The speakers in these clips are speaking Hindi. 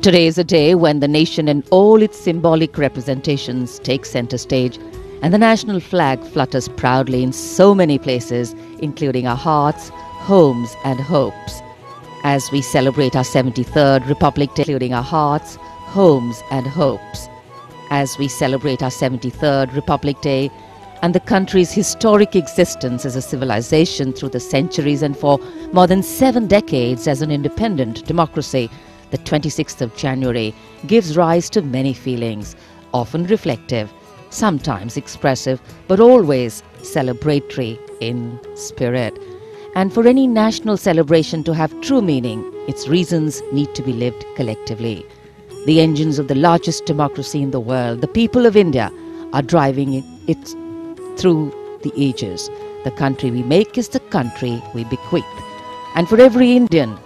Today is a day when the nation and all its symbolic representations take center stage, and the national flag flutters proudly in so many places, including our hearts, homes, and hopes. As we celebrate our 73rd Republic Day, including our hearts, homes, and hopes. As we celebrate our 73rd Republic Day, and the country's historic existence as a civilization through the centuries and for more than seven decades as an independent democracy, the 26th of January gives rise to many feelings, often reflective, sometimes expressive, but always celebratory in spirit. And for any national celebration to have true meaning, its reasons need to be lived collectively. The engines of the largest democracy in the world, the people of India, are driving it through the ages. The country we make is the country we bequeath. And for every Indian,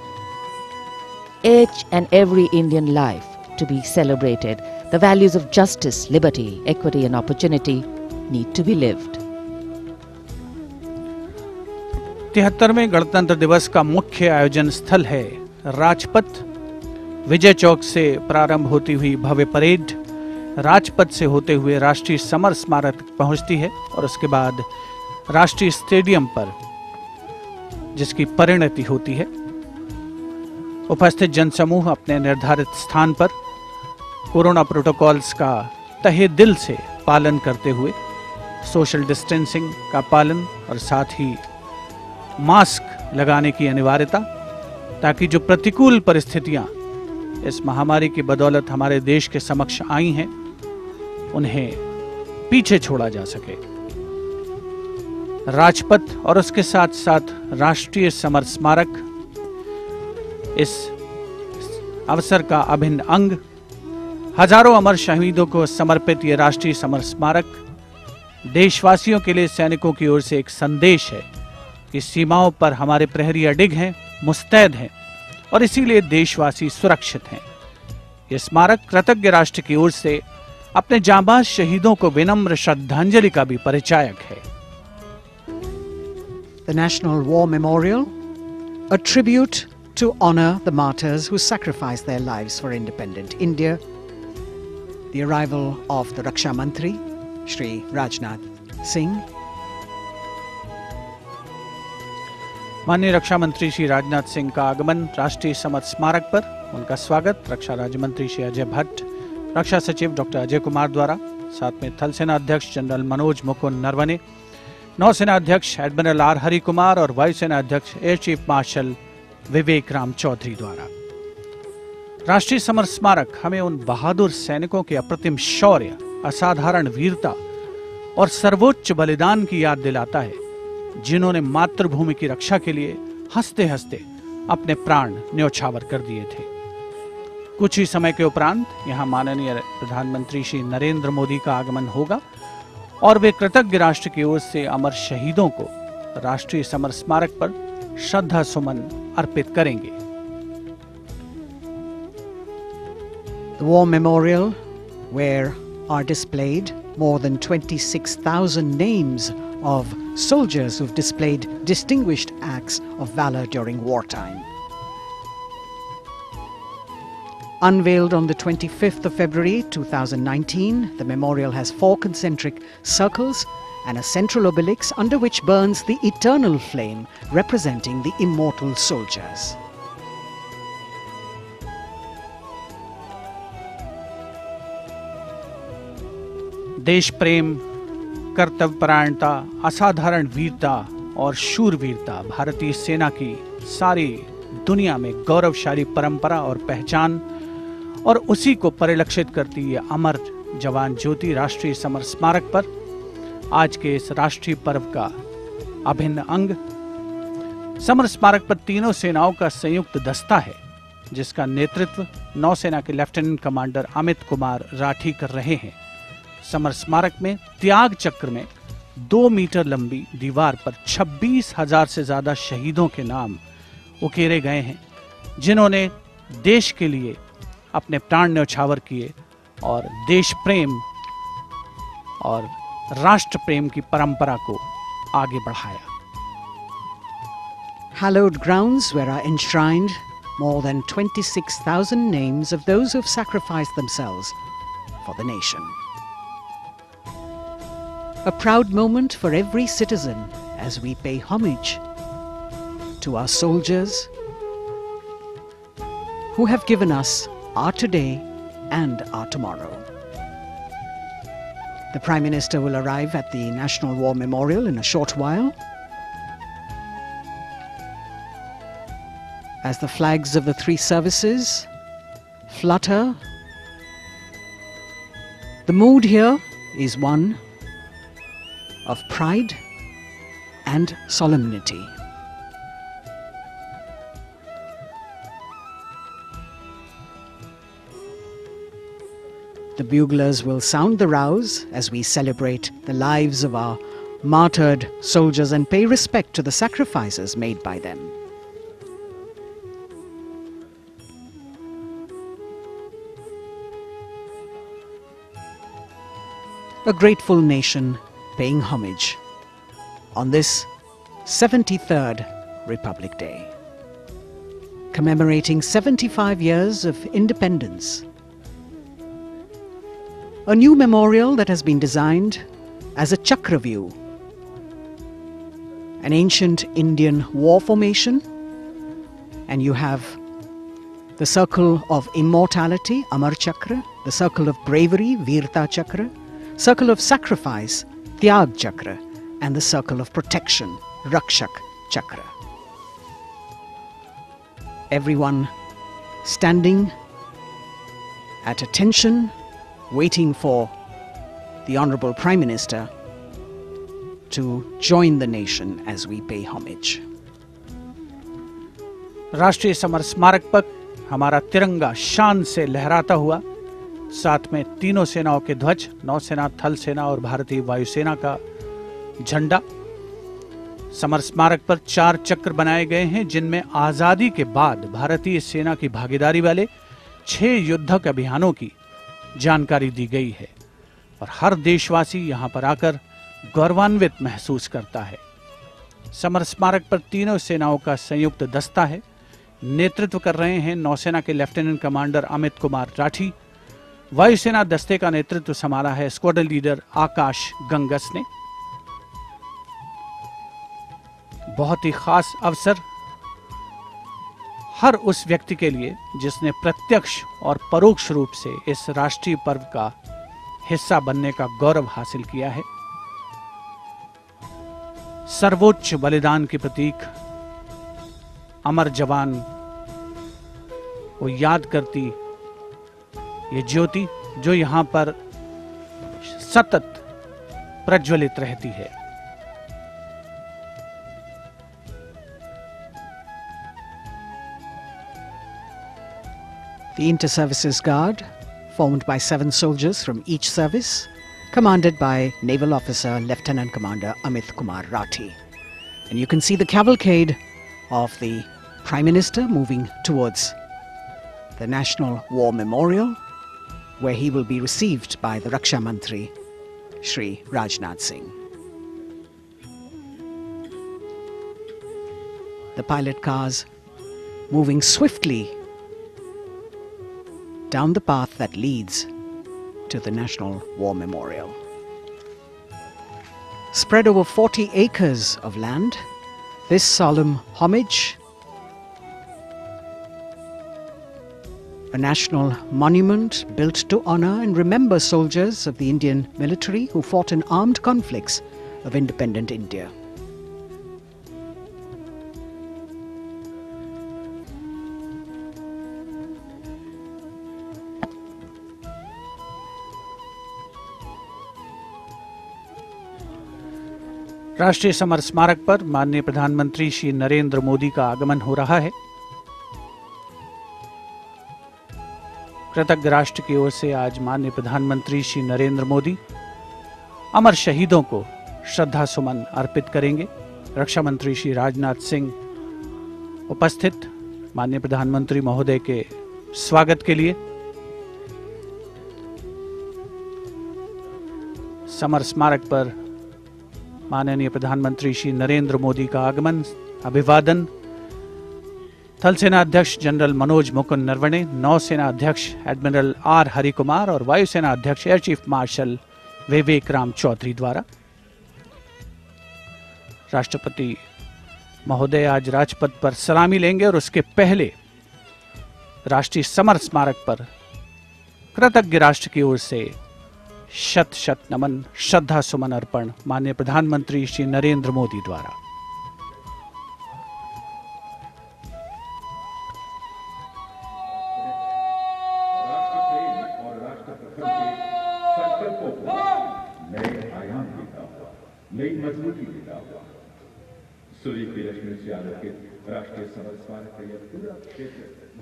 each and every Indian life to be celebrated, the values of justice, liberty, equity, and opportunity need to be lived. तिहत्तरवें गणतंत्र दिवस का मुख्य आयोजन स्थल है राजपथ। विजय चौक से प्रारंभ होती हुई भव्य परेड राजपथ से होते हुए राष्ट्रीय समर स्मारक पहुँचती है और उसके बाद राष्ट्रीय स्टेडियम पर जिसकी परिणति होती है। उपस्थित जनसमूह अपने निर्धारित स्थान पर कोरोना प्रोटोकॉल्स का तहे दिल से पालन करते हुए सोशल डिस्टेंसिंग का पालन और साथ ही मास्क लगाने की अनिवार्यता, ताकि जो प्रतिकूल परिस्थितियाँ इस महामारी की बदौलत हमारे देश के समक्ष आई हैं, उन्हें पीछे छोड़ा जा सके। राजपथ और उसके साथ साथ राष्ट्रीय समर स्मारक इस अवसर का अभिन्न अंग हज़ारों अमर शहीदों को समर्पित ये राष्ट्रीय समर स्मारक देशवासियों के लिए सैनिकों की ओर से एक संदेश है कि सीमाओं पर हमारे प्रहरी अडिग हैं मुस्तैद हैं और इसीलिए देशवासी सुरक्षित हैं। ये स्मारक कृतज्ञ राष्ट्र की ओर से अपने जांबाज शहीदों को विनम्र श्रद्धांजलि का भी परिचायक है। The National War Memorial, a tribute to honor the martyrs who sacrificed their lives for independent India. The arrival of the Raksha Mantri, Shri Rajnath Singh, माननीय रक्षा मंत्री श्री राजनाथ सिंह का आगमन राष्ट्रीय समर स्मारक पर। उनका स्वागत रक्षा राज्य मंत्री श्री अजय भट्ट रक्षा सचिव डॉक्टर अजय कुमार द्वारा। साथ में थल सेना अध्यक्ष जनरल मनोज मुकुंद नरवने नौसेना अध्यक्ष एडमिरल आर हरि कुमार और वायुसेना अध्यक्ष air chief marshal Vivek Ram Chaudhary द्वारा। राष्ट्रीय समर स्मारक हमें उन बहादुर सैनिकों के अप्रतिम शौर्य, असाधारण वीरता और सर्वोच्च बलिदान की याद दिलाता है, जिन्होंने मातृभूमि की रक्षा के लिए हँसते हँसते अपने प्राण न्यौछावर कर दिए थे। कुछ ही समय के उपरांत यहाँ माननीय प्रधानमंत्री श्री नरेंद्र मोदी का आगमन होगा और वे कृतज्ञ राष्ट्र की ओर से अमर शहीदों को राष्ट्रीय समर स्मारक पर श्रद्धा सुमन अर्पित करेंगे the War Memorial, where are displayed more than 26,000 names of soldiers who've displayed distinguished acts of valor during wartime. Unveiled on the 25th of February 2019, the memorial has four concentric circles and a central obelix under which burns the eternal flame representing the immortal soldiers. देश प्रेम, कर्तव्य परायणता, असाधारण वीरता और शूरवीरता भारतीय सेना की सारी दुनिया में गौरवशाली परंपरा और पहचान और उसी को परिलक्षित करती ये अमर जवान ज्योति राष्ट्रीय समर स्मारक पर आज के इस राष्ट्रीय पर्व का अभिन्न अंग। समर स्मारक पर तीनों सेनाओं का संयुक्त दस्ता है, जिसका नेतृत्व नौसेना के लेफ्टिनेंट कमांडर अमित कुमार राठी कर रहे हैं। समर स्मारक में त्याग चक्र में दो मीटर लंबी दीवार पर छब्बीस हज़ार से ज़्यादा शहीदों के नाम उकेरे गए हैं, जिन्होंने देश के लिए अपने प्राण न्यौछावर किए और देश प्रेम और राष्ट्र प्रेम की परंपरा को आगे बढ़ाया Hallowed grounds where are enshrined more than 26,000 names of those who've sacrificed themselves for the nation. A proud moment for every citizen as we pay homage to our soldiers who have given us our today and our tomorrow. The Prime Minister will arrive at the National War Memorial in a short while. As the flags of the three services flutter, the mood here is one of pride and solemnity. The buglers will sound the rouse as we celebrate the lives of our martyred soldiers and pay respect to the sacrifices made by them. A grateful nation paying homage on this 73rd Republic Day, commemorating 75 years of independence. A new memorial that has been designed as a chakra view, an ancient Indian war formation, and you have the circle of immortality, Amar Chakra, the circle of bravery, Virta Chakra, circle of sacrifice, Tyag Chakra, and the circle of protection, Rakshak Chakra. Everyone standing at attention, waiting for the Honorable Prime Minister to join the nation as we pay homage. राष्ट्रीय समर स्मारक पर हमारा तिरंगा शान से लहराता हुआ, साथ में तीनों सेनाओं के ध्वज, नौसेना, थल सेना और भारतीय वायुसेना का झंडा समर स्मारक पर चार चक्र बनाए गए हैं, जिनमें आज़ादी के बाद भारतीय सेना की भागीदारी वाले छह युद्धक अभियानों की जानकारी दी गई है। और हर देशवासी यहाँ पर आकर गौरवान्वित महसूस करता है। समर स्मारक पर तीनों सेनाओं का संयुक्त दस्ता है। नेतृत्व कर रहे हैं नौसेना के लेफ्टिनेंट कमांडर अमित कुमार राठी। वायुसेना दस्ते का नेतृत्व संभाला है स्क्वाडन लीडर आकाश गंगस ने। बहुत ही खास अवसर हर उस व्यक्ति के लिए जिसने प्रत्यक्ष और परोक्ष रूप से इस राष्ट्रीय पर्व का हिस्सा बनने का गौरव हासिल किया है। सर्वोच्च बलिदान के प्रतीक, अमर जवान को याद करती ये ज्योति जो यहाँ पर सतत प्रज्वलित रहती है। The Inter Services Guard, formed by seven soldiers from each service, commanded by Naval Officer Lieutenant Commander Amit Kumar Rathi. And you can see the cavalcade of the Prime Minister moving towards the National War Memorial, where he will be received by the Raksha Mantri, Shri Rajnath Singh. The pilot cars moving swiftly down the path that leads to the National War Memorial. Spread over 40 acres of land, this solemn homage, a national monument built to honor and remember soldiers of the Indian military who fought in armed conflicts of independent India. राष्ट्रीय समर स्मारक पर माननीय प्रधानमंत्री श्री नरेंद्र मोदी का आगमन हो रहा है। कृतज्ञ राष्ट्र की ओर से आज माननीय प्रधानमंत्री श्री नरेंद्र मोदी अमर शहीदों को श्रद्धा सुमन अर्पित करेंगे। रक्षा मंत्री श्री राजनाथ सिंह उपस्थित। माननीय प्रधानमंत्री महोदय के स्वागत के लिए। समर स्मारक पर माननीय प्रधानमंत्री श्री नरेंद्र मोदी का आगमन, अभिवादन। थल सेना अध्यक्ष जनरल मनोज मुकुंद नरवणे नौसेना अध्यक्ष एडमिरल आर हरिकुमार और वायुसेना अध्यक्ष air chief marshal Vivek Ram Chaudhary द्वारा। राष्ट्रपति महोदय आज राजपथ पर सलामी लेंगे और उसके पहले राष्ट्रीय समर स्मारक पर कृतज्ञ राष्ट्र की ओर से शत शत नमन श्रद्धा सुमन अर्पण माननीय प्रधानमंत्री श्री नरेंद्र मोदी द्वारा। नई मजबूती देता हुआ सूर्य की रश्मि से आलोकित राष्ट्रीय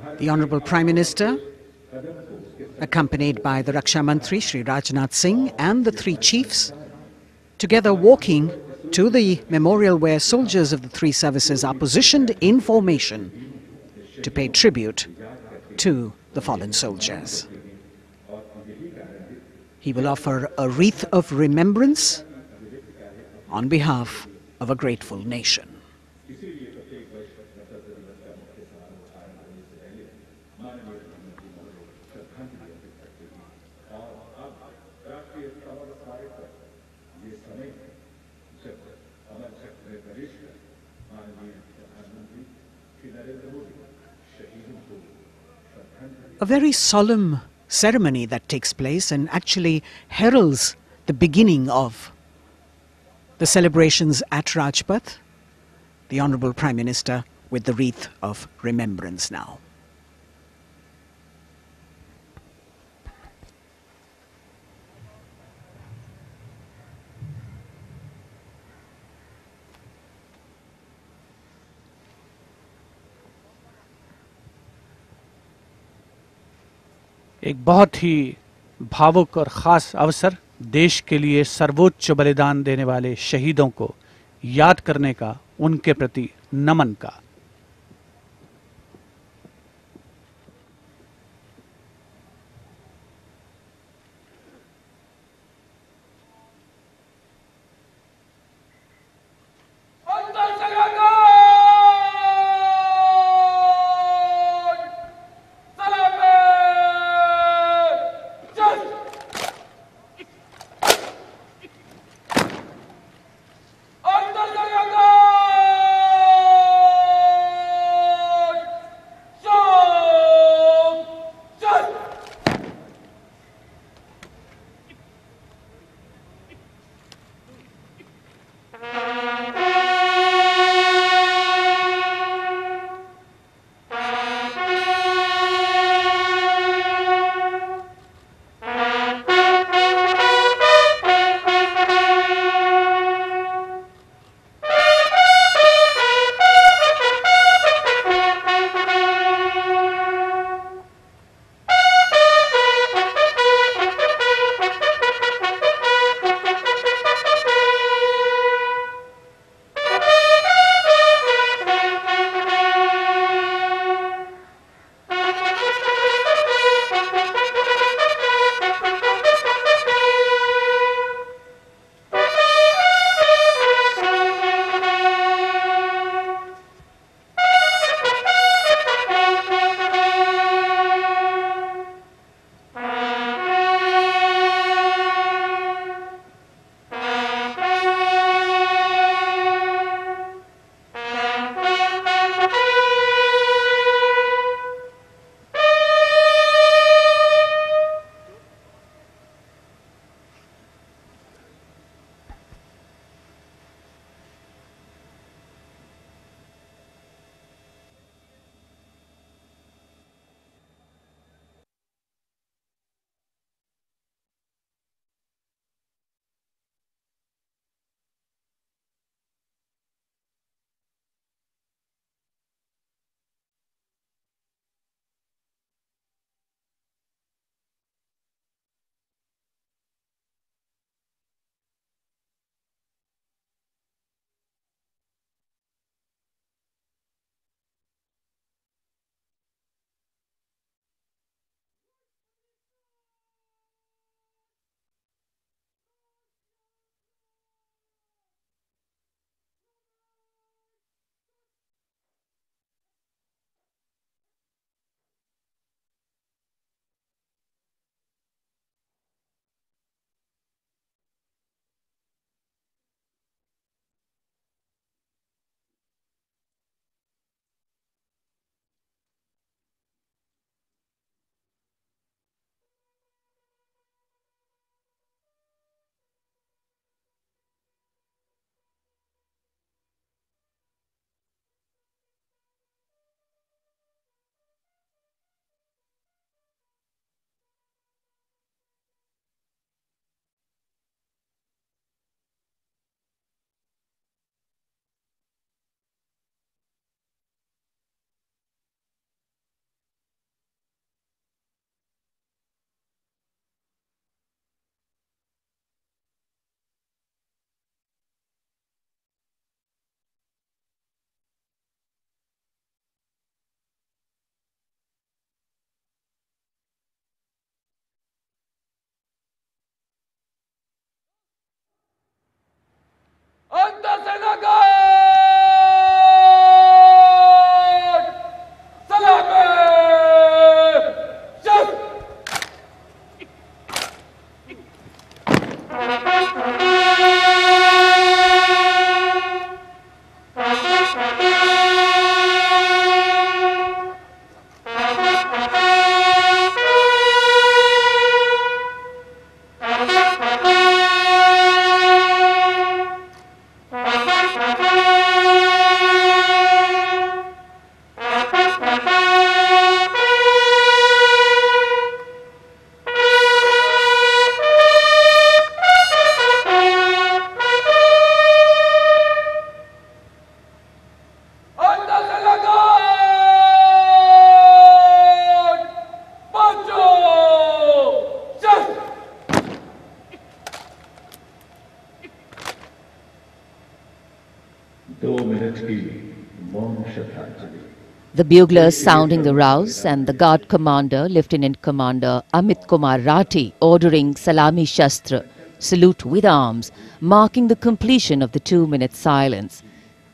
Bharat The Honorable Prime Minister, accompanied by the Raksha Mantri Sri Rajnath Singh and the three chiefs, together walking to the memorial where soldiers of the three services are positioned in formation to pay tribute to the fallen soldiers. He will offer a wreath of remembrance on behalf of a grateful nation. A very solemn ceremony that takes place and actually heralds the beginning of the celebrations at Rajpath. The Honorable Prime Minister with the wreath of remembrance now. एक बहुत ही भावुक और खास अवसर देश के लिए सर्वोच्च बलिदान देने वाले शहीदों को याद करने का, उनके प्रति नमन का। Buglers sounding the rouse and the guard commander, Lieutenant Commander Amit Kumar Rathi, ordering Salami Shastra, salute with arms, marking the completion of the two minute silence.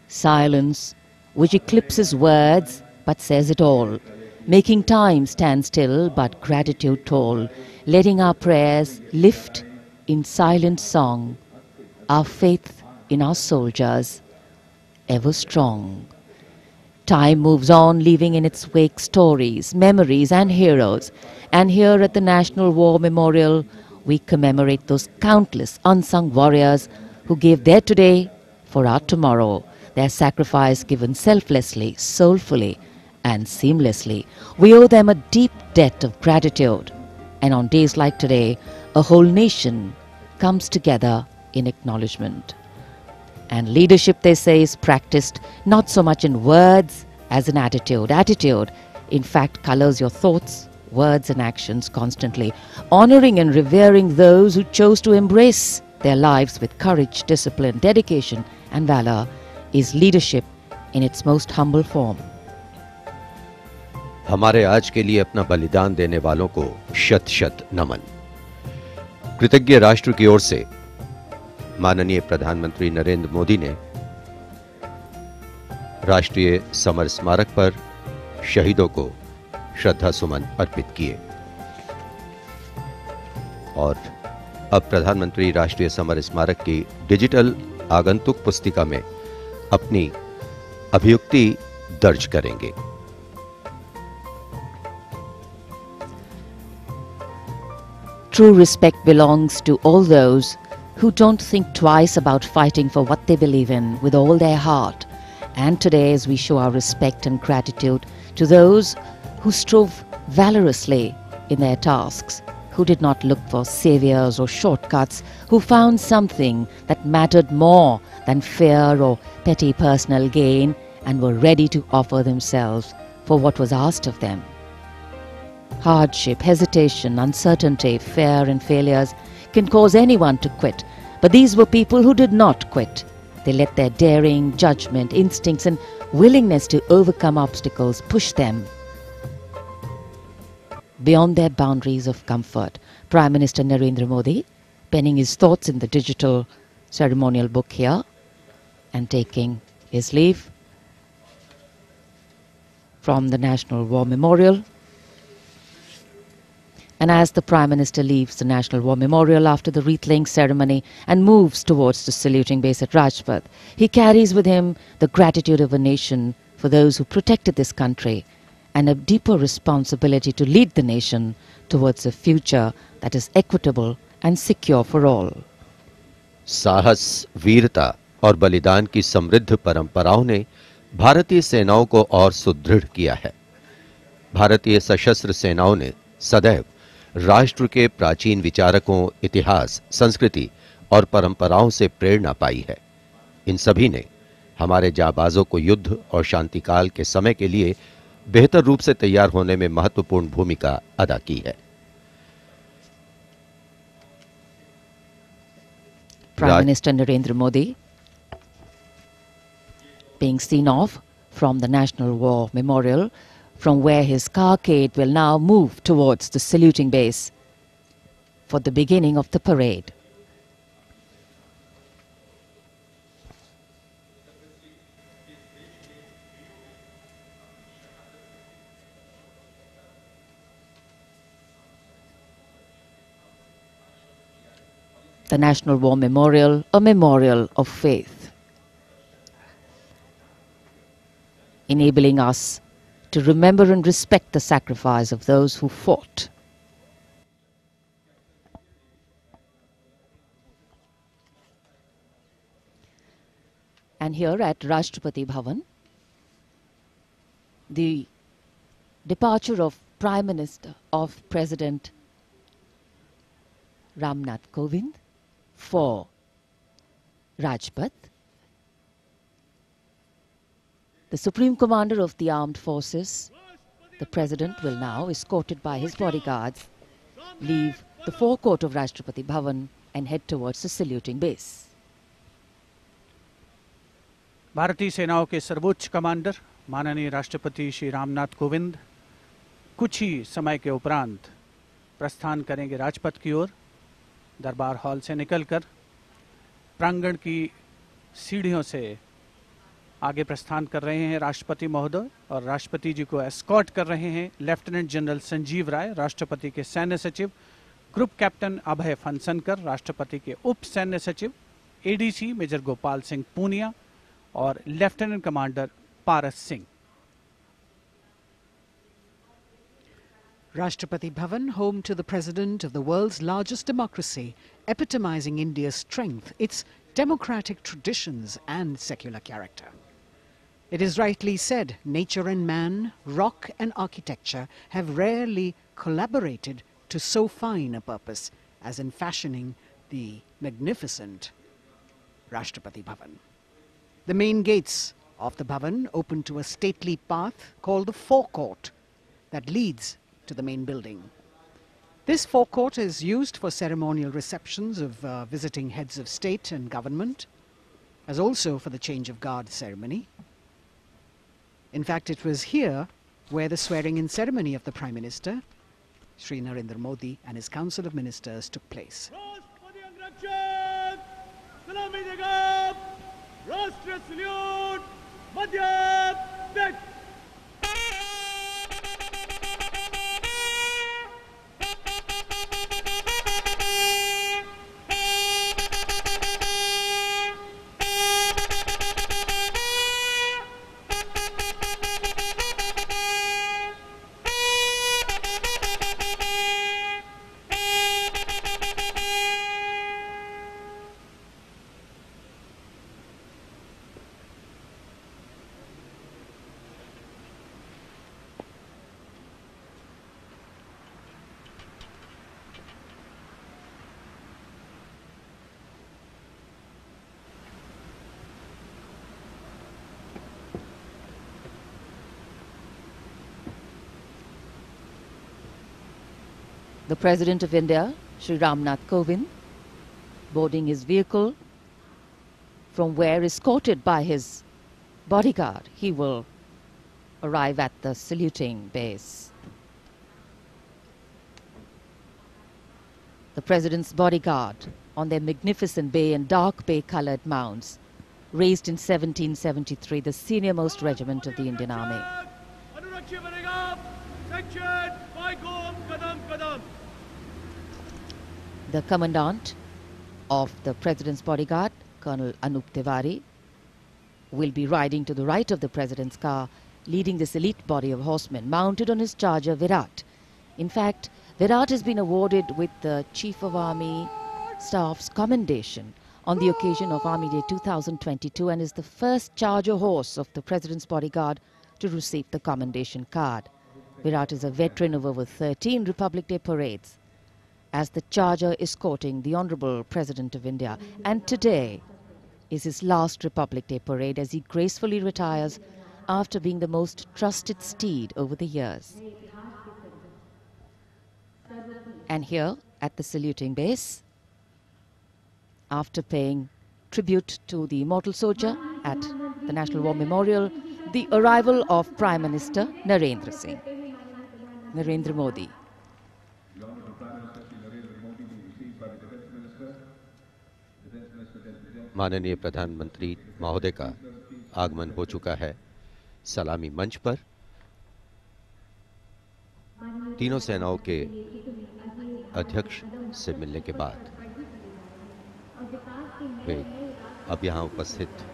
Silence which eclipses words but says it all, making time stand still but gratitude toll, letting our prayers lift in silent song, our faith in our soldiers ever strong. Time moves on, leaving in its wake stories, memories, and heroes. And here at the National War Memorial, we commemorate those countless unsung warriors who gave their today for our tomorrow, their sacrifice given selflessly, soulfully, and seamlessly. We owe them a deep debt of gratitude. And on days like today, a whole nation comes together in acknowledgement. And leadership, they say, is practiced not so much in words as in attitude. Attitude, in fact, colors your thoughts, words, and actions constantly, honoring and revering those who chose to embrace their lives with courage, discipline, dedication, and valor is leadership in its most humble form. हमारे आज के लिए अपना बलिदान देने वालों को शत शत नमन कृतज्ञ राष्ट्र की ओर से माननीय प्रधानमंत्री नरेंद्र मोदी ने राष्ट्रीय समर स्मारक पर शहीदों को श्रद्धा सुमन अर्पित किए। और अब प्रधानमंत्री राष्ट्रीय समर स्मारक की डिजिटल आगंतुक पुस्तिका में अपनी अभियुक्ति दर्ज करेंगे। True respect belongs to all those who don't think twice about fighting for what they believe in with all their heart. And today, as we show our respect and gratitude to those who strove valorously in their tasks, who did not look for saviors or shortcuts, who found something that mattered more than fear or petty personal gain, and were ready to offer themselves for what was asked of them. Hardship, hesitation, uncertainty, fear, and failures can cause anyone to quit. But these were people who did not quit. They let their daring, judgment, instincts, and willingness to overcome obstacles push them beyond their boundaries of comfort. Prime Minister Narendra Modi penning his thoughts in the digital ceremonial book here and taking his leave from the National War Memorial. And as the Prime Minister leaves the National War Memorial after the wreath laying ceremony and moves towards the saluting base at Rajpath, he carries with him the gratitude of a nation for those who protected this country and a deeper responsibility to lead the nation towards a future that is equitable and secure for all. साहस वीरता और बलिदान की समृद्ध परंपराओं ने भारतीय सेनाओं को और सुदृढ़ किया है भारतीय सशस्त्र सेनाओं ने सदैव राष्ट्र के प्राचीन विचारकों इतिहास संस्कृति और परंपराओं से प्रेरणा पाई है इन सभी ने हमारे जाबाजों को युद्ध और शांतिकाल के समय के लिए बेहतर रूप से तैयार होने में महत्वपूर्ण भूमिका अदा की है Prime. Minister Narendra Modi being seen off from the National War Memorial, from where his carcade will now move towards the saluting base for the beginning of the parade. the National War Memorial, a memorial of faith, enabling us to remember and respect the sacrifice of those who fought. And here at Rashtrapati Bhavan, the departure of Prime Minister of President Ramnath Kovind for Rajpath. The Supreme Commander of the Armed Forces, the President, will now, escorted by his bodyguards, leave the forecourt of Rashtrapati Bhavan and head towards the saluting base. भारतीय सेनाओं के सर्वोच्च कमांडर माननीय राष्ट्रपति श्री रामनाथ कोविंद कुछ ही समय के उपरांत प्रस्थान करेंगे राजपथ की ओर दरबार हॉल से निकलकर प्रांगण की सीढ़ियों से आगे प्रस्थान कर रहे हैं राष्ट्रपति महोदय और राष्ट्रपति जी को एस्कॉर्ट कर रहे हैं लेफ्टिनेंट जनरल संजीव राय राष्ट्रपति के सैन्य सचिव ग्रुप कैप्टन अभय फनसनकर राष्ट्रपति के उप सैन्य सचिव एडीसी मेजर गोपाल सिंह पूनिया और lieutenant commander Paras Singh Rashtrapati Bhavan, home to the president of the world's largest democracy, epitomizing India's strength, its democratic traditions and secular character. It is rightly said, nature and man, rock and architecture have rarely collaborated to so fine a purpose as in fashioning the magnificent Rashtrapati Bhavan. The main gates of the Bhavan open to a stately path called the forecourt that leads to the main building. This forecourt is used for ceremonial receptions of uh, visiting heads of state and government, as also for the change of guard ceremony. In fact, it was here where the swearing-in ceremony of the Prime Minister, Sri Narendra Modi, and his Council of Ministers took place. Salute, Madhya The President of India, Sri Ramnath Kovind, boarding his vehicle, from where, escorted by his bodyguard, he will arrive at the saluting base. The President's bodyguard, on their magnificent bay and dark bay colored mounts, raised in 1773 the senior most regiment of the Indian Army. The commandant of the President's bodyguard, Colonel Anup Tiwari, will be riding to the right of the President's car, leading this elite body of horsemen mounted on his charger Virat. In fact, Virat has been awarded with the Chief of Army Staff's commendation on the occasion of Army Day 2022 and is the first charger horse of the President's bodyguard to receive the commendation card. Virat is a veteran of over 13 Republic Day parades as the charger escorting the Honorable President of India. And today is his last Republic Day parade as he gracefully retires after being the most trusted steed over the years. And here at the saluting base, after paying tribute to the immortal soldier at the National War Memorial, the arrival of Prime Minister Narendra Singh, Narendra Modi. माननीय प्रधानमंत्री महोदय का आगमन हो चुका है सलामी मंच पर तीनों सेनाओं के अध्यक्ष से मिलने के बाद वे अब यहाँ उपस्थित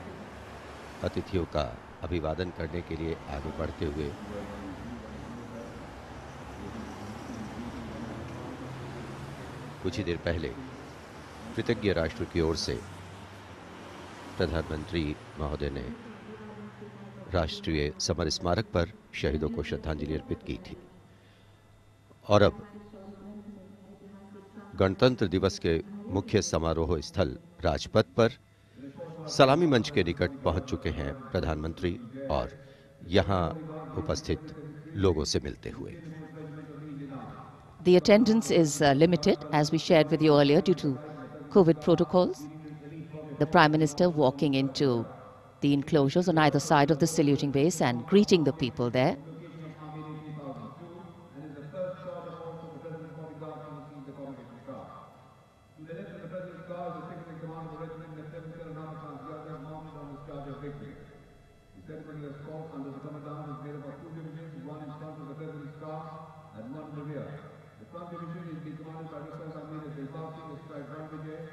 अतिथियों का अभिवादन करने के लिए आगे बढ़ते हुए कुछ ही देर पहले कृतज्ञ राष्ट्र की ओर से प्रधानमंत्री महोदय ने राष्ट्रीय समर स्मारक पर शहीदों को श्रद्धांजलि अर्पित की थी। और अब गणतंत्र दिवस के मुख्य समारोह स्थल राजपथ पर सलामी मंच के निकट पहुँच चुके हैं प्रधानमंत्री और यहाँ उपस्थित लोगों से मिलते हुए। The attendance is uh, limited, as we shared with you earlier, due to COVID protocols. The Prime Minister walking into the enclosures on either side of the saluting base and greeting the people there.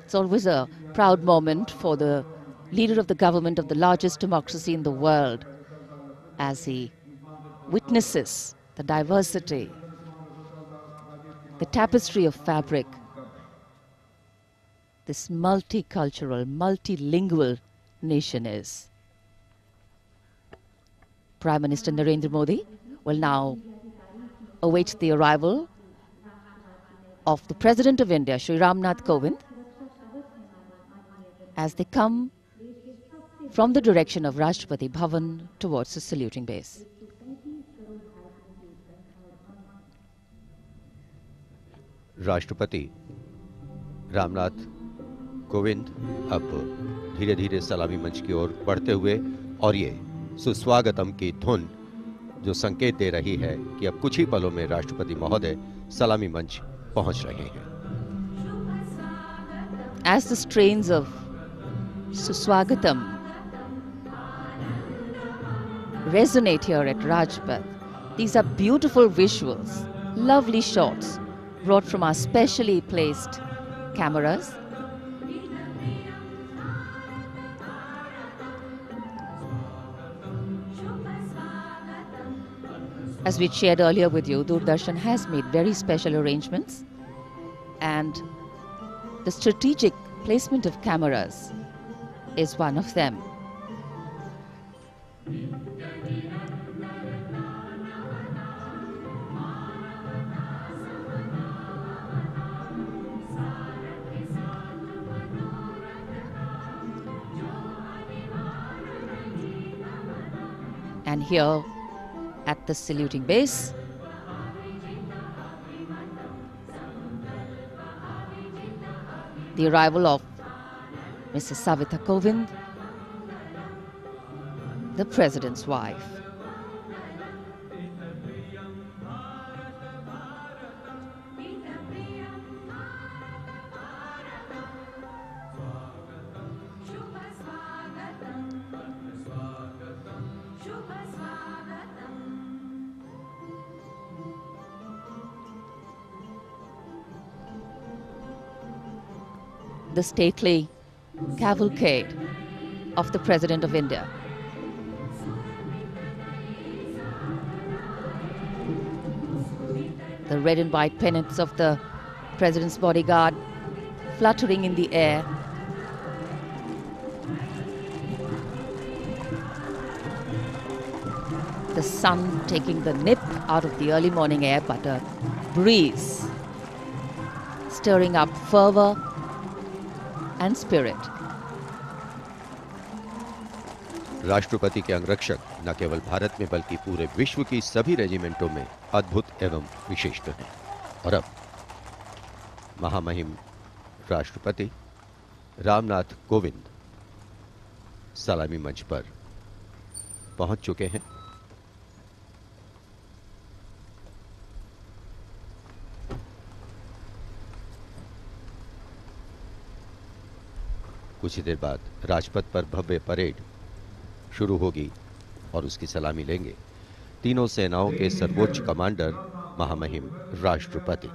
It's always a proud moment for the leader of the government of the largest democracy in the world as he witnesses the diversity, the tapestry of fabric, this multicultural, multilingual nation is. Prime Minister Narendra Modi will now await the arrival of the President of India, Sri Ramnath Kovind, as they come from the direction of Rashtrapati Bhavan towards the saluting base. राष्ट्रपति रामनाथ कोविंद अब धीरे धीरे सलामी मंच की ओर बढ़ते हुए और ये सुस्वागतम की धुन जो संकेत दे रही है कि अब कुछ ही पलों में राष्ट्रपति महोदय सलामी मंच पहुँच रहे हैं As the strains of Suswagatam resonate here at Rajpath, these are beautiful visuals, lovely shots brought from our specially placed cameras. As we shared earlier with you, Doordarshan has made very special arrangements and the strategic placement of cameras is one of them. And here at the saluting base, the arrival of Mrs. Savita Kovind, the President's wife. The stately cavalcade of the President of India. The red and white pennants of the President's bodyguard fluttering in the air. The sun taking the nip out of the early morning air, but a breeze stirring up fervor and spirit. राष्ट्रपति के अंगरक्षक न केवल भारत में, बल्कि पूरे विश्व की सभी रेजिमेंटों में अद्भुत एवं विशिष्ट हैं और अब महामहिम राष्ट्रपति रामनाथ कोविंद सलामी मंच पर पहुँच चुके हैं कुछ ही देर बाद राजपथ पर भव्य परेड शुरू होगी और उसकी सलामी लेंगे तीनों सेनाओं के सर्वोच्च कमांडर महामहिम राष्ट्रपति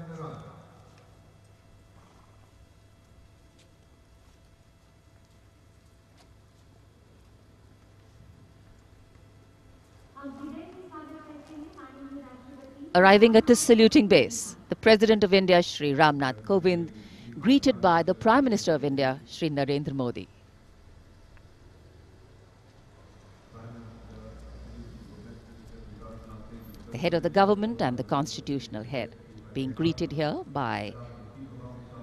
Arriving at his saluting base, the President of India, Sri Ramnath Kovind, greeted by the Prime Minister of India, Sri Narendra Modi. The head of the government and the constitutional head being greeted here by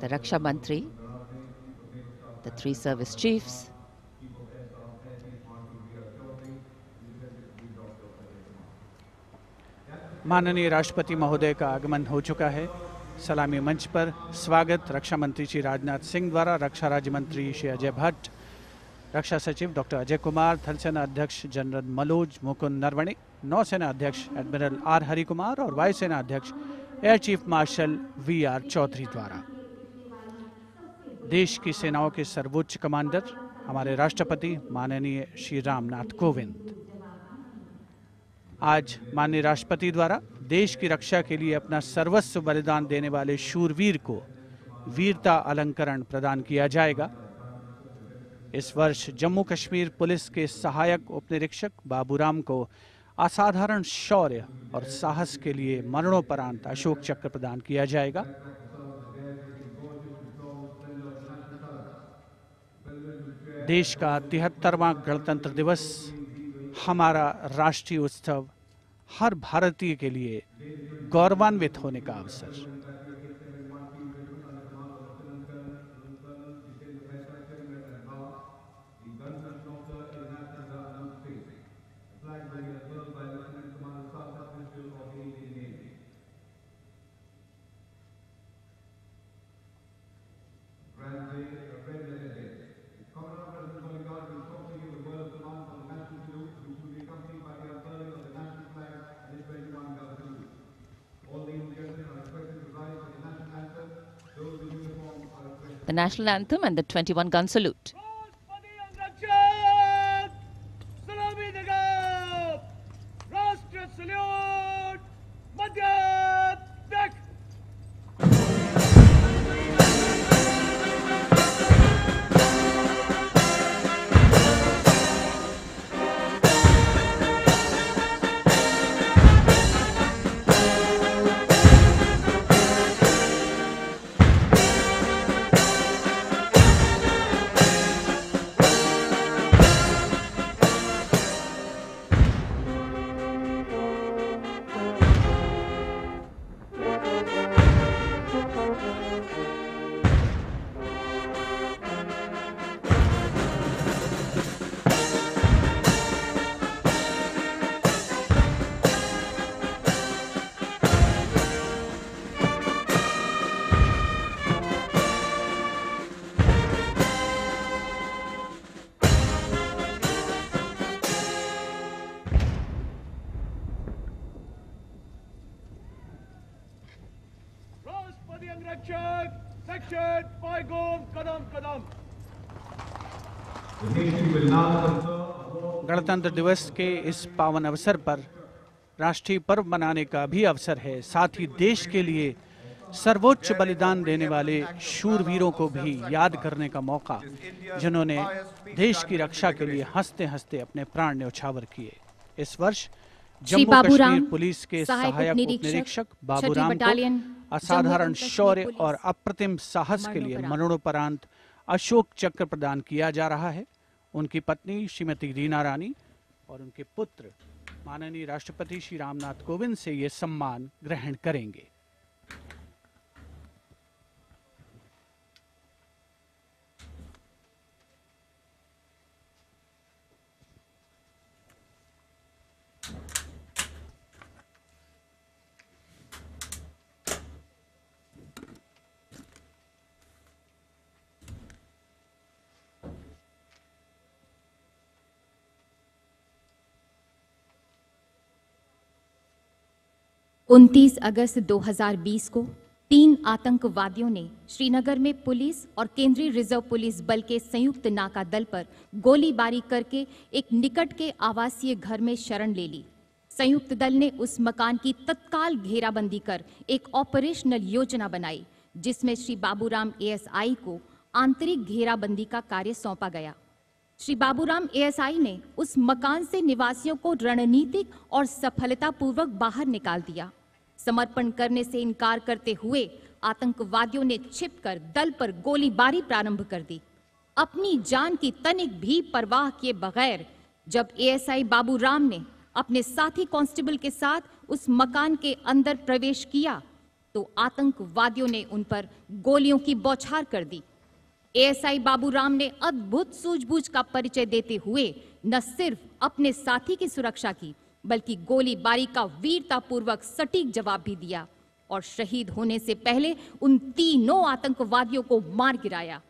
the Raksha Mantri, the three service chiefs, माननीय राष्ट्रपति महोदय का आगमन हो चुका है सलामी मंच पर स्वागत रक्षा मंत्री श्री राजनाथ सिंह द्वारा, रक्षा राज्य मंत्री श्री अजय भट्ट, रक्षा सचिव डॉक्टर अजय कुमार, थल सेना अध्यक्ष जनरल मनोज मुकुंद नरवणे नौसेना अध्यक्ष एडमिरल आर हरि कुमार और वायुसेना अध्यक्ष air chief marshal V R Chaudhary द्वारा। देश की सेनाओं के सर्वोच्च कमांडर, हमारे राष्ट्रपति माननीय श्री रामनाथ कोविंद। आज माननीय राष्ट्रपति द्वारा देश की रक्षा के लिए अपना सर्वस्व बलिदान देने वाले शूरवीर को वीरता अलंकरण प्रदान किया जाएगा। इस वर्ष जम्मू कश्मीर पुलिस के सहायक उपनिरीक्षक बाबूराम को असाधारण शौर्य और साहस के लिए मरणोपरांत अशोक चक्र प्रदान किया जाएगा। देश का तिहत्तरवां गणतंत्र दिवस, हमारा राष्ट्रीय उत्सव हर भारतीय के लिए गौरवान्वित होने का अवसर। The national anthem and the 21 gun salute. गणतंत्र दिवस के इस पावन अवसर पर राष्ट्रीय पर्व मनाने का भी अवसर है। साथ ही देश के लिए सर्वोच्च बलिदान देने वाले शूरवीरों को भी याद करने का मौका जिन्होंने देश की रक्षा के लिए हँसते हँसते अपने प्राण न्यौछावर किए। इस वर्ष जम्मू कश्मीर पुलिस के सहायक सहायक उपनिरीक्षक, उपनिरीक्षक छठी बाबूराम को असाधारण शौर्य और अप्रतिम साहस के लिए। मरणोपरांत अशोक चक्र प्रदान किया जा रहा है। उनकी पत्नी श्रीमती रीना रानी और उनके पुत्र माननीय राष्ट्रपति श्री रामनाथ कोविंद से ये सम्मान ग्रहण करेंगे। उनतीस अगस्त 2020 को तीन आतंकवादियों ने श्रीनगर में पुलिस और केंद्रीय रिज़र्व पुलिस बल के संयुक्त नाका दल पर गोलीबारी करके एक निकट के आवासीय घर में शरण ले ली। संयुक्त दल ने उस मकान की तत्काल घेराबंदी कर एक ऑपरेशनल योजना बनाई, जिसमें श्री बाबूराम एएसआई को आंतरिक घेराबंदी का कार्य सौंपा गया। श्री बाबूराम एएसआई ने उस मकान से निवासियों को रणनीतिक और सफलतापूर्वक बाहर निकाल दिया। समर्पण करने से इनकार करते हुए आतंकवादियों ने छिपकर दल पर गोलीबारी प्रारंभ कर दी। अपनी जान की तनिक भी परवाह किए बगैर जब एएसआई बाबूराम ने अपने साथी कांस्टेबल के साथ उस मकान के अंदर प्रवेश किया तो आतंकवादियों ने उन पर गोलियों की बौछार कर दी। एएसआई बाबूराम ने अद्भुत सूझबूझ का परिचय देते हुए न सिर्फ़ अपने साथी की सुरक्षा की बल्कि गोलीबारी का वीरतापूर्वक सटीक जवाब भी दिया और शहीद होने से पहले उन तीनों आतंकवादियों को मार गिराया।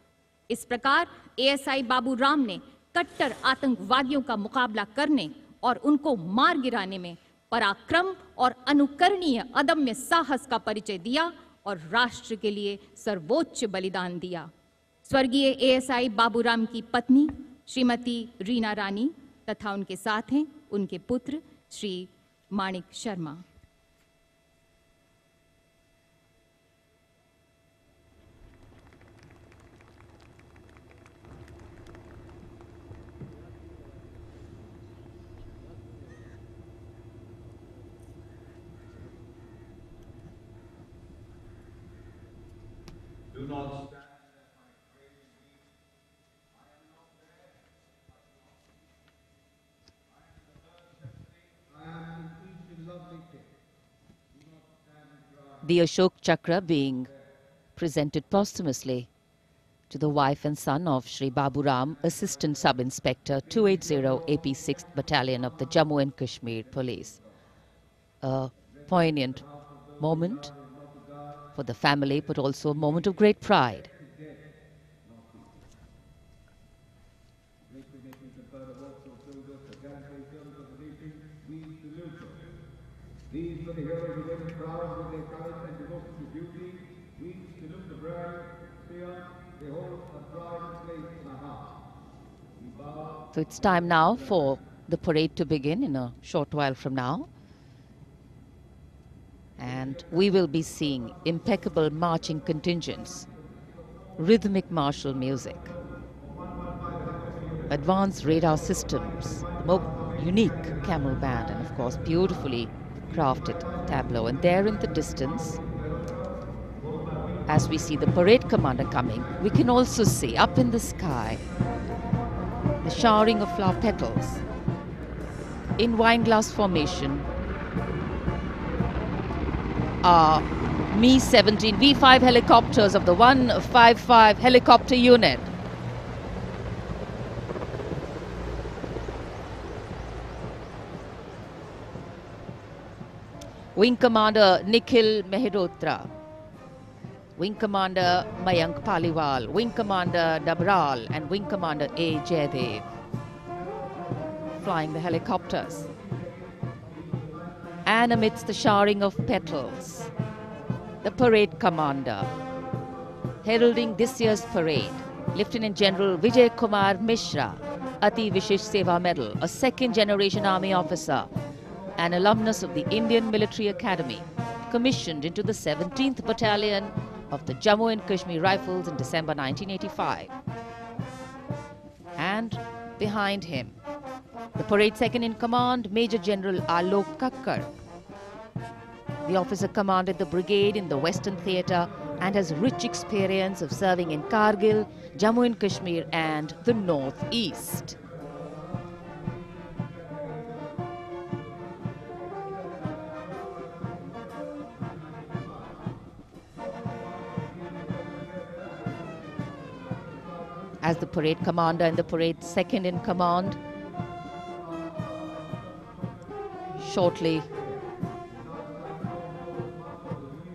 इस प्रकार एएसआई बाबूराम ने कट्टर आतंकवादियों का मुकाबला करने और उनको मार गिराने में पराक्रम और अनुकरणीय अदम्य साहस का परिचय दिया और राष्ट्र के लिए सर्वोच्च बलिदान दिया। स्वर्गीय एएसआई बाबूराम की पत्नी श्रीमती रीना रानी तथा उनके साथ हैं, उनके पुत्र श्री माणिक Sharma Do not stand. The Ashok Chakra being presented posthumously to the wife and son of Sri Baburam, Assistant Sub Inspector 280 AP 6th Battalion of the Jammu and Kashmir Police. A poignant moment for the family, but also a moment of great pride. These were the heroes who went proud with their courage and devotion to duty. We salute the brave, fear, they hold a pride and place in our hearts. We bow So it's time now for the parade to begin in a short while from now. And we will be seeing impeccable marching contingents, rhythmic martial music, advanced radar systems, unique camel band, and of course, beautifully crafted tableau. And there in the distance, as we see the parade commander coming, we can also see up in the sky showering of flower petals in wine glass formation are Mi 17 V5 helicopters of the 155 helicopter unit. Wing Commander Nikhil Mehrotra. Wing Commander Mayank Paliwal, Wing Commander Dabral, and Wing Commander A. Jaydev flying the helicopters. And amidst the showering of petals, the parade commander, heralding this year's parade, Lieutenant General Vijay Kumar Mishra, Ati Vishish Seva Medal, a second generation army officer, an alumnus of the Indian Military Academy, commissioned into the 17th Battalion of the Jammu and Kashmir Rifles in December 1985. And behind him, the parade second in command, Major General Alok Kakkar. The officer commanded the brigade in the Western Theatre and has rich experience of serving in Kargil, Jammu and Kashmir, and the Northeast. As the parade commander and the parade second in command, shortly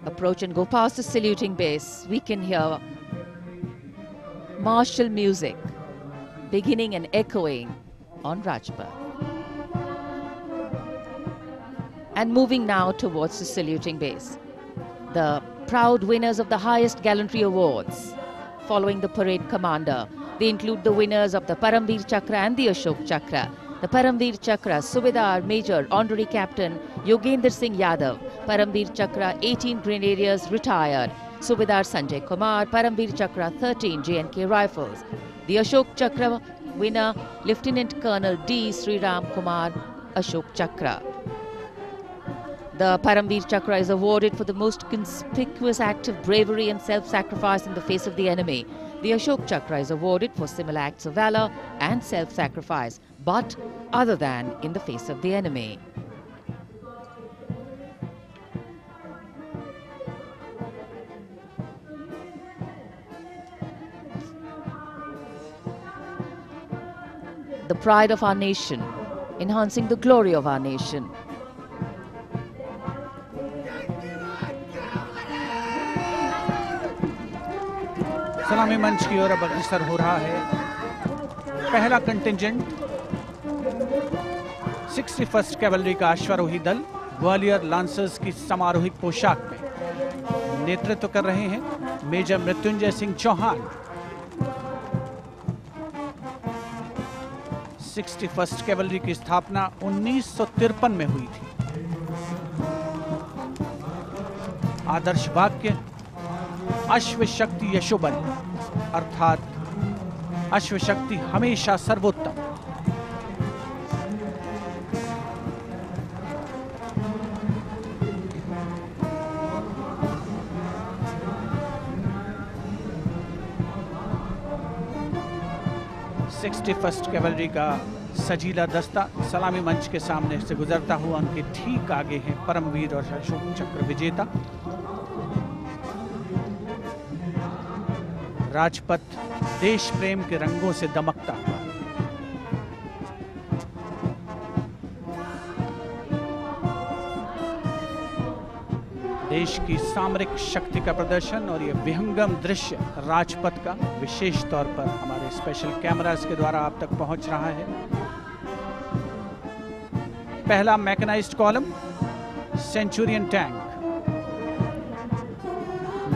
approach and go past the saluting base, we can hear martial music beginning and echoing on Rajpath. And moving now towards the saluting base. The proud winners of the highest gallantry awards following the parade commander. They include the winners of the Paramvir Chakra and the Ashok Chakra. The Paramvir Chakra, Subedar Major Honorary Captain Yogendra Singh Yadav, Paramvir Chakra 18 Grenadiers retired, Subedar Sanjay Kumar, Paramvir Chakra 13 JNK Rifles. The Ashok Chakra winner, Lieutenant Colonel D. Sri Ram Kumar, Ashok Chakra. The Paramveer Chakra is awarded for the most conspicuous act of bravery and self-sacrifice in the face of the enemy. The Ashok Chakra is awarded for similar acts of valor and self-sacrifice, but other than in the face of the enemy. The pride of our nation, enhancing the glory of our nation. सलामी मंच की ओर अब अग्रसर हो रहा है। पहला कंटिंजेंट 61st कैवलरी का अश्वारोही दल, ग्वालियर लांसर्स की समारोहिक पोशाक में नेतृत्व कर रहे हैं major Mrityunjay Singh Chauhan. 61st cavalry की स्थापना 1953 में हुई थी। आदर्श वाक्य अश्व शक्ति यशोबल, अर्थात अश्व शक्ति हमेशा सर्वोत्तम। सिक्सटी फ़र्स्ट कैवलरी का सजीला दस्ता सलामी मंच के सामने से गुजरता हुआ उनके ठीक आगे हैं परमवीर और अशोक चक्र विजेता। राजपथ देश प्रेम के रंगों से दमकता हुआ। देश की सामरिक शक्ति का प्रदर्शन और ये विहंगम दृश्य राजपथ का विशेष तौर पर हमारे स्पेशल कैमरास के द्वारा आप तक पहुँच रहा है। पहला मैकेनाइज्ड कॉलम सेंचुरियन टैंक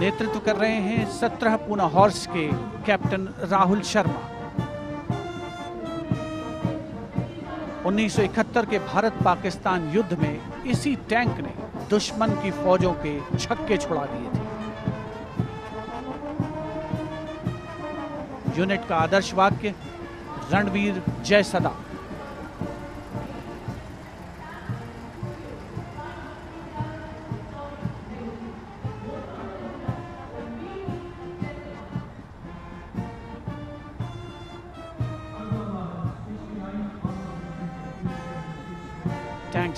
नेतृत्व कर रहे हैं सत्रह पूना हॉर्स के कैप्टन राहुल शर्मा। 1971 के भारत पाकिस्तान युद्ध में इसी टैंक ने दुश्मन की फौजों के छक्के छुड़ा दिए थे। यूनिट का आदर्श वाक्य रणवीर जय सदा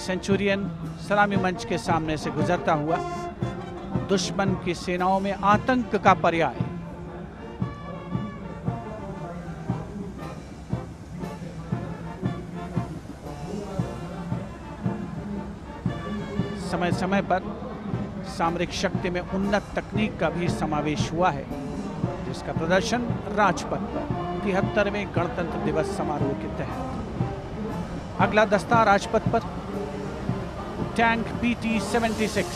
सेंचुरियन सलामी मंच के सामने से गुजरता हुआ, दुश्मन की सेनाओं में आतंक का पर्याय। समय समय पर सामरिक शक्ति में उन्नत तकनीक का भी समावेश हुआ है, जिसका प्रदर्शन राजपथ पर तिहत्तरवें गणतंत्र दिवस समारोह के तहत। अगला दस्ता राजपथ पर टैंक पीटी 76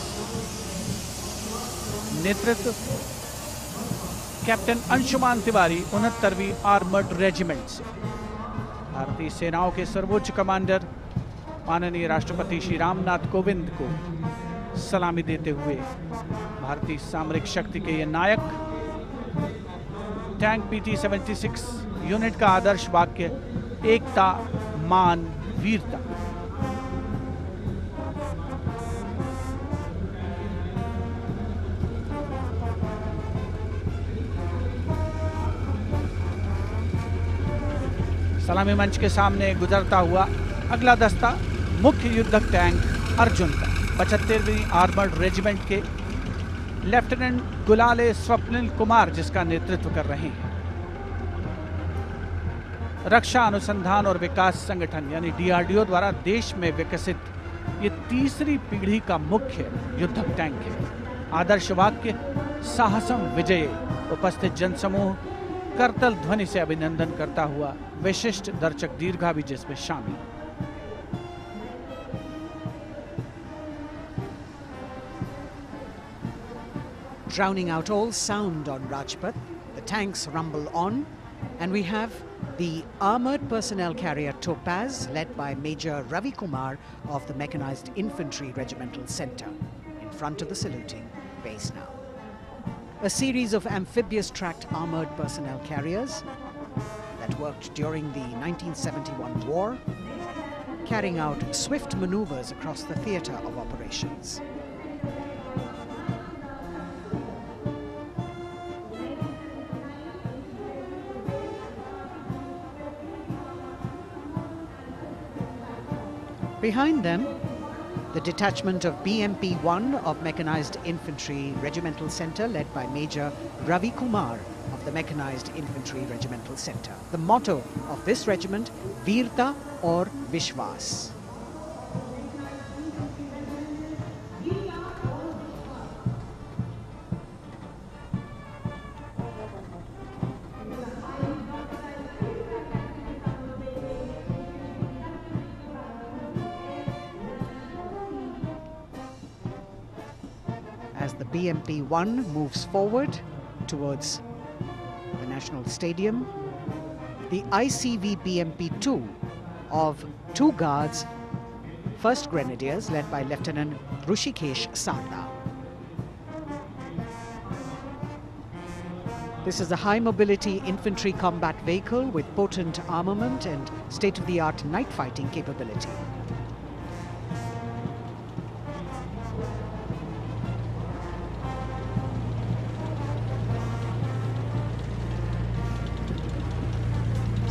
नेतृत्व कैप्टन अंशुमान तिवारी उनहत्तरवीं आर्मर्ड रेजिमेंट से भारतीय सेनाओं के सर्वोच्च कमांडर, माननीय राष्ट्रपति श्री रामनाथ कोविंद को सलामी देते हुए भारतीय सामरिक शक्ति के ये नायक टैंक पीटी 76 यूनिट का आदर्श वाक्य, एकता, मान, वीरता। सलामी मंच के सामने गुजरता हुआ अगला दस्ता मुख्य युद्धक टैंक अर्जुन का। पचहत्तरवीं आर्मर्ड रेजिमेंट के लेफ्टिनेंट गुलाले स्वप्निल कुमार जिसका नेतृत्व कर रहे हैं। रक्षा अनुसंधान और विकास संगठन यानी डीआरडीओ द्वारा देश में विकसित ये तीसरी पीढ़ी का मुख्य युद्धक टैंक है। आदर्श वाक्य, साहसम विजय। उपस्थित जनसमूह करतल ध्वनि से अभिनंदन करता हुआ विशिष्ट दर्शक दीर्घा भी जिसमें शामिल Drowning out all sound on Rajpath, the tanks rumble on, and we have the armored personnel carrier Topaz, led by Major Ravi Kumar of the Mechanized Infantry Regimental Center, in front of the saluting base now. A series of amphibious tracked armored personnel carriers that worked during the 1971 war carrying out swift maneuvers across the theatre of operations. Behind them, the detachment of BMP 1 of Mechanized Infantry Regimental Center, led by Major Ravi Kumar of the Mechanized Infantry Regimental Center. The motto of this regiment, Virta or Vishwas. As the BMP 1 moves forward towards the National Stadium, the ICV BMP 2 of two guards, 1st Grenadiers, led by Lieutenant Rushikesh Sarda. This is a high mobility infantry combat vehicle with potent armament and state of the art night fighting capability.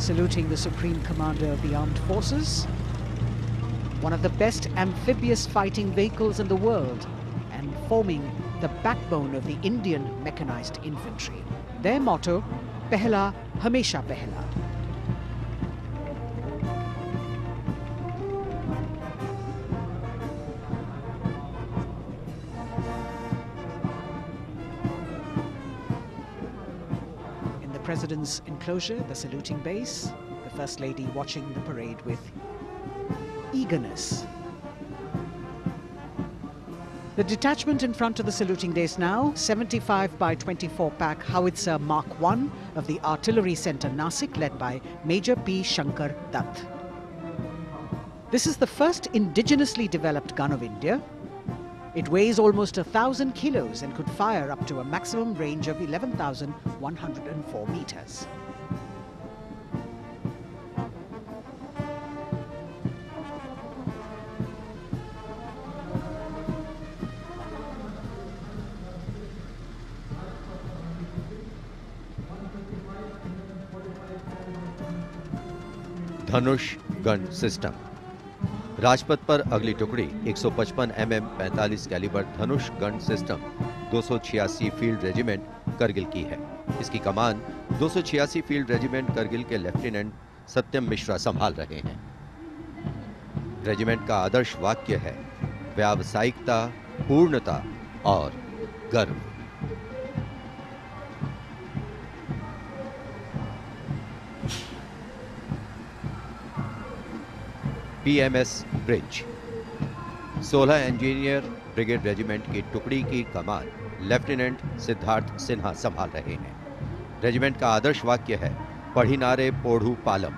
Saluting the Supreme Commander of the Armed Forces, one of the best amphibious fighting vehicles in the world and forming the backbone of the Indian mechanized infantry. Their motto, Pehla Hamesha Pehla. President's enclosure, the saluting base, the First Lady watching the parade with eagerness. The detachment in front of the saluting base now, 75 by 24 pack howitzer Mark 1 of the Artillery Center Nasik, led by Major P. Shankar Dutt. This is the first indigenously developed gun of India. It weighs almost 1,000 kilos and could fire up to a maximum range of 11,104 meters. Dhanush gun system. Rajpath पर अगली टुकड़ी 155 MM 45 calibre Dhanush gun system 286 field regiment Kargil की है। इसकी कमान 286 फ़ील्ड रेजिमेंट करगिल के लेफ्टिनेंट सत्यम मिश्रा संभाल रहे हैं। रेजिमेंट का आदर्श वाक्य है, व्यावसायिकता, पूर्णता और गर्व। PMS bridge 16 engineer brigade regiment की टुकड़ी की कमान लेफ्टिनेंट सिद्धार्थ सिन्हा संभाल रहे हैं। रेजिमेंट का आदर्श वाक्य है पढ़िनारे पोढ़ू पालम।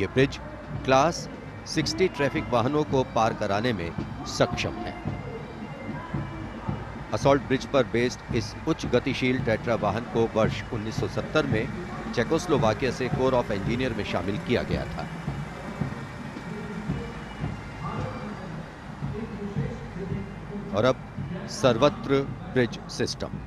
ये ब्रिज क्लास 60 ट्रैफ़िक वाहनों को पार कराने में सक्षम है। असॉल्ट ब्रिज पर बेस्ड इस उच्च गतिशील टेट्रा वाहन को वर्ष 1970 में चेकोस्लोवाकिया से कोर ऑफ़ इंजीनियर में शामिल किया गया था। और अब Sarvatra bridge system.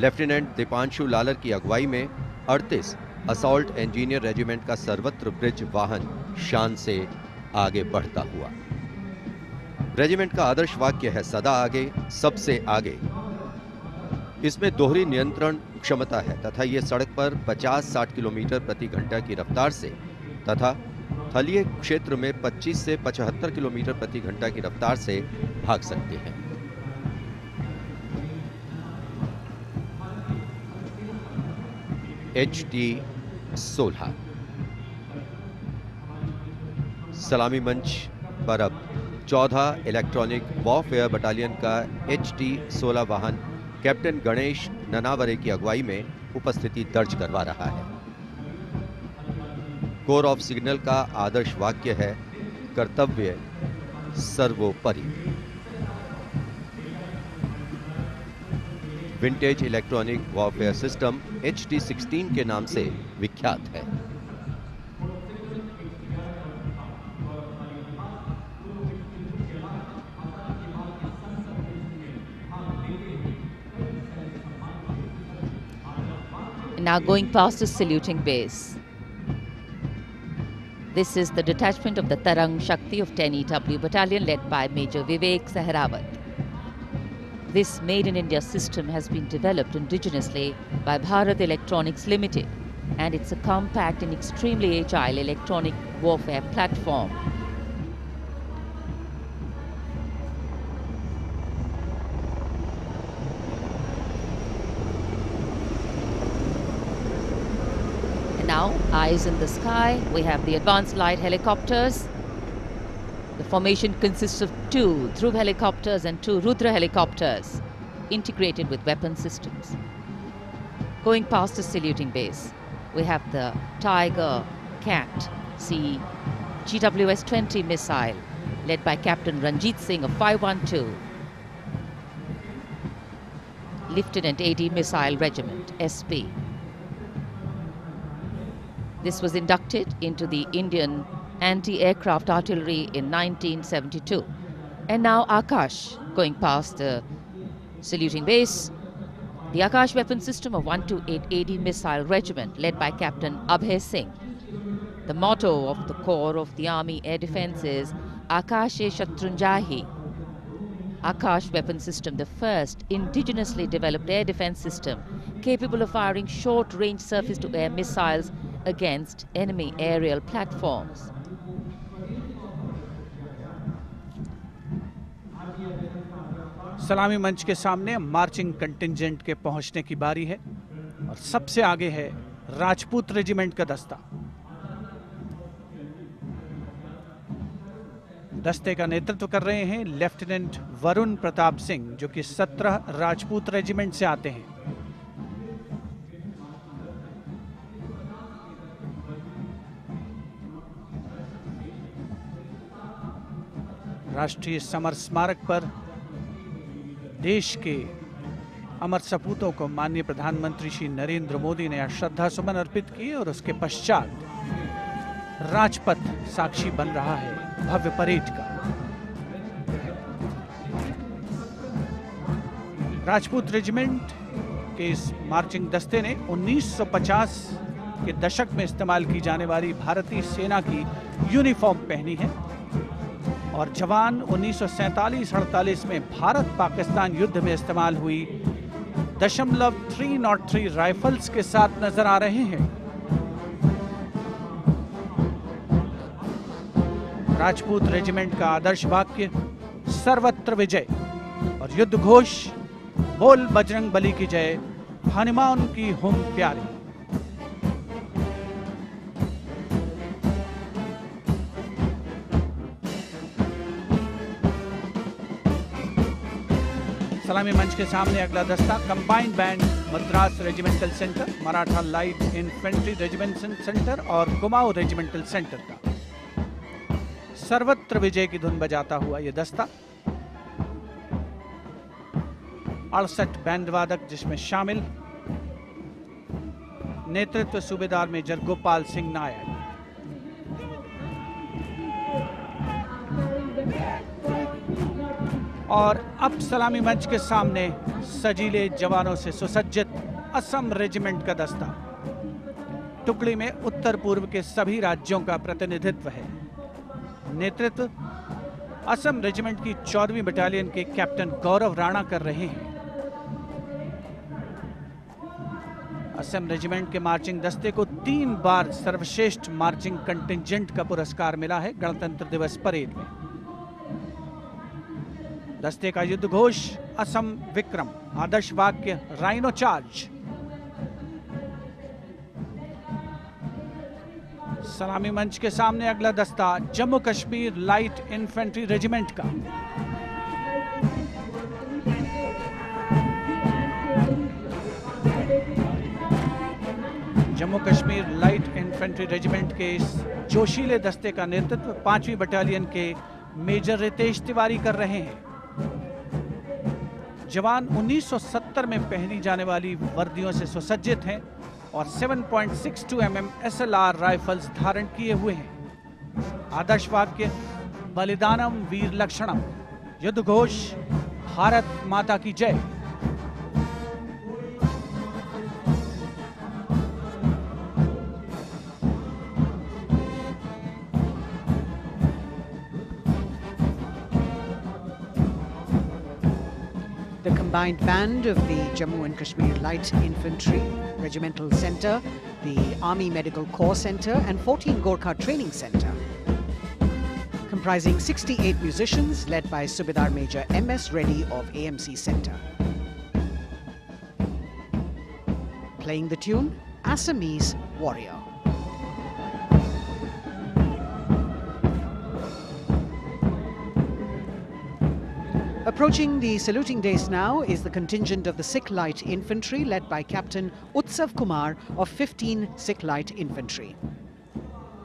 Lieutenant Deepanshu Lalar की अगुवाई में 38 असॉल्ट इंजीनियर रेजिमेंट का सर्वत्र ब्रिज वाहन शान से आगे बढ़ता हुआ। रेजिमेंट का आदर्श वाक्य है, सदा आगे, सबसे आगे। इसमें दोहरी नियंत्रण क्षमता है तथा ये सड़क पर 50-60 किलोमीटर प्रति घंटा की रफ्तार से तथा थलीय क्षेत्र में 25 से 75 किलोमीटर प्रति घंटा की रफ्तार से भाग सकते हैं। एच टी सोलह। सलामी मंच पर अब 14 इलेक्ट्रॉनिक वॉरफेयर बटालियन का एच टी सोलह वाहन कैप्टन गणेश ननावरे की अगुवाई में उपस्थिति दर्ज करवा रहा है। कोर ऑफ़ सिग्नल का आदर्श वाक्य है, कर्तव्य सर्वोपरि। Vintage electronic warfare system H T के नाम से विख्यात है now going past the saluting base. This is the detachment of the Tarang Shakti of 10 EW Battalion led by Major Vivek Saharawat. This Made in India system has been developed indigenously by Bharat Electronics Limited and it's a compact and extremely agile electronic warfare platform. And now, eyes in the sky, we have the advanced light helicopters. The formation consists of two Dhruv helicopters and two Rudra helicopters, integrated with weapon systems. Going past the saluting base, we have the Tiger Cat C GWS 20 missile, led by Captain Ranjit Singh of 512. Lieutenant AD Missile Regiment, SP. This was inducted into the Indian anti-aircraft artillery in 1972. And now Akash, going past the saluting base, the Akash weapon system of 128 AD Missile Regiment, led by Captain Abhay Singh. The motto of the Corps of the Army Air Defense is Akashe Shatrunjahi. Akash weapon system, the first indigenously developed air defense system capable of firing short-range surface-to-air missiles against enemy aerial platforms. सलामी मंच के सामने मार्चिंग कंटिंजेंट के पहुँचने की बारी है और सबसे आगे है राजपूत रेजिमेंट का दस्ता। दस्ते का नेतृत्व कर रहे हैं लेफ्टिनेंट वरुण प्रताप सिंह, जो कि 17 राजपूत रेजिमेंट से आते हैं। राष्ट्रीय समर स्मारक पर देश के अमर सपूतों को माननीय प्रधानमंत्री श्री नरेंद्र मोदी ने श्रद्धा सुमन अर्पित किए और उसके पश्चात राजपथ साक्षी बन रहा है भव्य परेड का। राजपूत रेजिमेंट के इस मार्चिंग दस्ते ने 1950 के दशक में इस्तेमाल की जाने वाली भारतीय सेना की यूनिफॉर्म पहनी है। और जवान 1947-48 में भारत पाकिस्तान युद्ध में इस्तेमाल हुई। दशमलव थ्री नॉट थ्री राइफल्स के साथ नज़र आ रहे हैं। राजपूत रेजिमेंट का आदर्श वाक्य, सर्वत्र विजय और युद्ध घोष, बोल बजरंग बली की जय, हनुमान की हुम प्यारी। सलामी मंच के सामने अगला दस्ता combined band Madras regimental centre Maratha light infantry regimental centre और कुमाऊं रेजिमेंटल सेंटर का। सर्वत्र विजय की धुन बजाता हुआ यह दस्ता। अड़सठ बैंड वादक जिसमें शामिल। नेतृत्व सूबेदार मेजर गोपाल सिंह नायक। और अब सलामी मंच के सामने सजीले जवानों से सुसज्जित असम रेजिमेंट का दस्ता। टुकड़ी में उत्तर पूर्व के सभी राज्यों का प्रतिनिधित्व है। नेतृत्व, असम रेजिमेंट की चौदहवीं बटालियन के कैप्टन गौरव राणा कर रहे हैं। असम रेजिमेंट के मार्चिंग दस्ते को तीन बार सर्वश्रेष्ठ मार्चिंग कंटिंजेंट का पुरस्कार मिला है गणतंत्र दिवस परेड में। दस्ते का युद्ध घोष, असम विक्रम, आदर्श वाक्य राइनो चार्ज सलामी मंच के सामने अगला दस्ता, Jammu Kashmir light infantry regiment का। Jammu Kashmir light infantry regiment के इस जोशीले दस्ते का नेतृत्व पांचवी बटालियन के मेजर रितेश तिवारी कर रहे हैं। जवान 1970 में पहनी जाने वाली वर्दियों से सुसज्जित हैं और 7.62 पॉइंट mm SLR राइफल्स धारण किए हुए हैं। आदर्श वाक्य बलिदानम वीर लक्षणम। युद्ध घोष भारत माता की जय। Combined band of the Jammu and Kashmir Light Infantry Regimental Centre, the Army Medical Corps Centre, and 14 Gorkha Training Centre. Comprising 68 musicians led by Subedar Major M.S. Reddy of AMC Centre. Playing the tune Assamese Warrior. Approaching the saluting days now is the contingent of the Sikh Light Infantry led by Captain Utsav Kumar of 15 Sikh Light Infantry.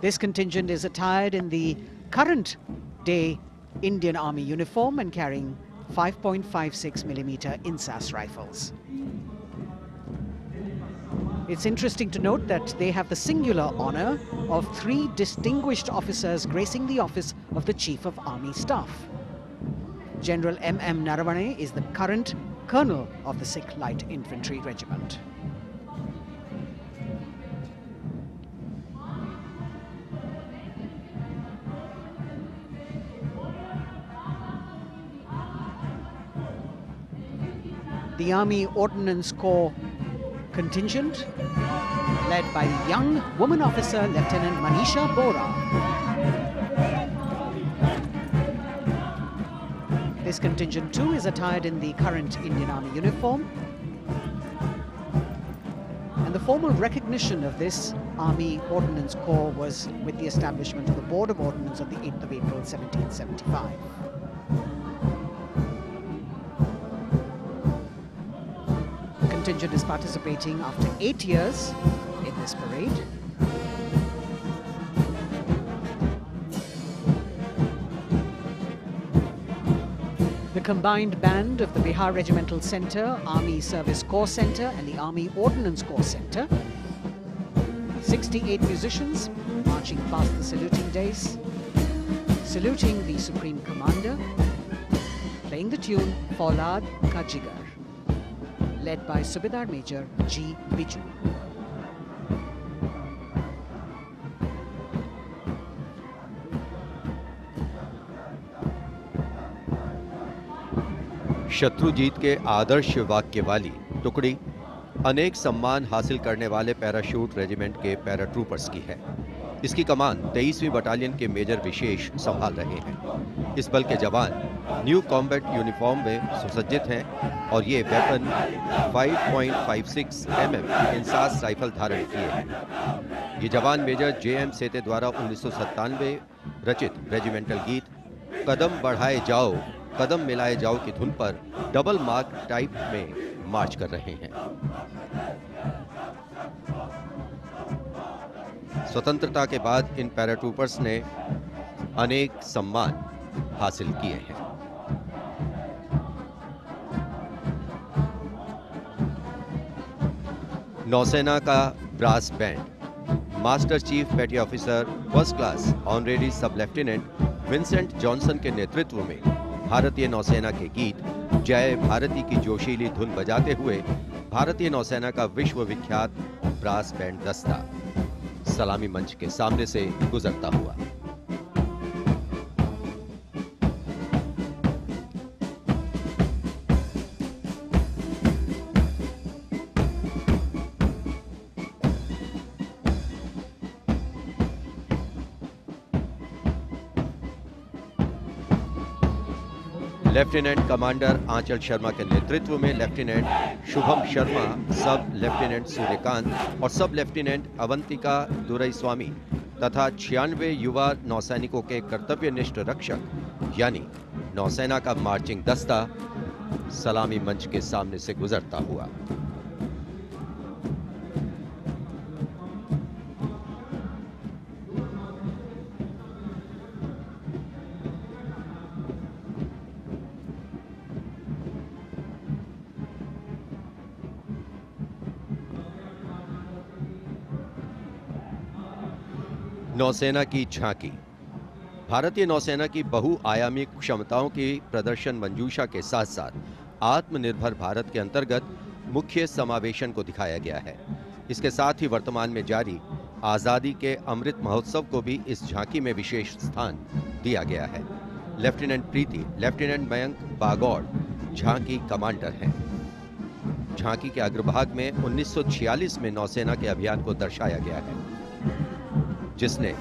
This contingent is attired in the current day Indian Army uniform and carrying 5.56mm INSAS rifles. It's interesting to note that they have the singular honor of three distinguished officers gracing the office of the Chief of Army Staff. General M. M. Naravane is the current colonel of the Sikh Light Infantry Regiment. The Army Ordnance Corps contingent, led by young woman officer Lieutenant Manisha Bora, This contingent too is attired in the current Indian Army uniform. And the formal recognition of this Army Ordnance Corps was with the establishment of the Board of Ordnance on the 8th of April 1775. The contingent is participating after eight years in this parade. Combined band of the Bihar Regimental Centre, Army Service Corps Centre and the Army Ordnance Corps Centre. 68 musicians marching past the saluting days, saluting the Supreme Commander, playing the tune Faulad Ka Jigar, led by Subedar Major G. Biju. Shatrujeet के आदर्श वाक्य वाली टुकड़ी अनेक सम्मान हासिल करने वाले पैराशूट रेजिमेंट के पैराट्रूपर्स की है। इसकी कमान 23वीं बटालियन के मेजर विशेष संभाल रहे हैं। इस बल के जवान न्यू कॉम्बैट यूनिफॉर्म में सुसज्जित हैं और ये वेपन 5.56 mm इंसास राइफल धारण किए हैं। ये जवान मेजर जे एम सेते द्वारा उन्नीस सौ सत्तानवे रचित रेजिमेंटल गीत कदम बढ़ाए जाओ कदम मिलाए जाओ की धुन पर डबल मार्क टाइप में मार्च कर रहे हैं। स्वतंत्रता के बाद इन पैराट्रूपर्स ने अनेक सम्मान हासिल किए हैं। नौसेना का brass band, master chief petty officer, first class honorary sub lieutenant Vincent Johnson के नेतृत्व में भारतीय नौसेना के गीत, जय भारती की जोशीली धुन बजाते हुए भारतीय नौसेना का विश्व विख्यात ब्रास बैंड दस्ता। सलामी मंच के सामने से गुजरता हुआ। लेफ्टिनेंट कमांडर आंचल शर्मा के नेतृत्व में लेफ्टिनेंट शुभम शर्मा, सब लेफ्टिनेंट सूर्यकांत और सब लेफ्टिनेंट अवंतिका दुरई स्वामी तथा छियानवे युवा नौसैनिकों के कर्तव्यनिष्ठ रक्षक, यानी नौसेना का मार्चिंग दस्ता, सलामी मंच के सामने से गुजरता हुआ। नौसेना की झांकी। भारतीय नौसेना की बहुआयामी क्षमताओं की प्रदर्शन मंजूषा के साथ साथ आत्मनिर्भर भारत के अंतर्गत मुख्य समावेशन को दिखाया गया है। इसके साथ ही वर्तमान में जारी आज़ादी के अमृत महोत्सव को भी इस झांकी में विशेष स्थान दिया गया है। लेफ्टिनेंट प्रीति, लेफ्टिनेंट मयंक बागौड़ झांकी कमांडर हैं। झांकी के अग्रभाग में 1946 में नौसेना के अभियान को दर्शाया गया है। जिसने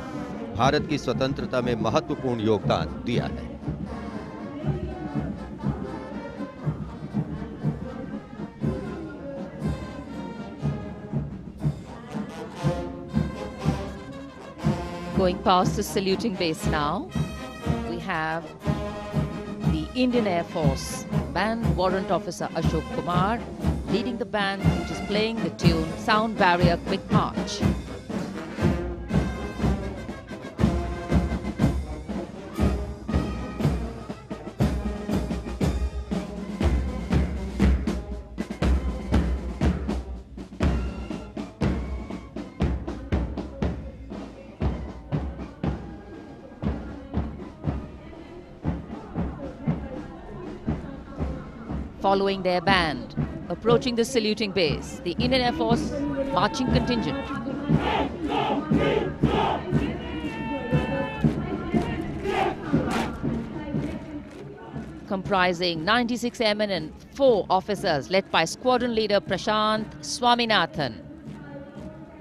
भारत की स्वतंत्रता में महत्वपूर्ण योगदान दिया है Going past the saluting base now, we have the Indian Air Force Band Warrant Officer Ashok Kumar leading the band which is playing the tune Sound Barrier Quick March. Following their band, approaching the saluting base, the Indian Air Force marching contingent. Comprising 96 airmen and 4 officers led by squadron leader Prashant Swaminathan.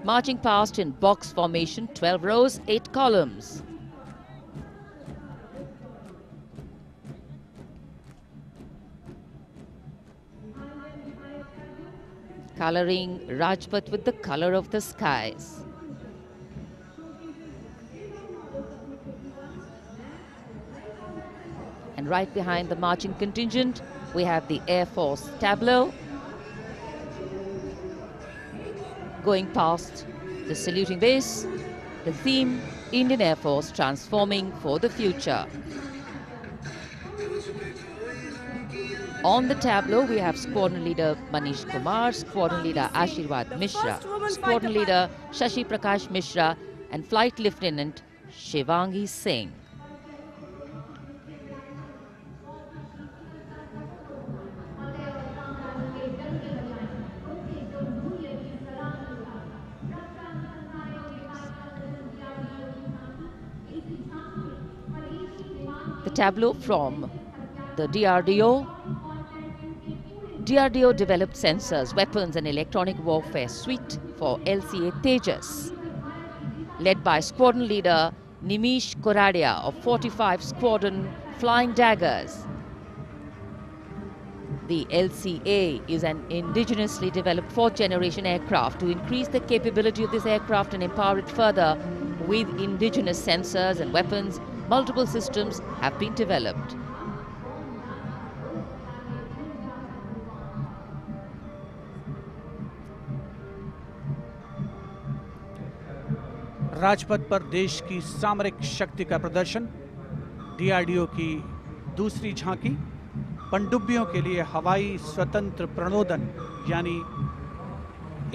Marching past in box formation, 12 rows, 8 columns. Coloring Rajpath with the color of the skies. And right behind the marching contingent, we have the Air Force tableau. Going past the saluting base, the theme Indian Air Force transforming for the future. On the tableau, we have squadron leader Manish Kumar, squadron leader Ashirwad Mishra, squadron leader Shashi Prakash Mishra, and flight lieutenant Shivangi Singh. The tableau from the DRDO DRDO developed sensors, weapons and electronic warfare suite for LCA Tejas. Led by squadron leader Nimish Koradia of 45 Squadron Flying Daggers. The LCA is an indigenously developed fourth generation aircraft to increase the capability of this aircraft and empower it further with indigenous sensors and weapons. Multiple systems have been developed. Rajpath पर देश की सामरिक शक्ति का प्रदर्शन, डीआरडीओ की दूसरी झांकी, पनडुब्बियों के लिए हवाई स्वतंत्र प्रणोदन यानी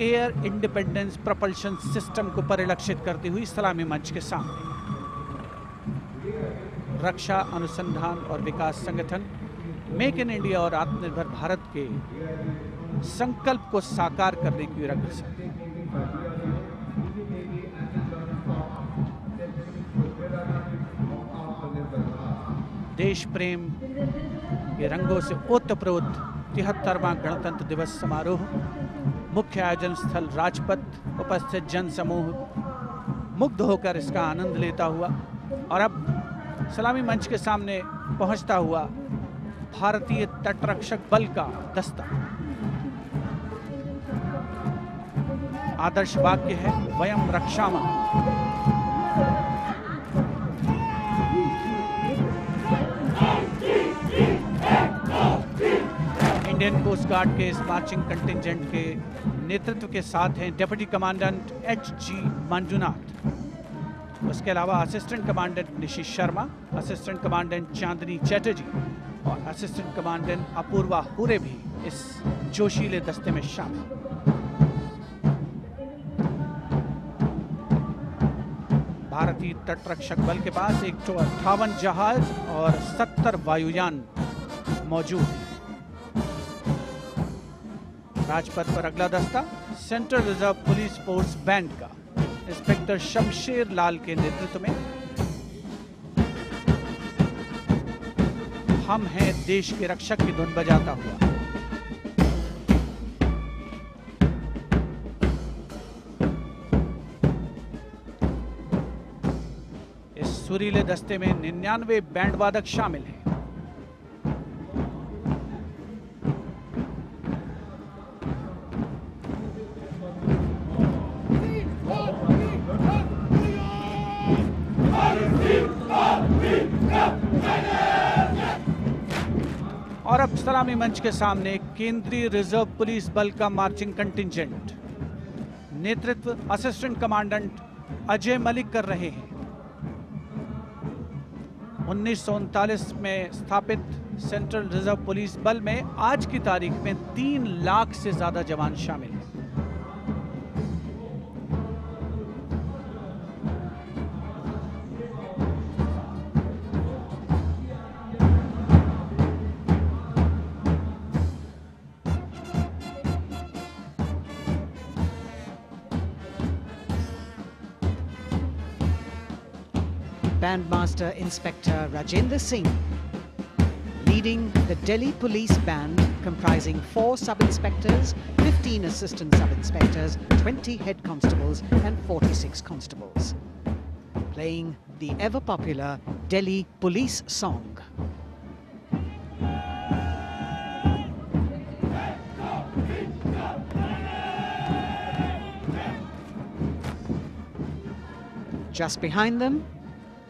एयर इंडिपेंडेंस प्रपल्शन सिस्टम को परिलक्षित करती हुई सलामी मंच के सामने। रक्षा अनुसंधान और विकास संगठन, मेक इन इंडिया और आत्मनिर्भर भारत के संकल्प को साकार करने की अग्रसर देश प्रेम के रंगों से ओतप्रोत तिहत्तरवां गणतंत्र दिवस समारोह, मुख्य आयोजन स्थल राजपथ, उपस्थित जन समूह मुग्ध होकर इसका आनंद लेता हुआ और अब सलामी मंच के सामने पहुँचता हुआ भारतीय तटरक्षक बल का दस्ता। आदर्श वाक्य है, वयम रक्षामा। इंडियन कोस्ट गार्ड के इस मार्चिंग कंटिजेंट के नेतृत्व के साथ हैं deputy commandant H G Manjunath. उसके अलावा assistant commandant Nishit Sharma, assistant commandant Chandni Chatterjee और असिस्टेंट कमांडेंट अपूर्वा हुरे भी इस जोशीले दस्ते में शामिल। भारतीय तटरक्षक बल के पास एक सौ अट्ठावन जहाज़ और सत्तर वायुयान मौजूद हैं। राजपथ पर अगला दस्ता central reserve police force band का। इंस्पेक्टर शमशेर लाल के नेतृत्व में। हम हैं देश के रक्षक की धुन बजाता हुआ। इस सुरीले दस्ते में निन्यानवे बैंड वादक शामिल हैं। सलामी मंच के सामने केंद्रीय रिज़र्व पुलिस बल का मार्चिंग कंटिजेंट। नेतृत्व असिस्टेंट कमांडेंट अजय मलिक कर रहे हैं। उन्नीस सौ उनतालीस में स्थापित सेंट्रल रिज़र्व पुलिस बल में आज की तारीख में तीन लाख से ज़्यादा जवान शामिल। Bandmaster Inspector Rajendra Singh, leading the Delhi Police Band comprising four sub-inspectors, 15 assistant sub-inspectors, 20 head constables and 46 constables. Playing the ever-popular Delhi Police song. Just behind them,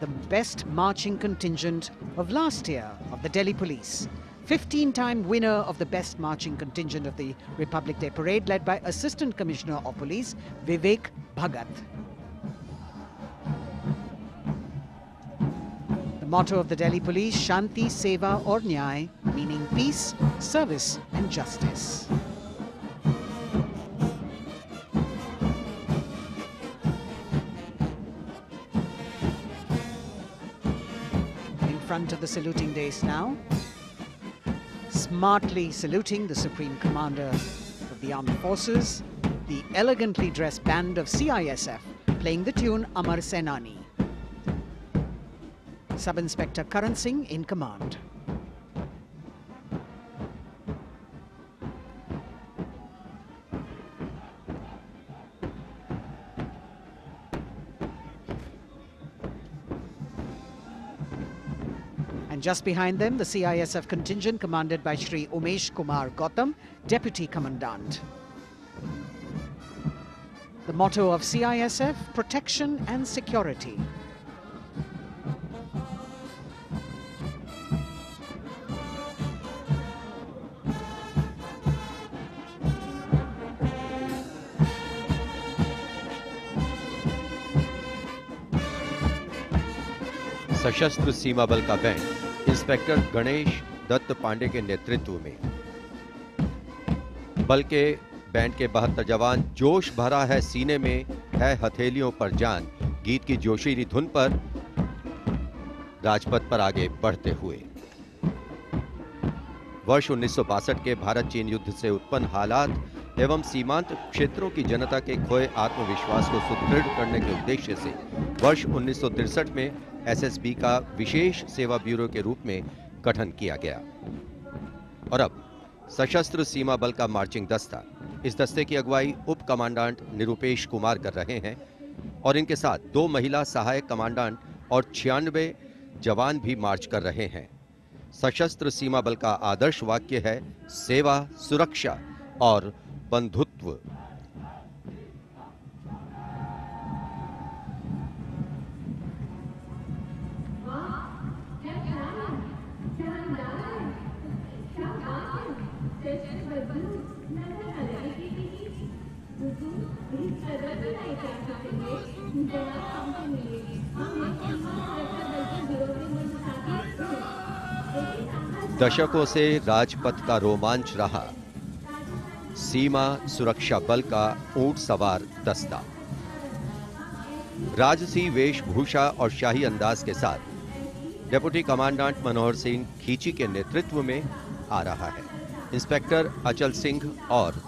the best marching contingent of last year of the Delhi Police. 15 time winner of the best marching contingent of the Republic Day Parade, led by Assistant Commissioner of Police Vivek Bhagat. The motto of the Delhi Police Shanti, Seva or Nyay, meaning peace, service, and justice. Front of the saluting dais now, smartly saluting the Supreme Commander of the Armed Forces, the elegantly dressed band of CISF playing the tune Amar Senani. Sub-Inspector Karan Singh in command. And just behind them, the CISF contingent commanded by Shri Umesh Kumar Gautam, Deputy Commandant. The motto of CISF, protection and security. सशस्त्र सीमा बल का बैंड इंस्पेक्टर गणेश दत्त पांडे के नेतृत्व में। बल के बैंड के बहत्तर जवान जोश भरा है सीने में, है हथेलियों पर जान। गीत की जोशीली धुन पर राजपथ पर आगे बढ़ते हुए। वर्ष 1962 के भारत चीन युद्ध से उत्पन्न हालात एवं सीमांत क्षेत्रों की जनता के खोए आत्मविश्वास को सुदृढ़ करने के उद्देश्य से वर्ष 1963 में एसएसबी का विशेष सेवा ब्यूरो के रूप में गठन किया गया। और अब, सशस्त्र सीमा बल का मार्चिंग दस्ता। इस दस्ते की अगुवाई उप कमांडेंट निरुपेश कुमार कर रहे हैं और इनके साथ दो महिला सहायक कमांडेंट और छियानवे जवान भी मार्च कर रहे हैं। सशस्त्र सीमा बल का आदर्श वाक्य है सेवा, सुरक्षा और बंधुत्व। दशकों से राजपथ का रोमांच रहा। सीमा सुरक्षा बल का ऊँट सवार दस्ता। राजसी वेशभूषा और शाही अंदाज के साथ, डेप्यूटी कमांडेंट मनोहर सिंह खींची के नेतृत्व में आ रहा है। इंस्पेक्टर अचल सिंह और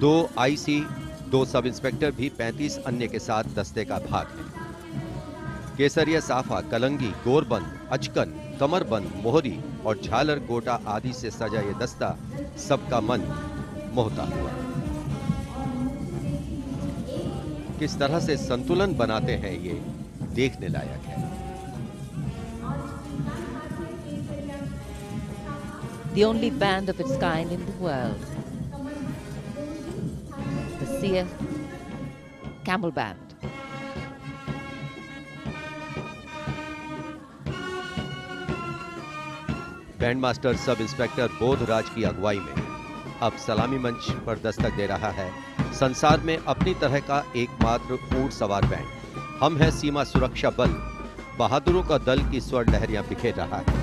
दो आईसी, दो सब इंस्पेक्टर भी 35 अन्य के साथ दस्ते का भाग है। केसरिया साफा, कलंगी, गोरबंद, अचकन कमरबंद, मोहरी और झालर, गोटा आदि से सजा ये दस्ता सबका मन मोहता हुआ किस तरह से संतुलन बनाते हैं ये देखने लायक है the only band of its kind in the world. The CF Camel Band. Band master sub inspector Bodhraj की अगुवाई में। अब सलामी मंच पर दस्तक दे रहा है। संसार में अपनी तरह का एकमात्र ऊँट सवार बैंड। हम हैं सीमा सुरक्षा बल। बहादुरों का दल की स्वर लहरियाँ बिखेर रहा है।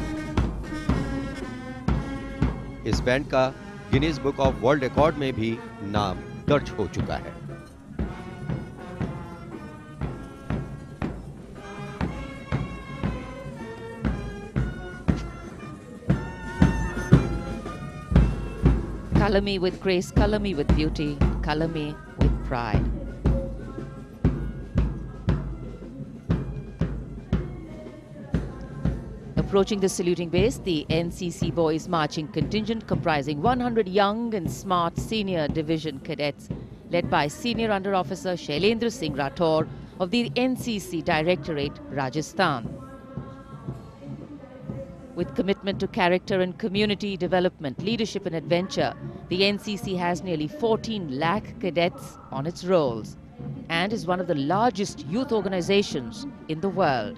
इस बैंड का Guinness book of world record में भी नाम दर्ज हो चुका है। Color me with grace, color me with beauty, color me with pride. Approaching the saluting base, the NCC Boys Marching Contingent comprising 100 young and smart senior division cadets led by Senior Under Officer Shailendra Singh Rathore of the NCC Directorate, Rajasthan. With commitment to character and community development, leadership and adventure, the NCC has nearly 14 lakh cadets on its rolls and is one of the largest youth organizations in the world.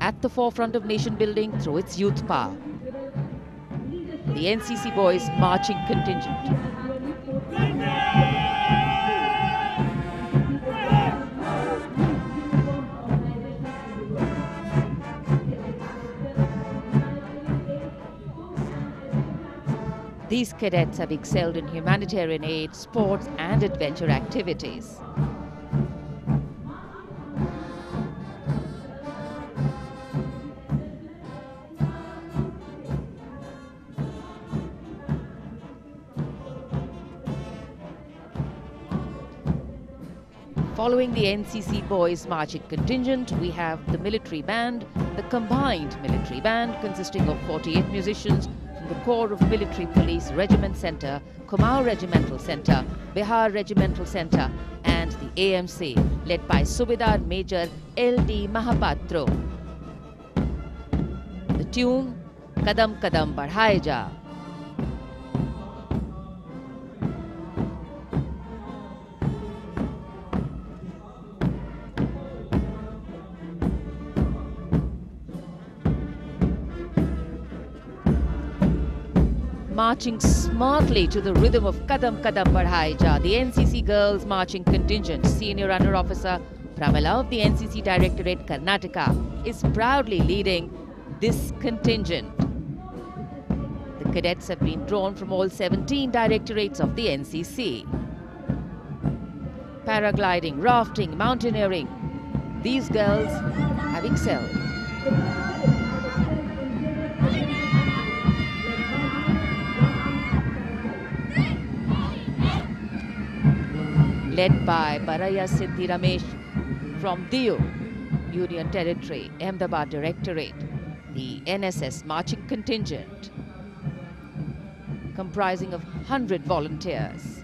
At the forefront of nation building through its youth power, the NCC Boys Marching Contingent. These cadets have excelled in humanitarian aid, sports, and adventure activities. Following the NCC Boys Marching Contingent, we have the military band, the combined military band consisting of 48 musicians from the Corps of Military Police Regiment Center, Kumaon Regimental Center, Bihar Regimental Center, and the AMC, led by Subedar Major L.D. Mahapatro. The tune, Kadam Kadam Badhaye marching smartly to the rhythm of Kadam Kadam Badhai Ja, the NCC Girls Marching Contingent, Senior Under Officer Pramila of the NCC Directorate Karnataka, is proudly leading this contingent. The cadets have been drawn from all 17 directorates of the NCC. Paragliding, rafting, mountaineering, these girls have excelled. Led by Baraya Siddhi Ramesh from Diu, Union Territory, Ahmedabad Directorate, the NSS marching contingent, comprising of 100 volunteers.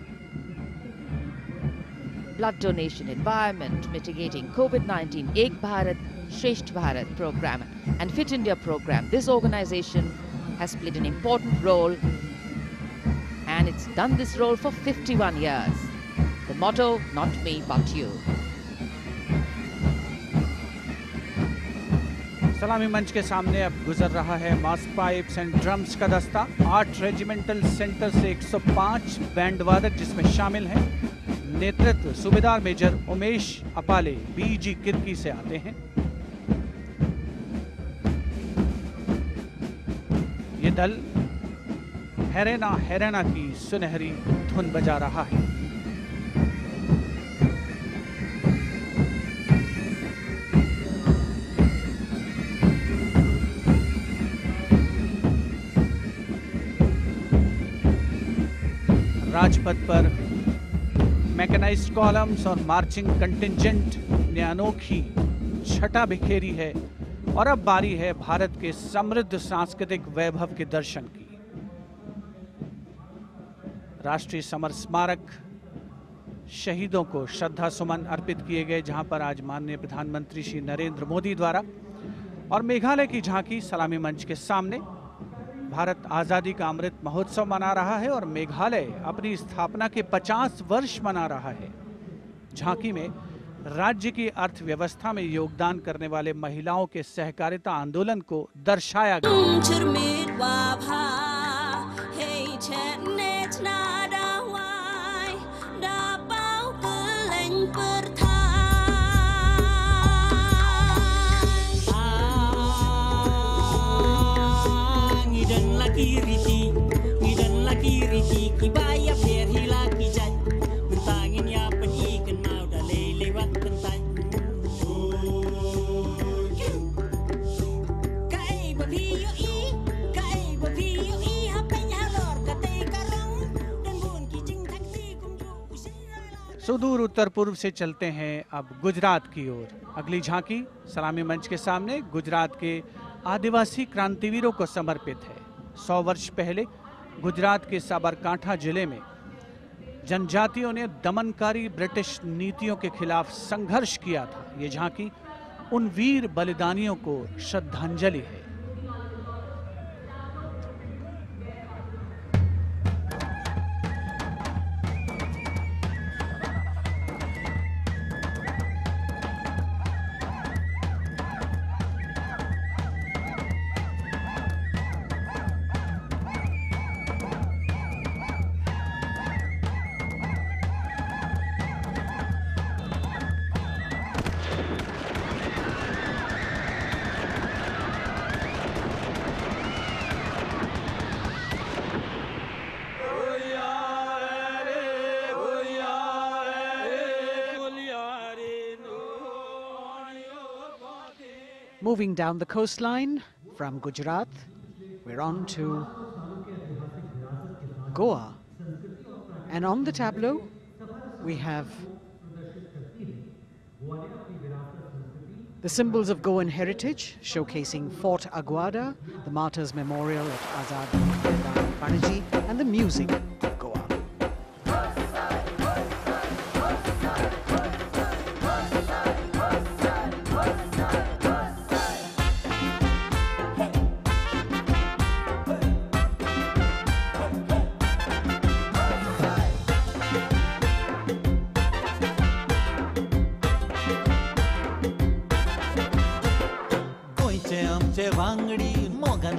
Blood donation, environment, mitigating COVID-19, Ek Bharat, Shresht Bharat program and Fit India program. This organization has played an important role and it's done this role for 51 years. The motto, not me, but you. सलामी मंच के सामने अब गुजर रहा है मास्क पाइप्स एंड ड्रम्स का दस्ता। आठ रेजिमेंटल सेंटर से 105 बैंड वादक जिसमें शामिल हैं। नेतृत्व सूबेदार मेजर उमेश अपाले बीजी किरकी से आते हैं। ये दल हैरेना हैरेना की सुनहरी धुन बजा रहा है। राजपथ पर मैकेनाइज्ड कॉलम्स और मार्चिंग कंटिंजेंट ने अनोखी छटा बिखेरी है और अब बारी है भारत के समृद्ध सांस्कृतिक वैभव के दर्शन की। राष्ट्रीय समर स्मारक शहीदों को श्रद्धा सुमन अर्पित किए गए, जहाँ पर आज माननीय प्रधानमंत्री श्री नरेंद्र मोदी द्वारा और मेघालय की झांकी सलामी मंच के सामने भारत आज़ादी का अमृत महोत्सव मना रहा है और मेघालय अपनी स्थापना के 50 वर्ष मना रहा है। झांकी में राज्य की अर्थव्यवस्था में योगदान करने वाले महिलाओं के सहकारिता आंदोलन को दर्शाया गया। सुदूर उत्तर पूर्व से चलते हैं अब गुजरात की ओर। अगली झांकी सलामी मंच के सामने गुजरात के आदिवासी क्रांतिवीरों को समर्पित है। सौ वर्ष पहले गुजरात के साबरकांठा ज़िले में जनजातियों ने दमनकारी ब्रिटिश नीतियों के खिलाफ संघर्ष किया था। ये झांकी उन वीर बलिदानियों को श्रद्धांजलि है। Moving down the coastline from Gujarat, we're on to Goa. And on the tableau, we have the symbols of Goan heritage, showcasing Fort Aguada, the Martyrs Memorial at Azad Panaji, and the music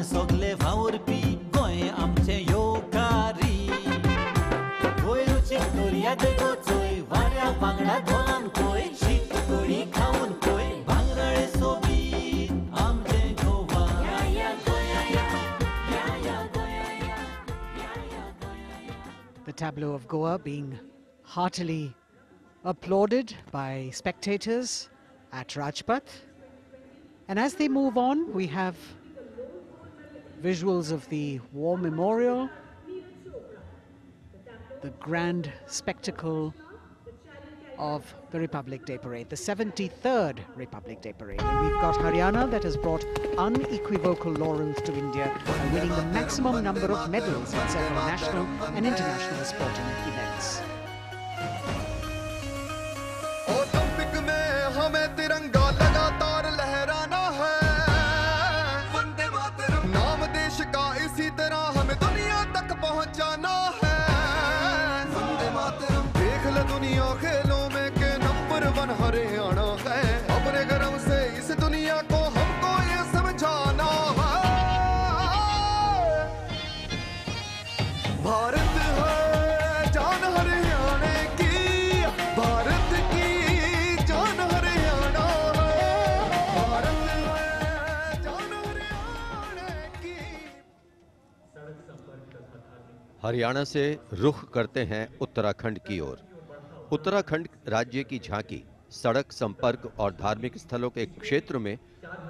सोगले वावरपी गोंय आमचे योकारी गोंयची दर्याद गोचोय वाऱ्या वांगडा धोलान कोय शीत कडी खावन कोय भांगरळे सोबीत आमचे गोवा या या गोंया या या या गोंया या या या गोंया या the tableau of Goa being heartily applauded by spectators at Rajpath. And as they move on, we have visuals of the War Memorial, the grand spectacle of the Republic Day Parade, the 73rd Republic Day Parade. And we've got Haryana that has brought unequivocal laurels to India by winning the maximum number of medals in several national and international sporting events. Haryana से रुख करते हैं उत्तराखंड की ओर। उत्तराखंड राज्य की झांकी सड़क संपर्क और धार्मिक स्थलों के क्षेत्र में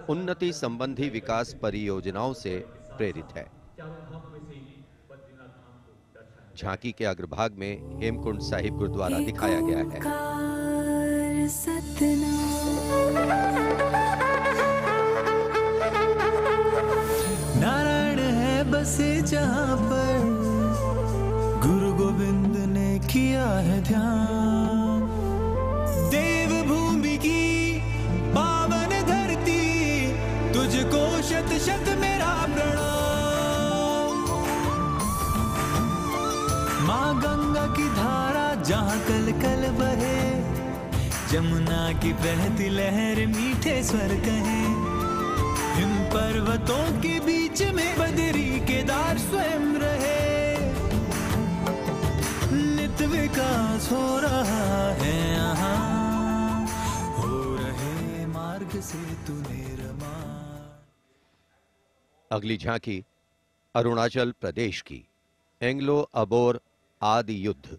उन्नति संबंधी विकास परियोजनाओं से प्रेरित है। झांकी के अग्रभाग में हेमकुंड साहिब गुरुद्वारा दिखाया गया है। नारायण है बसे जहाँ पर गोविंद ने किया है ध्यान। देव भूमि की पावन धरती, तुझको शत शत मेरा प्रणाम। माँ गंगा की धारा जहाँ कल कल बहे, जमुना की बहती लहर मीठे स्वर कहे। हिम पर्वतों के बीच में बदरी केदार स्वयं रहे। विकास हो रहा है, यहाँ हो रहे मार्ग से तूने अगली झांकी, अरुणाचल प्रदेश की, एंग्लो अबोर आदि युद्ध।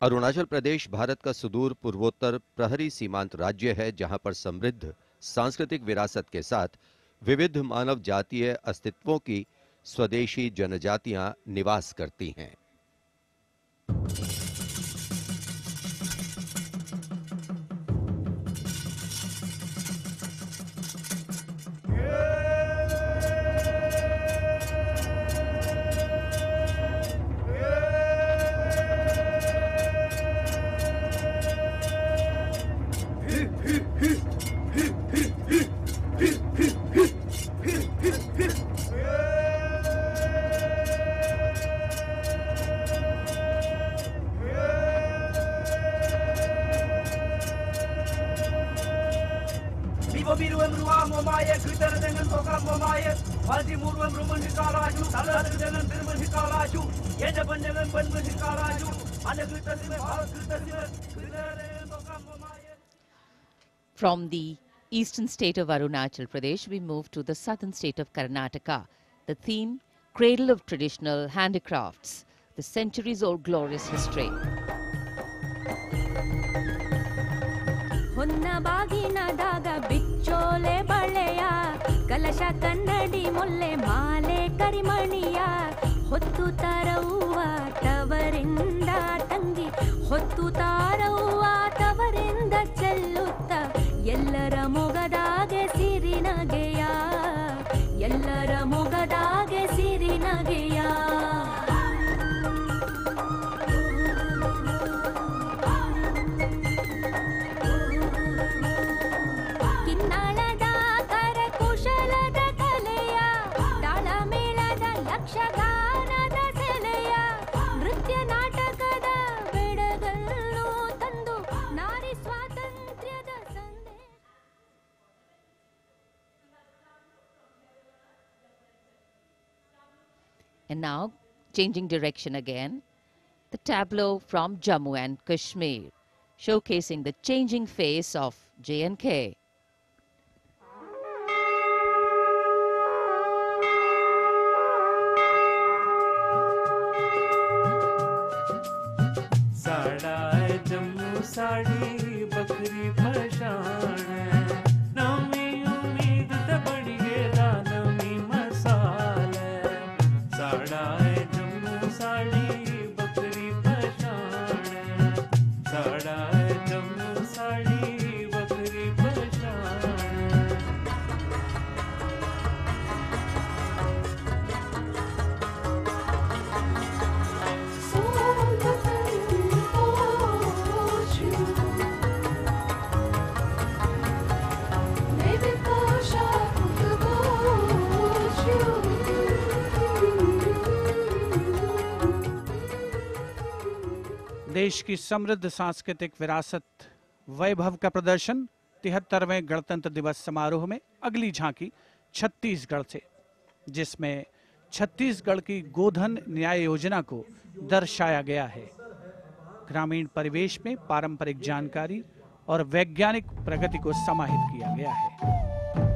अरुणाचल प्रदेश भारत का सुदूर पूर्वोत्तर प्रहरी सीमांत राज्य है, जहाँ पर समृद्ध सांस्कृतिक विरासत के साथ विविध मानव जातीय अस्तित्वों की स्वदेशी जनजातियाँ निवास करती हैं। you From the eastern state of Arunachal Pradesh, we move to the southern state of Karnataka. The theme Cradle of Traditional Handicrafts, the centuries old glorious history. ಹೊನ್ನ ಬಾಗಿನದಾಗ ಬಿಚ್ಚೋಲೆ ಬಳೆಯ ಕಲಶ ಕನ್ನಡಿ ಮೊಲ್ಲೆ ಮಾಲೆ ಕರಿಮಣಿಯ ಹೊತ್ತು ತಾರವ್ವ ತವರಿಂದ ತಂಗಿ ಹೊತ್ತು ತಾರವ್ವ ತವರಿಂದ ಚೆಲ್ಲುತ್ತ ಎಲ್ಲರ ಮೊಗದಾಗೆ ಸಿರಿನಗೆಯ ಎಲ್ಲರ ಮೊಗದಾಗೆ ಸಿರಿನಗೆಯ And now, changing direction again, the tableau from Jammu and Kashmir, showcasing the changing face of J&K. देश की समृद्ध सांस्कृतिक विरासत, वैभव का प्रदर्शन, तिहत्तरवें गणतंत्र दिवस समारोह में अगली झांकी छत्तीसगढ़ से, जिसमें छत्तीसगढ़ की गोधन न्याय योजना को दर्शाया गया है। ग्रामीण परिवेश में पारंपरिक जानकारी और वैज्ञानिक प्रगति को समाहित किया गया है।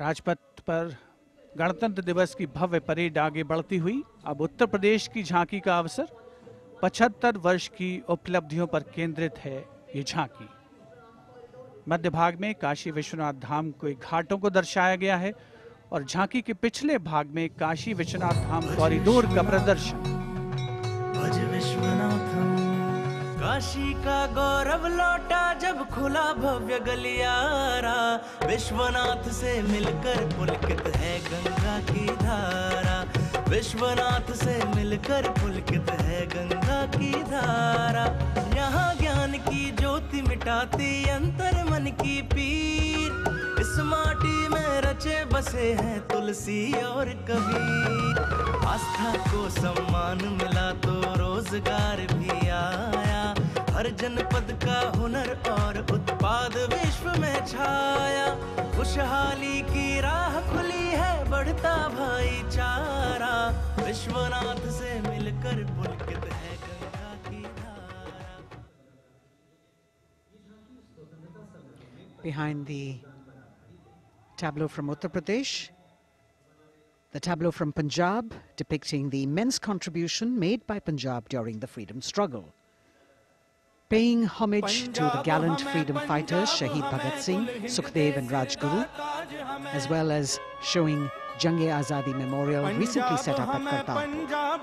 राजपथ पर गणतंत्र दिवस की भव्य परेड आगे बढ़ती हुई, अब उत्तर प्रदेश की झांकी का अवसर 75 वर्ष की उपलब्धियों पर केंद्रित है ये झांकी। मध्य भाग में काशी विश्वनाथ धाम के घाटों को दर्शाया गया है और झांकी के पिछले भाग में काशी विश्वनाथ धाम कॉरिडोर का प्रदर्शन। काशी का गौरव लौटा जब खुला भव्य गलियारा, विश्वनाथ से मिलकर पुलकित है गंगा की धारा। विश्वनाथ से मिलकर पुलकित है गंगा की धारा। यहाँ ज्ञान की ज्योति मिटाती अंतर मन की पीर। इस माटी में रचे बसे हैं तुलसी और कबीर। आस्था को सम्मान मिला तो रोज़गार भी आया। हर जनपद का हुनर और उत्पाद विश्व में छाया खुशहाली की राह खुली है बढ़ता भाईचारा विश्वनाथ से मिलकर पुलकित है गंगा की धारा Behind the tableau from Uttar Pradesh, the tableau from Punjab depicting the immense contribution made by Punjab during the freedom struggle. Paying homage to the gallant freedom fighters Shahid Bhagat Singh, Sukhdev and Rajguru, as well as showing Jange Azadi Memorial recently set up at Kartarpur. Punjab,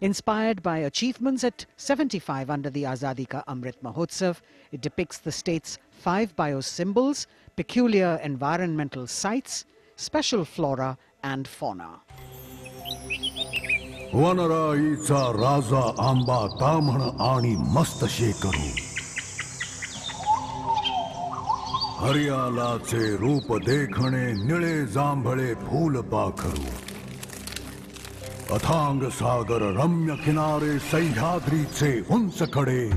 Inspired by achievements at 75 under the Azadika Amrit Mahotsav, it depicts the state's five biosymbols, peculiar environmental sites, special flora and fauna. अथांग सागर रम्य किनारे सह्याद्रीचे उंच कडे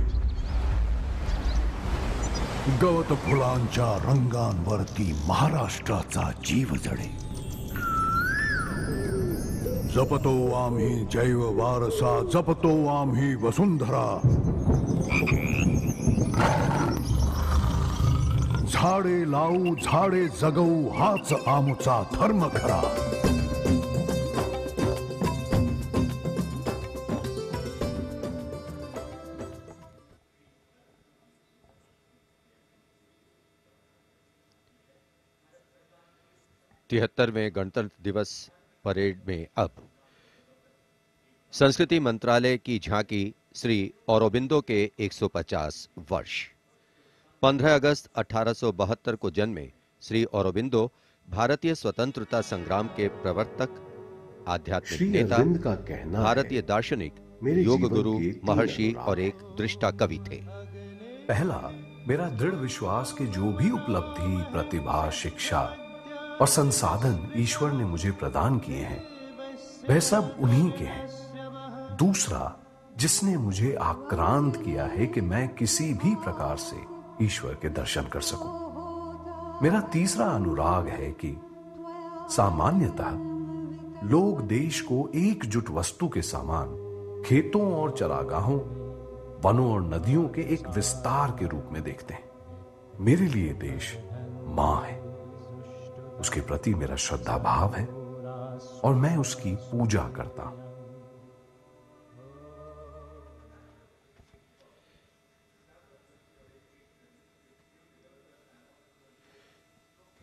गवत फुलांच्या रंगांवरती महाराष्ट्राचा जीव जडे. जपतो आम्ही जैव वारसा जपतो आम्ही वसुंधरा. झाडे लावू झाडे जगवू हाच आमचा धर्म खरा. तिहत्तरवें गणतंत्र दिवस परेड में अब। संस्कृति मंत्रालय की झांकी श्री औरोबिंदो के 150 वर्ष। 15 अगस्त 1872 को जन्मे श्री औरबिंदो भारतीय स्वतंत्रता संग्राम के प्रवर्तक आध्यात्मिक नेता का कहना भारतीय दार्शनिक योग गुरु महर्षि और एक दृष्टा कवि थे। पहला मेरा दृढ़ विश्वास कि जो भी उपलब्धि प्रतिभा शिक्षा और संसाधन ईश्वर ने मुझे प्रदान किए हैं। वह सब उन्हीं के हैं। दूसरा, जिसने मुझे आक्रांत किया है कि मैं किसी भी प्रकार से ईश्वर के दर्शन कर सकूँ। मेरा तीसरा अनुराग है कि सामान्यतः लोग देश को एकजुट वस्तु के समान खेतों और चरागाहों, वनों और नदियों के एक विस्तार के रूप में देखते हैं। मेरे लिए देश माँ है। उसके प्रति मेरा श्रद्धा भाव है और मैं उसकी पूजा करता हूँ।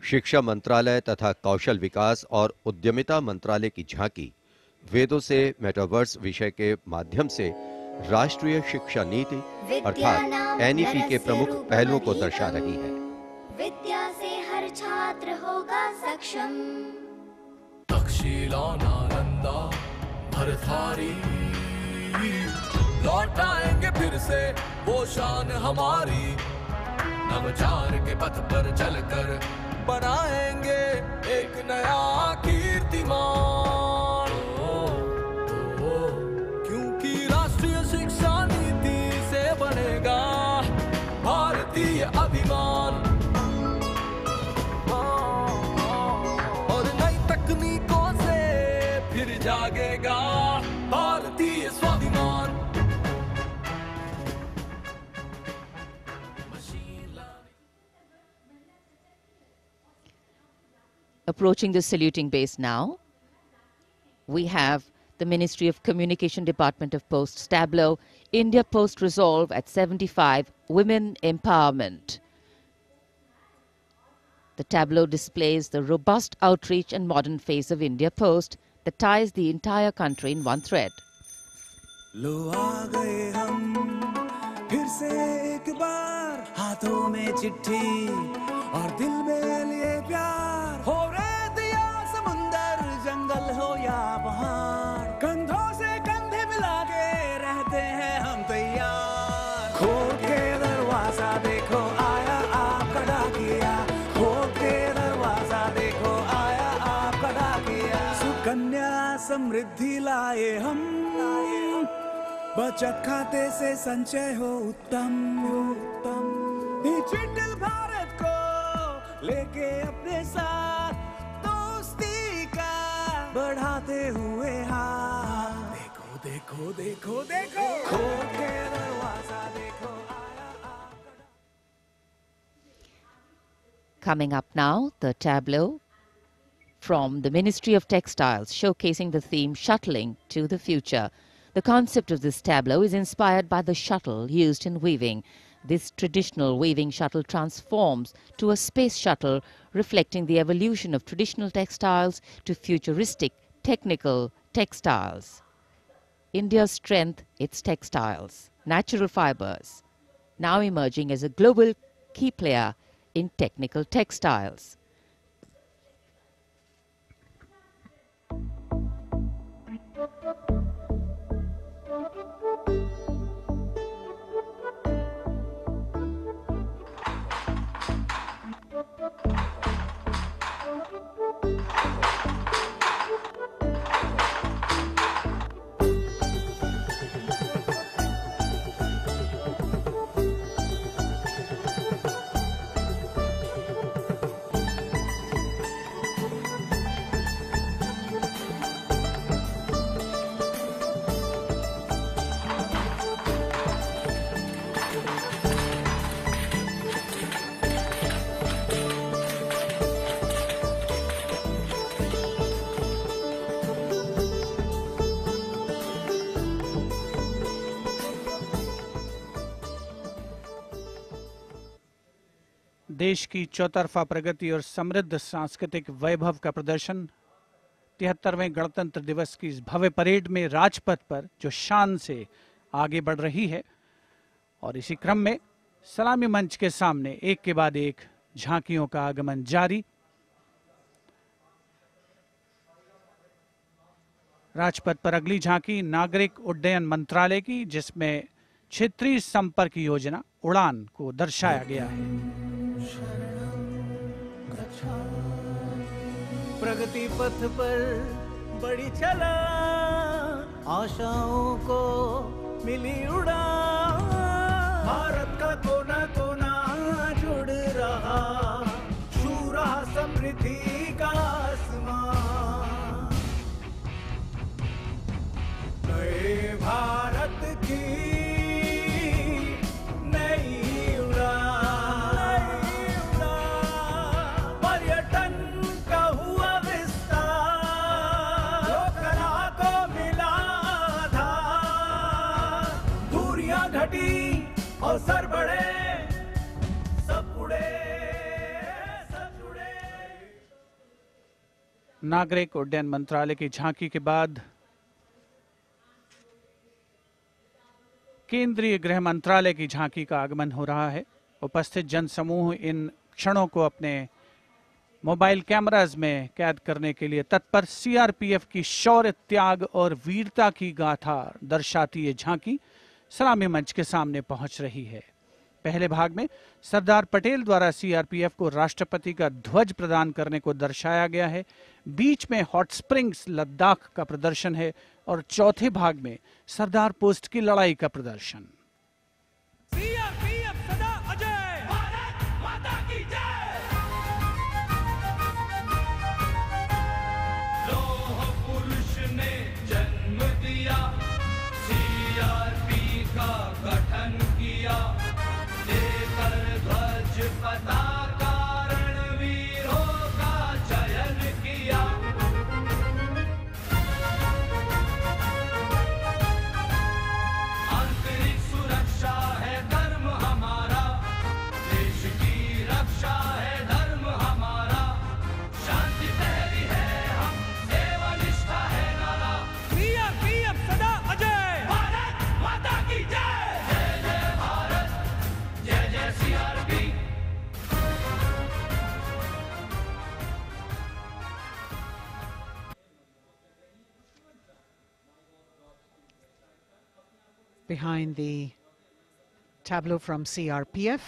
शिक्षा मंत्रालय तथा कौशल विकास और उद्यमिता मंत्रालय की झांकी वेदों से मेटावर्स विषय के माध्यम से राष्ट्रीय शिक्षा नीति अर्थात एनईपी के प्रमुख पहलुओं को दर्शा रही है। मात्र होगा सक्षम। तक्षशिला नालंदा भरथारी। लौट आएँगे फिर से, वो शान हमारी। नवचार के पथ पर चलकर बनाएँगे एक नया कीर्तिमान। Approaching the saluting base now, we have the Ministry of Communication Department of Posts tableau, India Post Resolve at 75, Women Empowerment. The tableau displays the robust outreach and modern face of India Post that ties the entire country in one thread. फिर से एक बार हाथों में चिट्ठी और दिल में लिए प्यार। हो रेत या समुंदर, जंगल हो या पहाड़। कंधों से कंधे मिला के रहते हैं हम तैयार। खोल के दरवाज़ा देखो, आया आपका डाकिया खोल के दरवाज़ा देखो, आया आपका डाकिया सुकन्या समृद्धि लाए हम। बचत खाते से संचय हो उत्तम उत्तम डिजिटल भारत को लेके अपने साथ दोस्ती का बढ़ाते हुए हाथ देखो देखो देखो देखो खोल के दरवाज़ा देखो Coming up now, the tableau from the Ministry of Textiles showcasing the theme Shuttling to the Future. The concept of this tableau is inspired by the shuttle used in weaving. This traditional weaving shuttle transforms to a space shuttle, reflecting the evolution of traditional textiles to futuristic technical textiles. India's strength, its textiles, natural fibers, now emerging as a global key player in technical textiles. देश की चौतरफा प्रगति और समृद्ध सांस्कृतिक वैभव का प्रदर्शन, तिहत्तरवें गणतंत्र दिवस की इस भव्य परेड में राजपथ पर जो शान से आगे बढ़ रही है और इसी क्रम में सलामी मंच के सामने एक के बाद एक झांकियों का आगमन जारी। राजपथ पर अगली झांकी नागरिक उड्डयन मंत्रालय की, जिसमें क्षेत्रीय संपर्क योजना उड़ान को दर्शाया गया है। प्रगति पथ पर बड़ी चला आशाओं को मिली उड़ा भारत का कोना कोना जुड़ रहा। शूरा समृद्धि का आसमान। भारत नागरिक उड्डयन मंत्रालय की झांकी के बाद केंद्रीय गृह मंत्रालय की झांकी का आगमन हो रहा है। उपस्थित जनसमूह इन क्षणों को अपने मोबाइल कैमराज में कैद करने के लिए तत्पर सीआरपीएफ की शौर्य, त्याग और वीरता की गाथा दर्शाती ये झांकी सलामी मंच के सामने पहुँच रही है। पहले भाग में सरदार पटेल द्वारा सीआरपीएफ को राष्ट्रपति का ध्वज प्रदान करने को दर्शाया गया है। बीच में हॉट स्प्रिंग्स लद्दाख का प्रदर्शन है और चौथे भाग में सरदार पोस्ट की लड़ाई का प्रदर्शन। Behind the tableau from CRPF,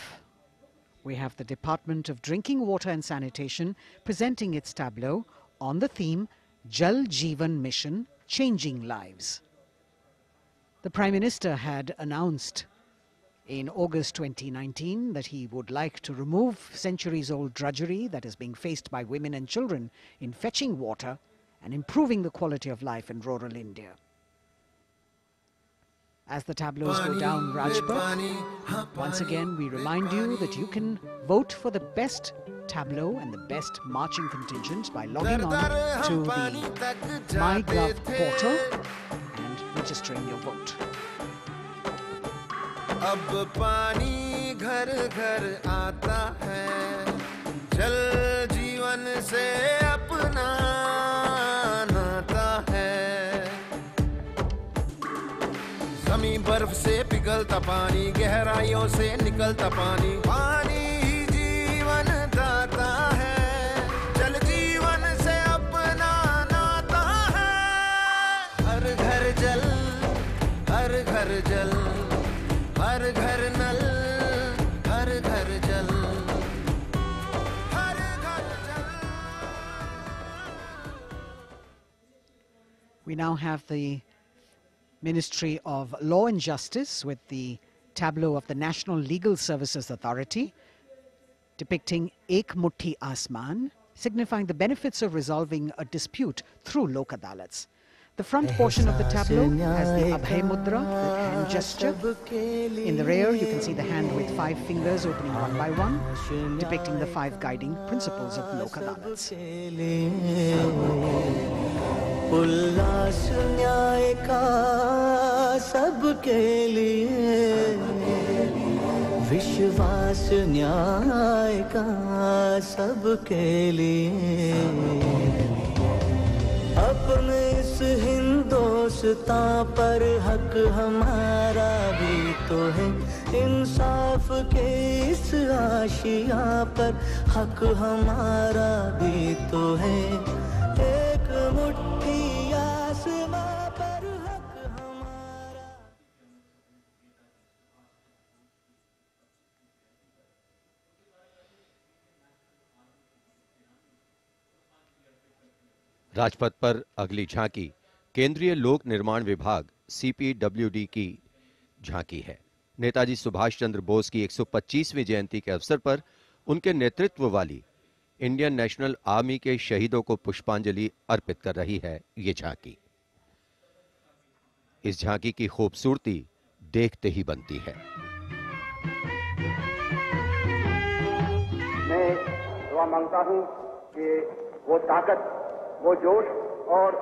we have the Department of Drinking Water and Sanitation presenting its tableau on the theme Jal Jeevan Mission Changing Lives. The Prime Minister had announced in August 2019 that he would like to remove centuries old drudgery that is being faced by women and children in fetching water and improving the quality of life in rural India. As the tableaus go down Rajpath, once again we remind you that you can vote for the best tableau and the best marching contingent by logging on to the MyGov portal and registering your vote. अब पानी घर घर आता है जल जीवन से बर्फ़ से पिघलता पानी, गहराइयों से निकलता पानी। पानी ही जीवन दाता है, जल जीवन से अपना नाता है। हर घर जल, हर घर जल, हर घर नल, हर घर जल। हर घर जल। We now have the Ministry of Law and Justice with the tableau of the National Legal Services Authority depicting Ek Mutti Asman, signifying the benefits of resolving a dispute through Lok Adalats. The front portion of the tableau has the Abhay Mudra, the hand gesture. In the rear, you can see the hand with five fingers opening one by one, depicting the five guiding principles of Lok Adalats. उल्लास न्याय का सबके लिए। विश्वास न्याय का सबके लिए। अपने इस हिंदोस्तां पर हक हमारा भी तो है। इंसाफ के इस आशिया पर हक हमारा भी तो है। एक मुट्ठी राजपथ पर अगली झांकी, केंद्रीय लोक निर्माण विभाग सीपीडब्ल्यूडी की झांकी है। नेताजी सुभाष चंद्र बोस की 125वीं जयंती के अवसर पर उनके नेतृत्व वाली इंडियन नेशनल आर्मी के शहीदों को पुष्पांजलि अर्पित कर रही है ये झांकी। इस झांकी की खूबसूरती देखते ही बनती है। मैं दुआ माँगता हूँ कि वो ताकत वो जोश और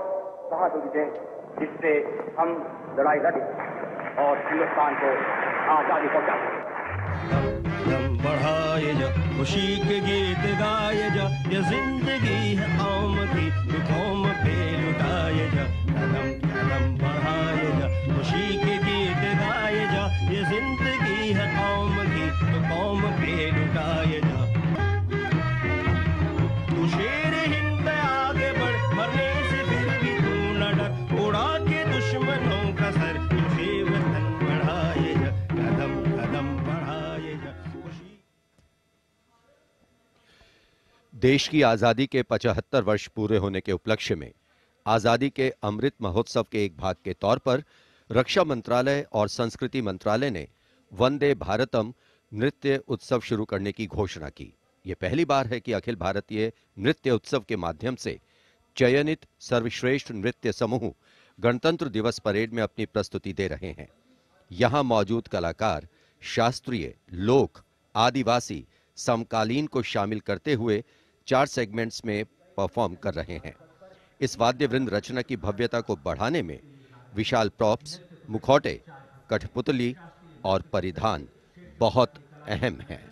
बहादुरी दें, जिससे हम लड़ाई लड़ें और हिंदुस्तान को आज़ादी पहुँचा सकें बढ़ाए जा, खुशी के गीत गाए जा, ये ज़िंदगी है आम की, दुखों पे लुटाए जा। कदम कदम बढ़ाए देश की आज़ादी के 75 वर्ष पूरे होने के उपलक्ष्य में आज़ादी के अमृत महोत्सव के एक भाग के तौर पर रक्षा मंत्रालय और संस्कृति मंत्रालय ने वंदे भारतम नृत्य उत्सव शुरू करने की घोषणा की। यह पहली बार है कि अखिल भारतीय नृत्य उत्सव के माध्यम से चयनित सर्वश्रेष्ठ नृत्य समूह गणतंत्र दिवस परेड में अपनी प्रस्तुति दे रहे हैं। यहाँ मौजूद कलाकार, शास्त्रीय, लोक, आदिवासी, समकालीन को शामिल करते हुए चार सेगमेंट्स में परफॉर्म कर रहे हैं। इस वाद्य वृंद रचना की भव्यता को बढ़ाने में विशाल प्रॉप्स मुखौटे, कठपुतली और परिधान बहुत अहम हैं।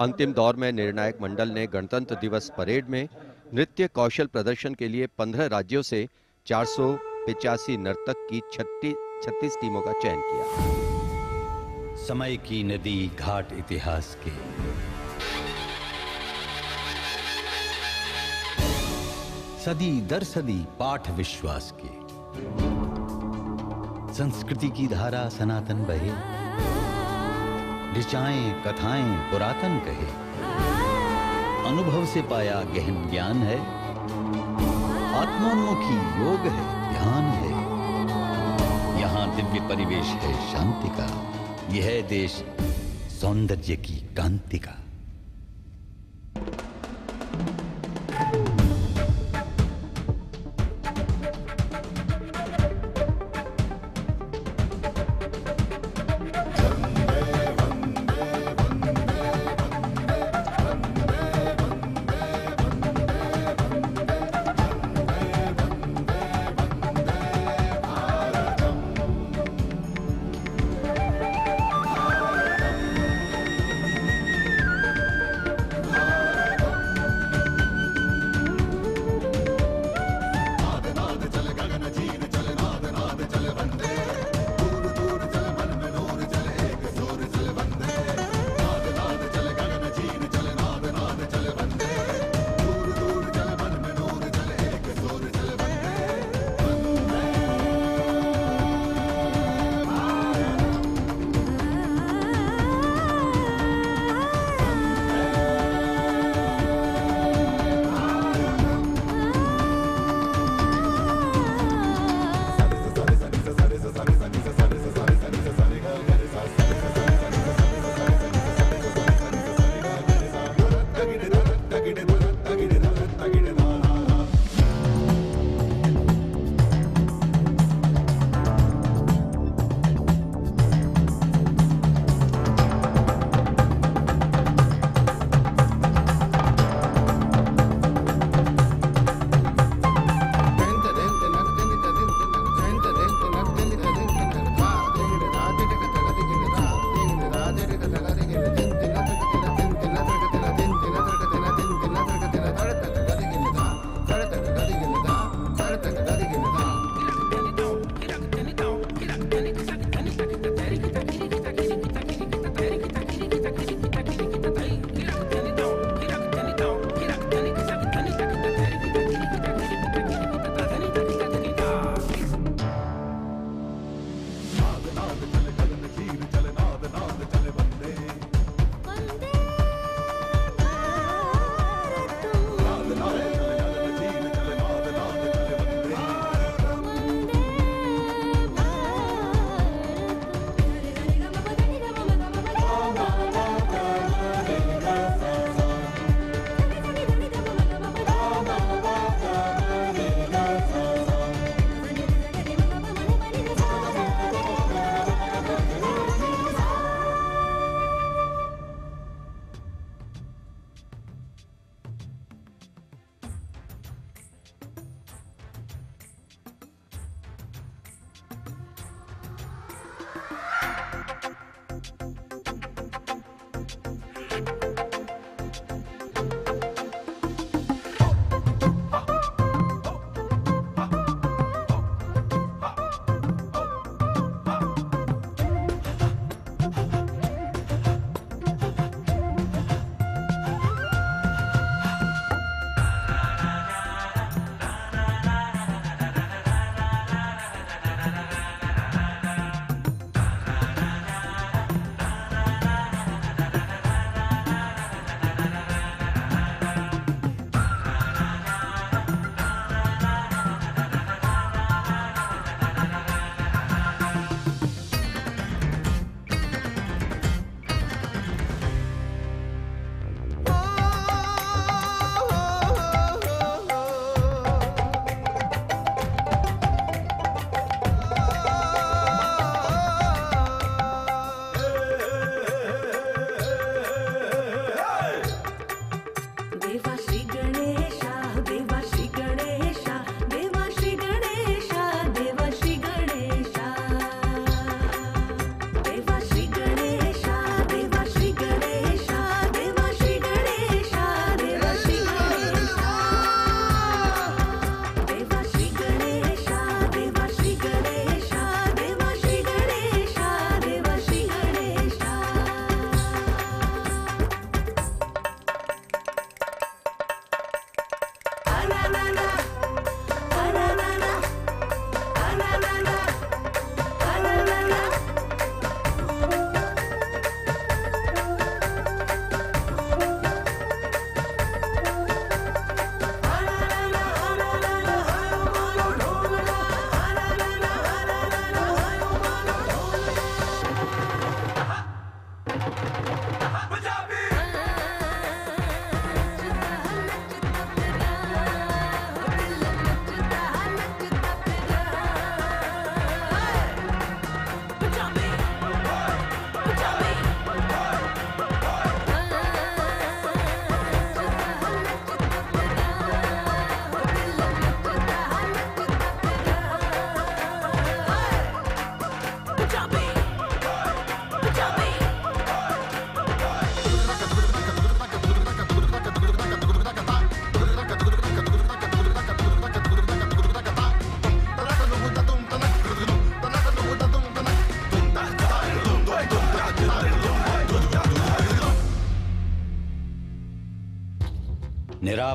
अंतिम दौर में निर्णायक मंडल ने गणतंत्र दिवस परेड में नृत्य कौशल प्रदर्शन के लिए 15 राज्यों से चार नर्तक की 36 छत्तीस टीमों का चयन किया। समय की नदी घाट इतिहास के। सदी दर सदी पाठ विश्वास के। संस्कृति की धारा सनातन बहे। ऋचाएँ कथाएँ, पुरातन कहे। अनुभव से पाया गहन ज्ञान है। आत्मोन्मुखी योग है। ध्यान है। यहाँ दिव्य परिवेश है शांति का। यह देश सौंदर्य की कांति का।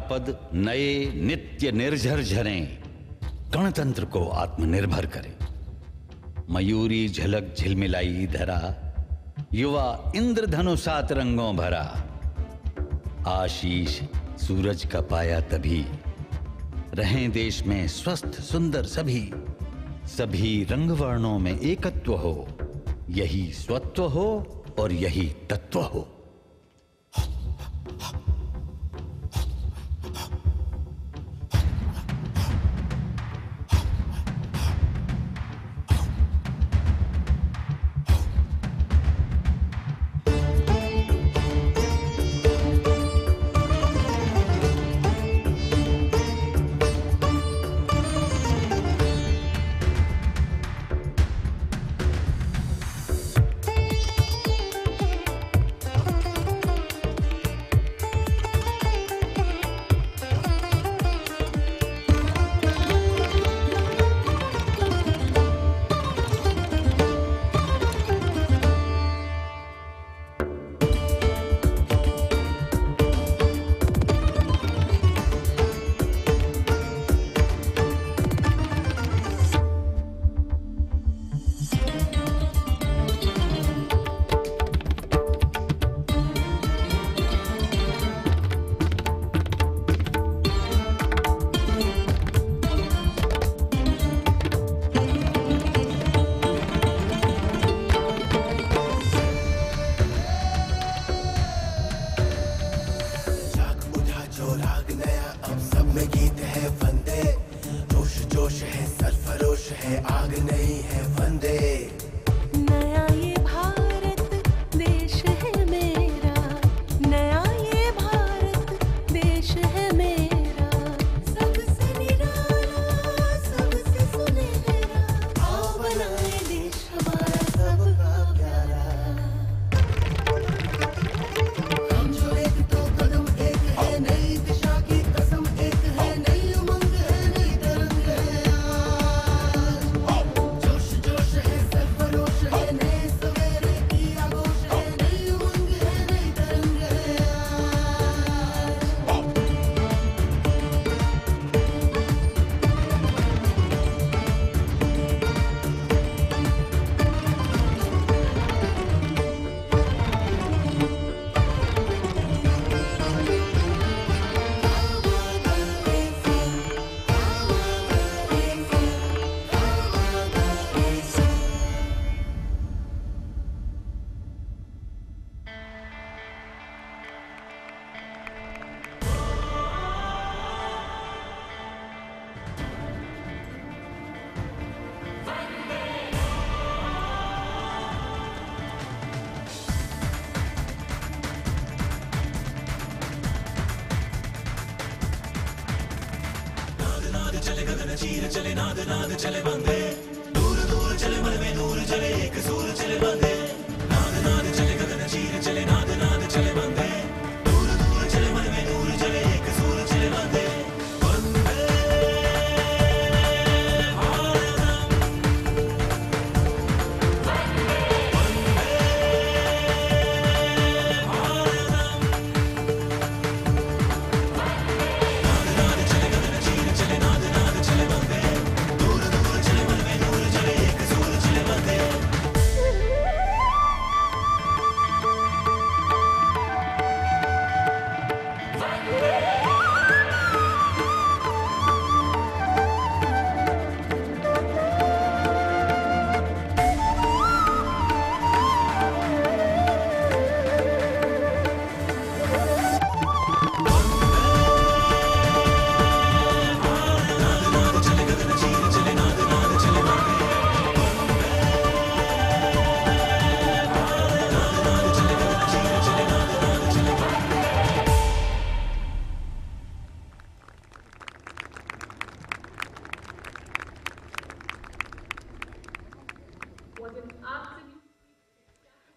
परापद नए नित्य निर्झर झरे। गणतंत्र को आत्मनिर्भर करे। मयूरी झलक झिलमिलाई धरा। युवा इंद्रधनुषात रंगों भरा। आशीष सूरज का पाया तभी। रहें देश में स्वस्थ, सुंदर सभी। सभी रंग वर्णों में एकत्व हो। यही स्वत्व हो और यही तत्व हो।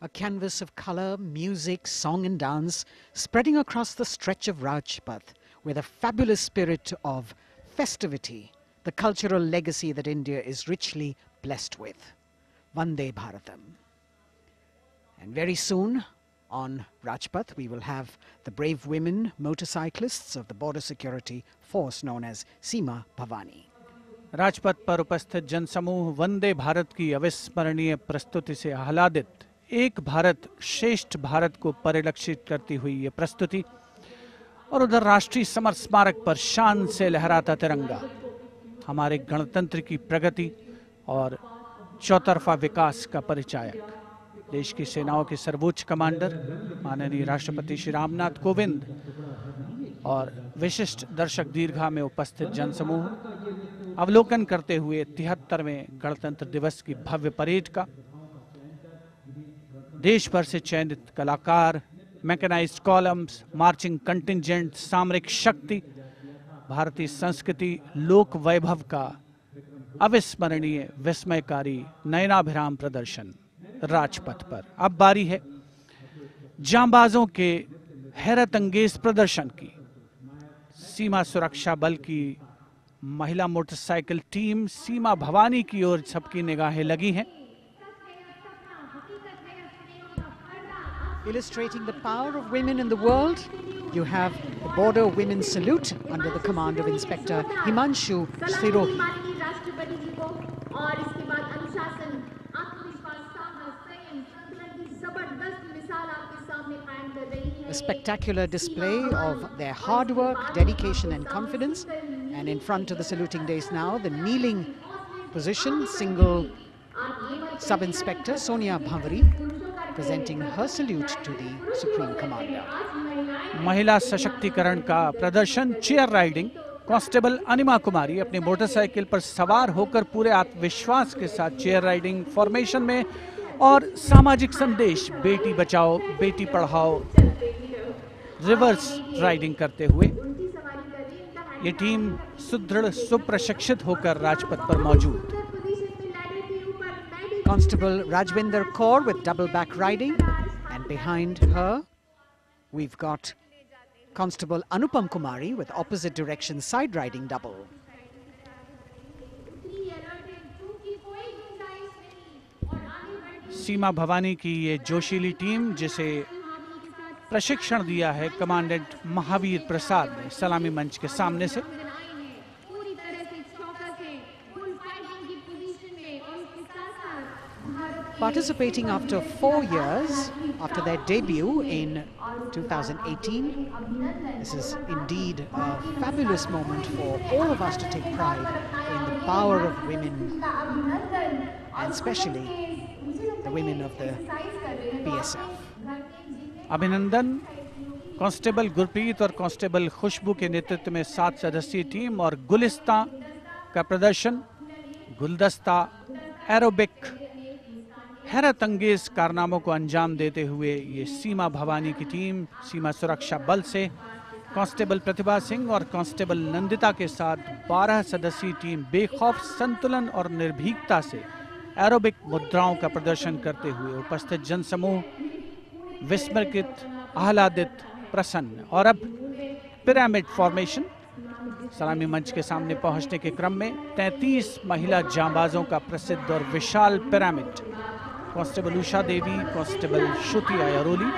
A canvas of colour, music, song, and dance spreading across the stretch of Rajpath with a fabulous spirit of festivity, the cultural legacy that India is richly blessed with. Vande Bharatam. And very soon, On Rajpath, we will have the brave women motorcyclists of the border security force known as Seema Bhavani. Rajpath पर उपस्थित जनसमूह वंदे भारत की अविस्मरणीय प्रस्तुति से आह्लादित एक भारत श्रेष्ठ भारत को परिलक्षित करती हुई ये प्रस्तुति, और उधर राष्ट्रीय समर स्मारक पर शान से लहराता तिरंगा, हमारे गणतंत्र की प्रगति और चौतरफा विकास का परिचायक, देश की सेनाओं के सर्वोच्च कमांडर, माननीय राष्ट्रपति श्री रामनाथ कोविंद, और विशिष्ट दर्शक दीर्घा में उपस्थित जनसमूह, अवलोकन करते हुए तिहत्तरवें गणतंत्र दिवस की भव्य परेड का देश भर से चयनित कलाकार मैकेनाइज्ड कॉलम्स मार्चिंग कंटिजेंट सामरिक शक्ति, भारतीय संस्कृति, लोक वैभव का अविस्मरणीय, विस्मयकारी, नयनाभिराम प्रदर्शन राजपथ पर। अब बारी है जांबाजों के हैरत अंगेज प्रदर्शन की। सीमा सुरक्षा बल की महिला मोटरसाइकिल टीम सीमा भवानी की ओर सबकी निगाहें लगी हैं। illustrating the power of women in the world, you have the Border Women Salute under the command of Inspector Himanshu Sirohi. A spectacular display of their hard work, dedication and confidence. And in front of the saluting days now, the kneeling position, single sub-inspector Sonia Bhavari presenting her salute to the Supreme Commander. महिला सशक्तिकरण का प्रदर्शन chair riding constable Anima Kumari अपनी मोटरसाइकिल पर सवार होकर पूरे आत्मविश्वास के साथ चेयर राइडिंग फॉर्मेशन में और सामाजिक संदेश, बेटी बचाओ, बेटी पढ़ाओ रिवर्स राइडिंग करते हुए ये टीम सुदृढ़, सुप्रशिक्षित होकर राजपथ पर मौजूद Constable Rajvinder Kaur with double back riding, and behind her, we've got Constable Anupam Kumari with opposite direction side riding double. सीमा भवानी की ये जोशीली टीम जिसे प्रशिक्षण दिया है कमांडेंट महावीर प्रसाद ने सलामी मंच के सामने से Participating after four years after their debut in 2018, this is indeed a fabulous moment for all of us to take pride in the power of women and especially the women of the BSF. अभिनंदन कांस्टेबल गुरप्रीत और कांस्टेबल खुशबू के नेतृत्व में सात सदस्यीय टीम और गुलिस्ता का प्रदर्शन गुलदस्ता एरोबिक हैरत अंगेज कारनामों को अंजाम देते हुए ये सीमा भवानी की टीम, सीमा सुरक्षा बल से कांस्टेबल प्रतिभा सिंह और कांस्टेबल नंदिता के साथ 12 सदस्यीय टीम बेखौफ, संतुलन और निर्भीकता से एरोबिक मुद्राओं का प्रदर्शन करते हुए उपस्थित जनसमूह विस्मृत आह्लादित, प्रसन्न। और अब पिरामिड फॉर्मेशन, सलामी मंच के सामने पहुँचने के क्रम में 33 महिला जांबाजों का प्रसिद्ध और विशाल pyramid Constable Usha Devi constable Shruti Ayroli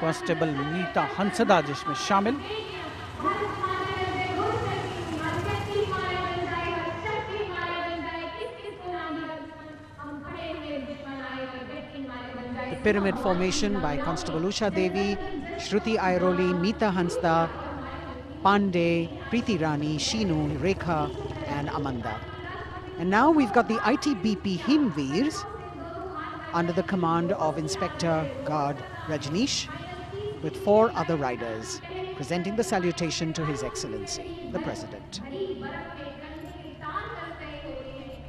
constable Neeta Hansda जिसमें शामिल The pyramid formation by Constable Usha Devi, Shruti Airoli, Meeta Hansda, Pandey, Preeti Rani, Shinu, Rekha, and Amanda. And now we've got the ITBP Himveers under the command of Inspector Guard Rajneesh with four other riders presenting the salutation to His Excellency, the President.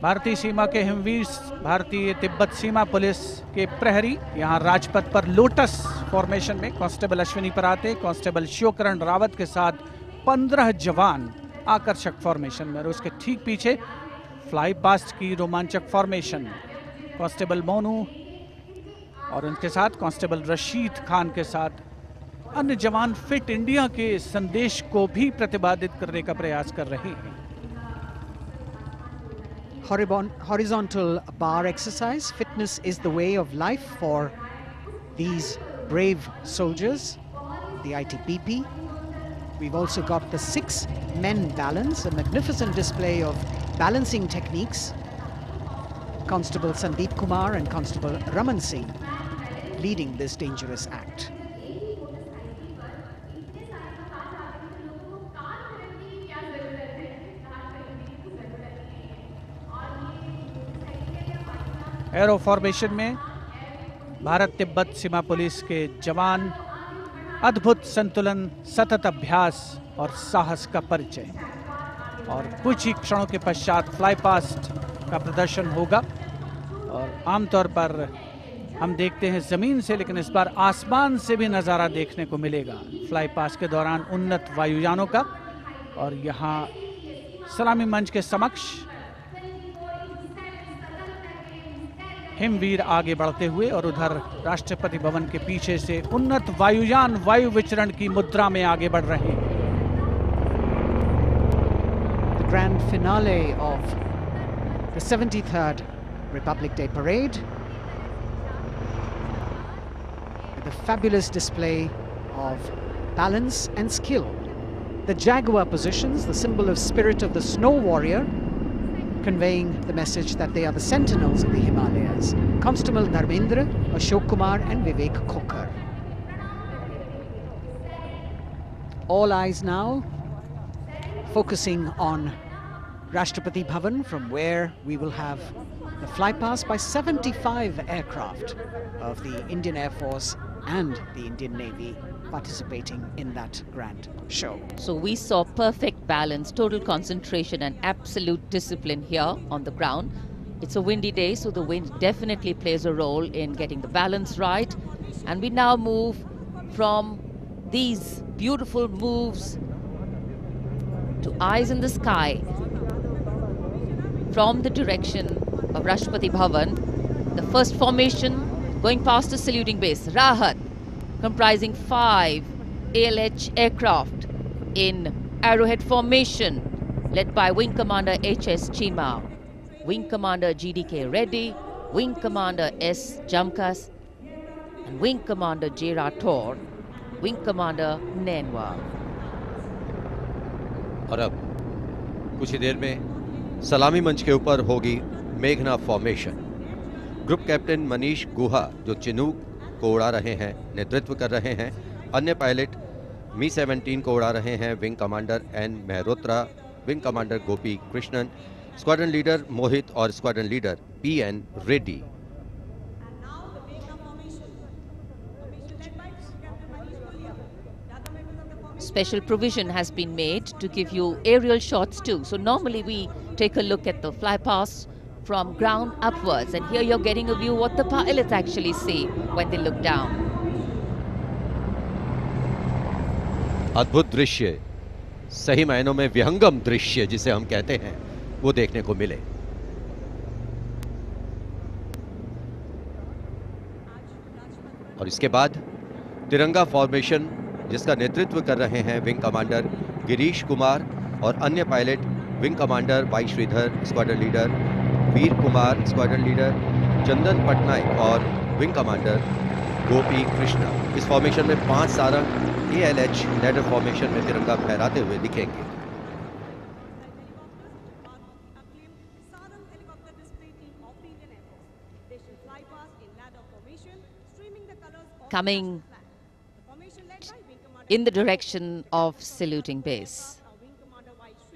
भारतीय सीमा के हिमवीर भारतीय तिब्बत सीमा पुलिस के प्रहरी यहाँ राजपथ पर लोटस फॉर्मेशन में कांस्टेबल अश्विनी पराते कांस्टेबल शिवकरण रावत के साथ पंद्रह जवान आकर्षक फॉर्मेशन में और उसके ठीक पीछे फ्लाई पास्ट की रोमांचक फॉर्मेशन कांस्टेबल मोनू और उनके साथ कांस्टेबल रशीद खान के साथ अन्य जवान फिट इंडिया के संदेश को भी प्रतिपादित करने का प्रयास कर रहे हैं horizontal bar exercise fitness is the way of life for these brave soldiers the We've also got the six men balance, a magnificent display of balancing techniques. Constable Sandeep Kumar and Constable Raman Singh leading this dangerous act. Arrow formation में भारत तिब्बत सीमा पुलिस के जवान अद्भुत संतुलन, सतत अभ्यास और साहस का परिचय और कुछ ही क्षणों के पश्चात फ्लाई पास्ट का प्रदर्शन होगा। और आमतौर पर हम देखते हैं ज़मीन से, लेकिन इस बार आसमान से भी नज़ारा देखने को मिलेगा। फ्लाई पास के दौरान उन्नत वायुयानों का, और यहाँ सलामी मंच के समक्ष हिमवीर आगे बढ़ते हुए और उधर राष्ट्रपति भवन के पीछे से उन्नत वायुयान, वायु विचरण की मुद्रा में आगे बढ़ रहे हैं। Grand finale of the 73rd Republic Day Parade with a fabulous display of balance and skill. The Jaguar positions, the symbol of spirit of the snow warrior, conveying the message that they are the sentinels of the Himalayas. Constable Dharmendra, Ashok Kumar and Vivek Khokar. All eyes now focusing on Rashtrapati Bhavan from where we will have the flypast by 75 aircraft of the Indian Air Force and the Indian Navy participating in that grand show. So we saw perfect balance, total concentration, and absolute discipline here on the ground. It's a windy day, so the wind definitely plays a role in getting the balance right. And we now move from these beautiful moves to eyes in the sky from the direction of Rashtrapati Bhavan. The first formation going past the saluting base, Rahat, comprising five ALH aircraft in arrowhead formation, led by Wing Commander H.S. Chima, Wing Commander G.D.K. Reddy, Wing Commander S. Jamkas, and Wing Commander J. Rathore, Wing Commander Nenwa. और अब कुछ ही देर में सलामी मंच के ऊपर होगी मेघना formation group captain Manish Guha जो चिनूक को उड़ा रहे हैं, नेतृत्व कर रहे हैं। अन्य पायलट मी 17 को उड़ा रहे हैं wing commander N Mehrotra wing commander Gopi Krishnan squadron leader Mohit और squadron leader P N Reddy special provision has been made to give you aerial shots too. So normally we take a look at the fly pass from ground upwards and here you're getting a view what the pilots actually see when they look down. अद्भुत दृश्य सही मायनों में विहंगम दृश्य जिसे हम कहते हैं वो देखने को मिले और इसके बाद तिरंगा फॉर्मेशन जिसका नेतृत्व कर रहे हैं विंग कमांडर गिरीश कुमार और अन्य pilot, wing commander Y Shridhar squadron leader Veer Kumar, squadron leader Chandan Patnaik और विंग कमांडर गोपी कृष्णा। इस फॉर्मेशन में पाँच Sarang A L H ladder formation में तिरंगा फहराते हुए दिखेंगे। Coming in the direction of saluting base.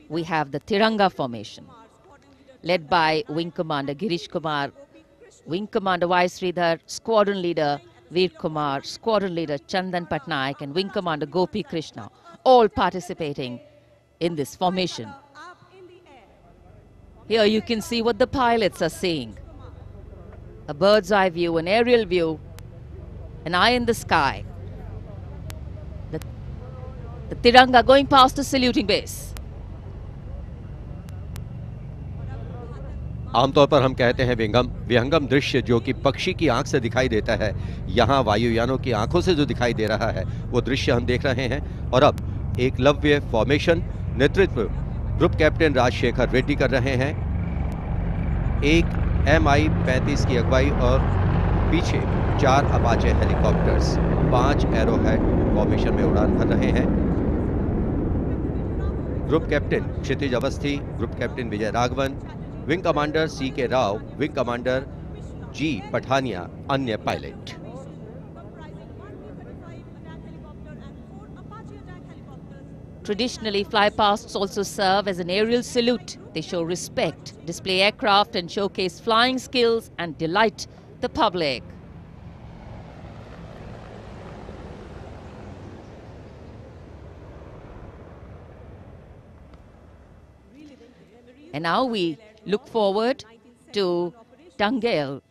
We have the Tiranga formation, led by Wing Commander Girish Kumar, Wing Commander Y. Sridhar, Squadron Leader Veer Kumar, Squadron Leader Chandan Patnaik, and Wing Commander Gopi Krishna, all participating in this formation. Here you can see what the pilots are seeing. A bird's eye view, an aerial view, an eye in the sky. The, Tiranga going past the saluting base. आमतौर पर हम कहते हैं विंगम विहंगम दृश्य जो कि पक्षी की आँख से दिखाई देता है यहाँ वायुयानों की आँखों से जो दिखाई दे रहा है वो दृश्य हम देख रहे हैं। और अब एकलव्य फॉर्मेशन नेतृत्व ग्रुप कैप्टन राजशेखर रेड्डी कर रहे हैं। एक एम आई पैंतीस की अगुवाई और पीछे चार अपाचे हेलीकॉप्टर्स पाँच एरोहेड फॉर्मेशन में उड़ान भर रहे हैं। Group captain Kshitij Awasthi group captain Vijay Raghavan wing commander C K Rao wing commander G Pathania अन्य pilot Traditionally, flypasts also serve as an aerial salute. They show respect, display aircraft, and showcase flying skills and delight the public. And now we look forward to Tangel.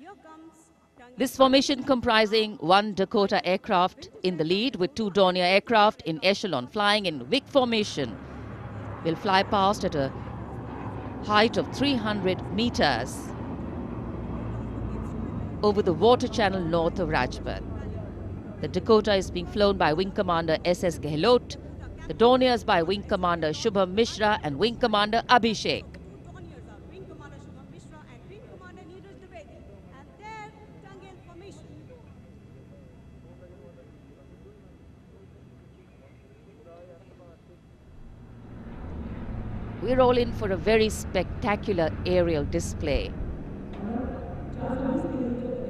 This formation comprising one Dakota aircraft in the lead with two Dornier aircraft in echelon flying in Vic formation will fly past at a height of 300 meters over the water channel north of Rajpath. The Dakota is being flown by Wing Commander SS Gehlot, the Dorniers by Wing Commander Shubham Mishra and Wing Commander Abhishek. We're all in for a very spectacular aerial display.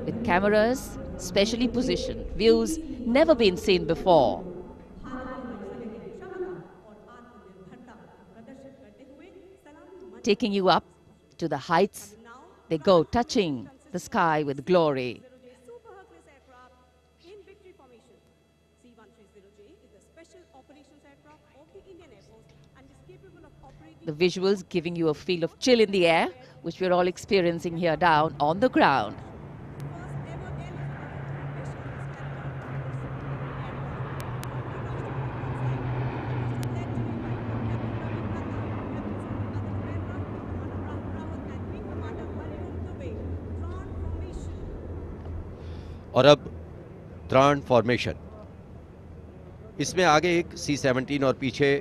With cameras specially positioned, views never been seen before. Taking you up to the heights, they go touching the sky with glory. The visuals giving you a feel of chill in the air, which we're all experiencing here down on the ground. और अब त्राण फॉर्मेशन इसमें आगे एक सी सेवनटीन और पीछे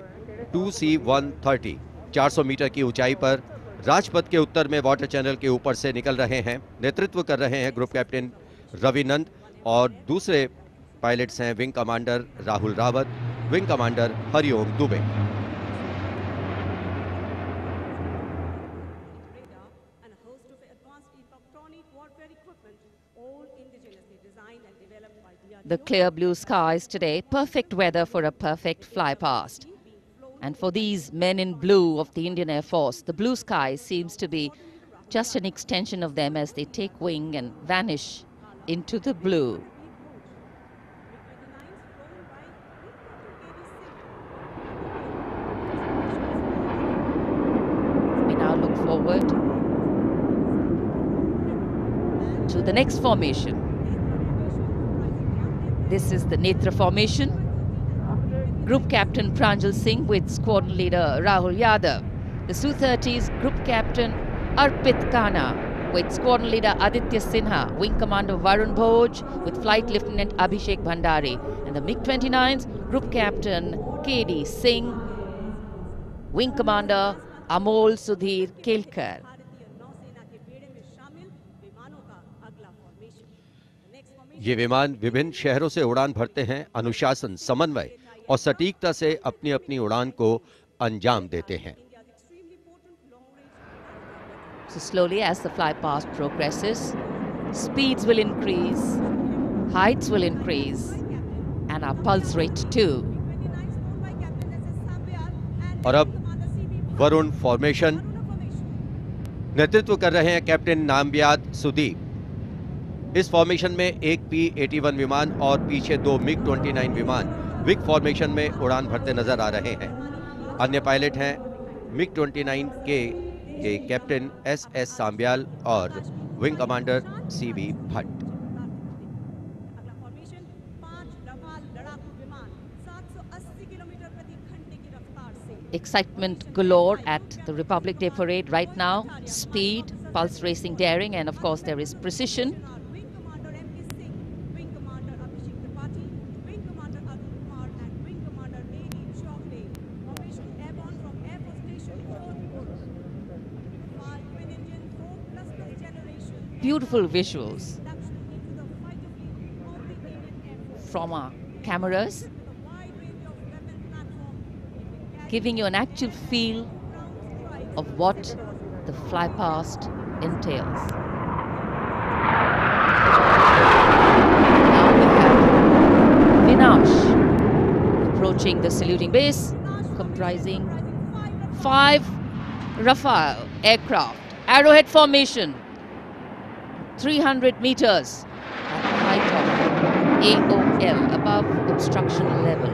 टू सी वन थर्टी चार सौ मीटर की ऊंचाई पर राजपथ के उत्तर में वाटर चैनल के ऊपर से निकल रहे हैं नेतृत्व कर रहे हैं ग्रुप कैप्टन रविनंद और दूसरे पायलट्स हैं wing commander Rahul Rawat wing commander Hariom Dubey The clear blue skies today, perfect weather for a perfect fly past. And for these men in blue of the Indian Air Force, the blue sky seems to be just an extension of them as they take wing and vanish into the blue. We now look forward to the next formation. This is the Netra formation. Group Captain Pranjal Singh with Squadron Leader Rahul Yadav. The Su-30's Group Captain Arpit Kana with Squadron Leader Aditya Sinha, Wing Commander Varun Bhoj with Flight Lieutenant Abhishek Bhandari, and the MiG-29's Group Captain K.D. Singh, Wing Commander Amol Sudhir Kelkar. ये विमान विभिन्न शहरों से उड़ान भरते हैं अनुशासन समन्वय और सटीकता से अपनी अपनी उड़ान को अंजाम देते हैं So slowly as the fly past progresses, speeds will increase, heights will increase, and our pulse rate too. और अब वरुण फॉर्मेशन नेतृत्व कर रहे हैं कैप्टन नामबियाद सुदीप इस फॉर्मेशन में एक पी 81 विमान और पीछे दो मिग 29 विमान विग फॉर्मेशन में उड़ान भरते नज़र आ रहे हैं अन्य पायलट हैं मिग 29 के के कैप्टन एस एस सांब्याल और wing commander C B Bhatt Excitement galore at the Republic Day parade right now. Speed, pulse racing daring, and of course there is precision. Beautiful visuals. from our cameras, giving you an actual feel of what the fly past entails. Now we have Vinash approaching the saluting base, comprising five Rafale aircraft, arrowhead formation, 300 meters. At the height of AOL, above obstruction level.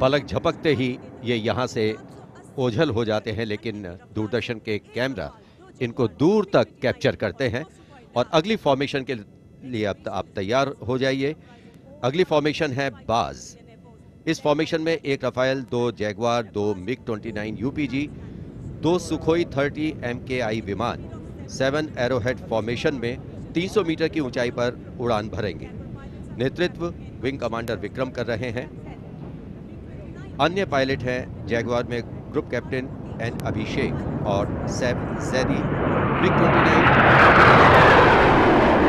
पलक झपकते ही ये यहाँ से ओझल हो जाते हैं लेकिन दूरदर्शन के कैमरा इनको दूर तक कैप्चर करते हैं। और अगली फॉर्मेशन के लिए अब आप तैयार हो जाइए। अगली फॉर्मेशन है बाज। इस फॉर्मेशन में एक रफाइल दो जैगवार दो मिग 29 यूपीजी दो सुखोई 30 एमकेआई विमान सेवन एरोहेड फॉर्मेशन में 300 मीटर की ऊंचाई पर उड़ान भरेंगे। नेतृत्व विंग कमांडर विक्रम कर रहे हैं। अन्य पायलट हैं जैगवार में ग्रुप कैप्टन एन अभिषेक और सैफ जैदी मिग 29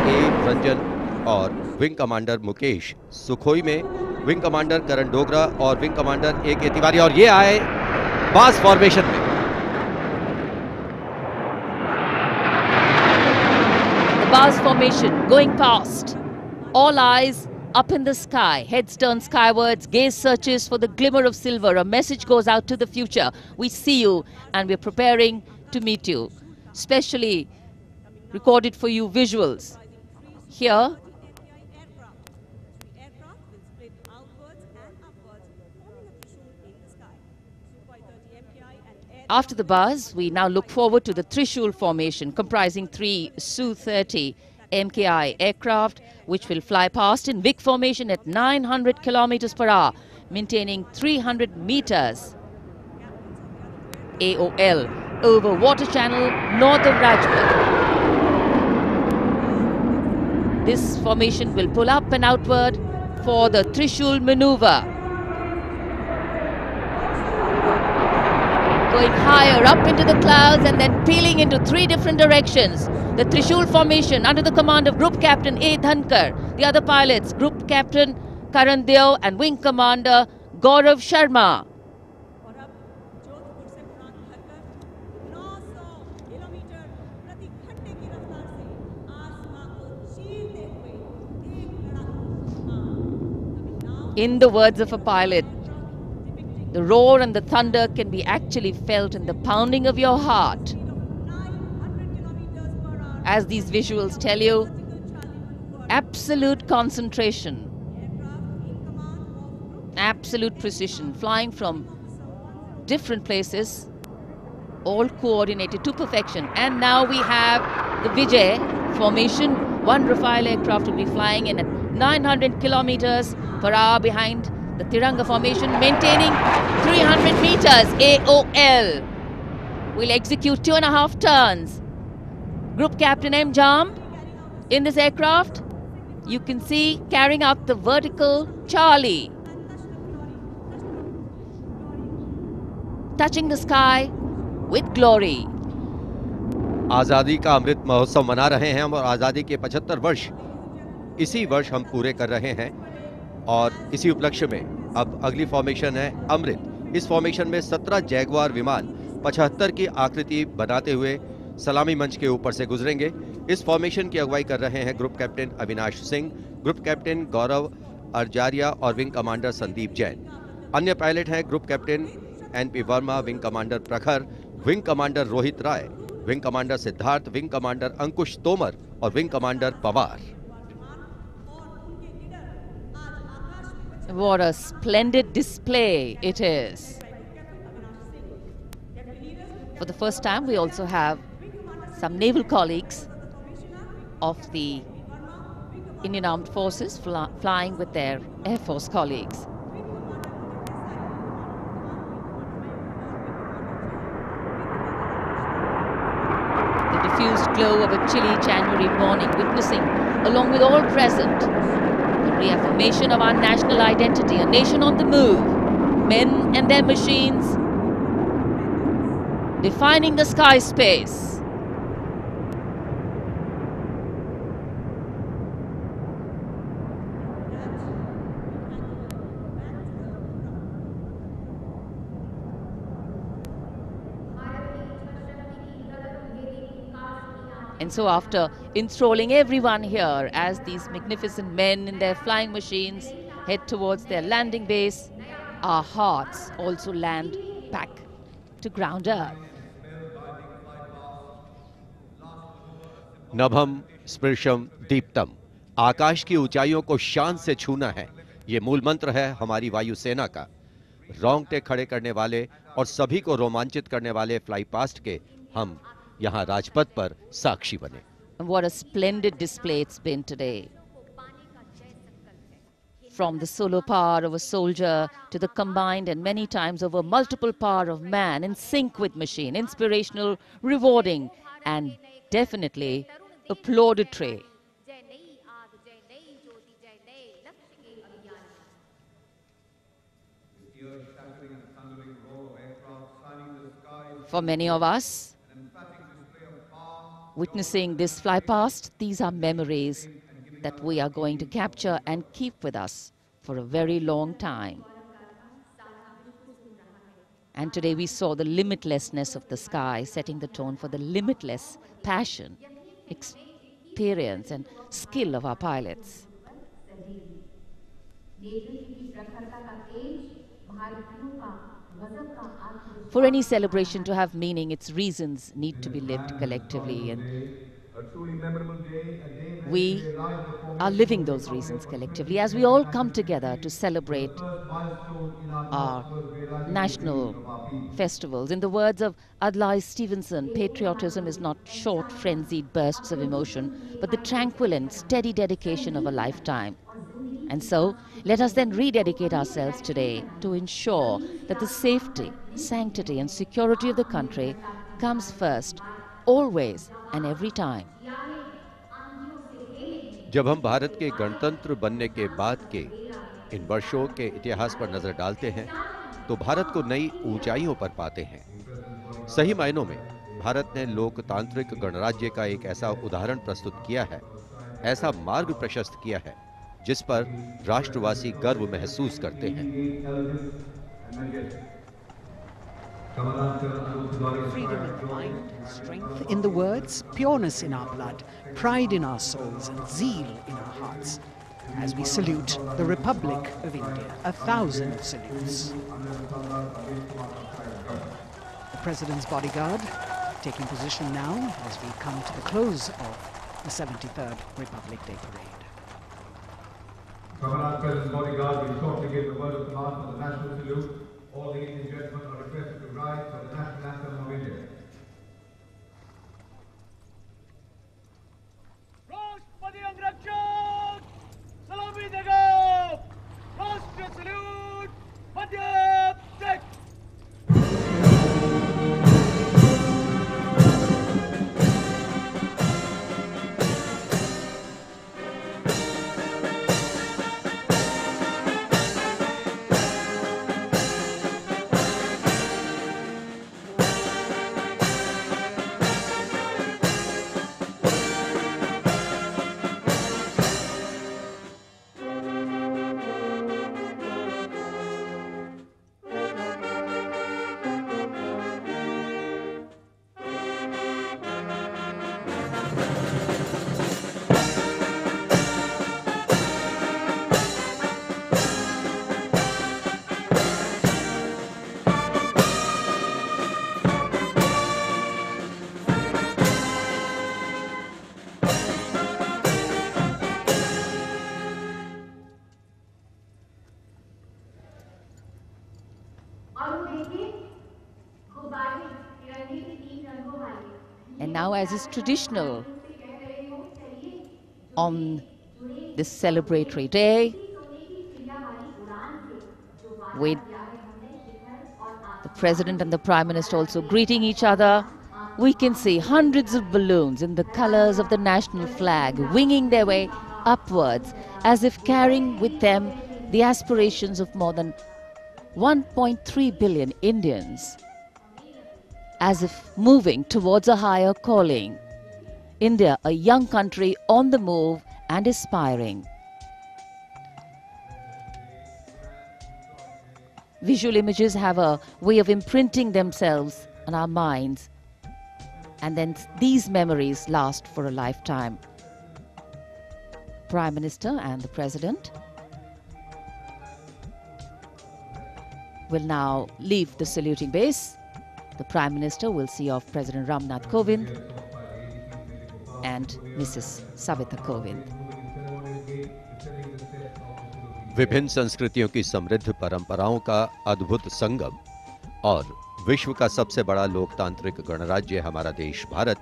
ए रंजन और विंग कमांडर मुकेश। सुखोई में विंग कमांडर करण डोगरा और विंग कमांडर ए के तिवारी और ये आए बास फॉर्मेशन में। Formation going past. All eyes up in the sky, heads turned skywards, gaze searches for the glimmer of silver. A message goes out to the future. We see you and we're preparing to meet you. Specially recorded for you visuals. Here, After the buzz, we now look forward to the Trishul formation comprising three Su-30 MKI aircraft which will fly past in big formation at 900 kilometers per hour, maintaining 300 meters AOL over water channel north of Rajput. This formation will pull up and outward for the Trishul maneuver. Going higher up into the clouds and then peeling into three different directions. The Trishul formation under the command of Group Captain A. Dhankar. The other pilots, Group Captain Karan Deo and Wing Commander Gaurav Sharma. In the words of a pilot, the roar and the thunder can be actually felt in the pounding of your heart. As these visuals tell you, absolute concentration, absolute precision, flying from different places, all coordinated to perfection. And now we have the Vijay formation. One Rafale aircraft will be flying in at 900 kilometers per hour behind the Tiranga formation, maintaining 300 meters AOL. We'll execute two and a half turns. Group Captain M. Jam in this aircraft, you can see carrying out the vertical Charlie. Touching the sky with glory. आज़ादी का अमृत महोत्सव मना रहे हैं हम और आज़ादी के 75 वर्ष इसी वर्ष हम पूरे कर रहे हैं और इसी उपलक्ष्य में अब अगली फॉर्मेशन है अमृत। इस फॉर्मेशन में 17 जैगवार विमान 75 की आकृति बनाते हुए सलामी मंच के ऊपर से गुजरेंगे। इस फॉर्मेशन की अगुवाई कर रहे हैं group captain Avinash Singh, group captain Gaurav Arjaria और विंग कमांडर संदीप जैन। अन्य पायलट हैं group captain NP Verma, wing commander Prakhar, wing commander Rohit Rai, wing commander Siddharth, wing commander Ankush Tomar और wing commander Pawar. What a splendid display it is. For the first time, we also have some naval colleagues of the Indian Armed Forces fly, flying with their Air Force colleagues. The diffused glow of a chilly January morning, witnessing, along with all present, reaffirmation of our national identity, a nation on the move, men and their machines, defining the sky space. And so, after enthralling everyone here as these magnificent men in their flying machines head towards their landing base, our hearts also land back to ground earth. नभम स्पृशम दीप्तम आकाश की ऊंचाइयों को शान से छूना है ये मूल मंत्र है हमारी वायुसेना का रोंगटे खड़े करने वाले और सभी को रोमांचित करने वाले फ्लाई पास्ट के हम यहाँ राजपथ पर साक्षी बने And what a splendid display it's been today. From the solo power of a soldier to the combined and many times over multiple power of man in sync with machine, inspirational, rewarding, and definitely applauditory. For many of us, witnessing this fly past, these are memories that we are going to capture and keep with us for a very long time. And today we saw the limitlessness of the sky, setting the tone for the limitless passion, experience, and skill of our pilots. For any celebration to have meaning, its reasons need to be lived collectively. And we are living those reasons collectively as we all come together to celebrate our national festivals. In the words of Adlai Stevenson, patriotism is not short, frenzied bursts of emotion, but the tranquil and steady dedication of a lifetime. And so, let us then rededicate ourselves today to ensure that the safety, sanctity, and security of the country comes first, always and every time. जब हम भारत के गणतंत्र बनने के बाद के इन वर्षों के इतिहास पर नज़र डालते हैं तो भारत को नई ऊंचाइयों पर पाते हैं सही मायनों में भारत ने लोकतांत्रिक गणराज्य का एक ऐसा उदाहरण प्रस्तुत किया है ऐसा मार्ग प्रशस्त किया है जिस पर राष्ट्रवासी गर्व महसूस करते हैं Freedom in the mind, strength in the words, pureness in our blood, pride in our souls, and zeal in our hearts. As we salute the Republic of India, a thousand salutes. The President's bodyguard taking position now as we come to the close of the 73rd Republic Day Parade. Commonwealth President's bodyguard will shortly give the word of command for the national salute. All the Indian gentlemen are requested to rise for the national anthem of India. As is traditional on this celebratory day, with the President and the Prime Minister also greeting each other, we can see hundreds of balloons in the colors of the national flag winging their way upwards as if carrying with them the aspirations of more than 1.3 billion Indians as if moving towards a higher calling. India, a young country on the move and aspiring. Visual images have a way of imprinting themselves on our minds And then these memories last for a lifetime. Prime Minister and the President will now leave the saluting base. The Prime Minister will see off President Ramnath Kovind and Mrs. Savita Kovind. विभिन्न संस्कृतियों की समृद्ध परंपराओं का अद्भुत संगम और विश्व का सबसे बड़ा लोकतांत्रिक गणराज्य हमारा देश भारत,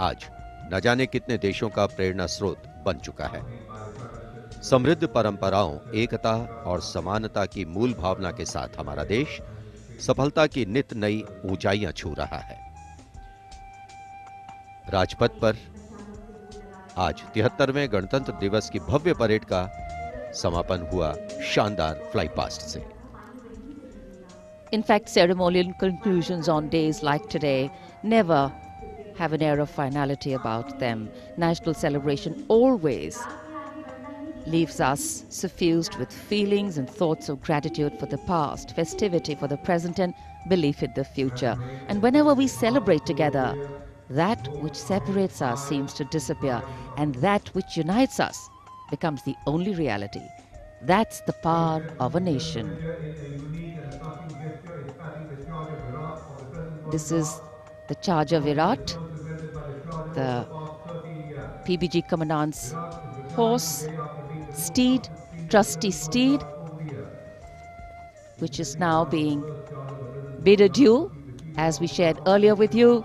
आज न जाने कितने देशों का प्रेरणा स्रोत बन चुका है समृद्ध परंपराओं, एकता और समानता की मूल भावना के साथ हमारा देश सफलता की नित नई ऊंचाइयाँ छू रहा है। राजपथ पर आज तिहत्तरवें गणतंत्र दिवस की भव्य परेड का समापन हुआ शानदार फ्लाई फ्लाईपास्ट से। In fact ceremonial conclusion on days like today never have an air of finality about them national celebration always leaves us suffused with feelings and thoughts of gratitude for the past, festivity for the present, and belief in the future. And whenever we celebrate together, that which separates us seems to disappear, and that which unites us becomes the only reality. That's the power of a nation. This is the Charger Virat, the PBG Commandant's horse, steed, trusty steed, which is now being bid adieu. As we shared earlier with you,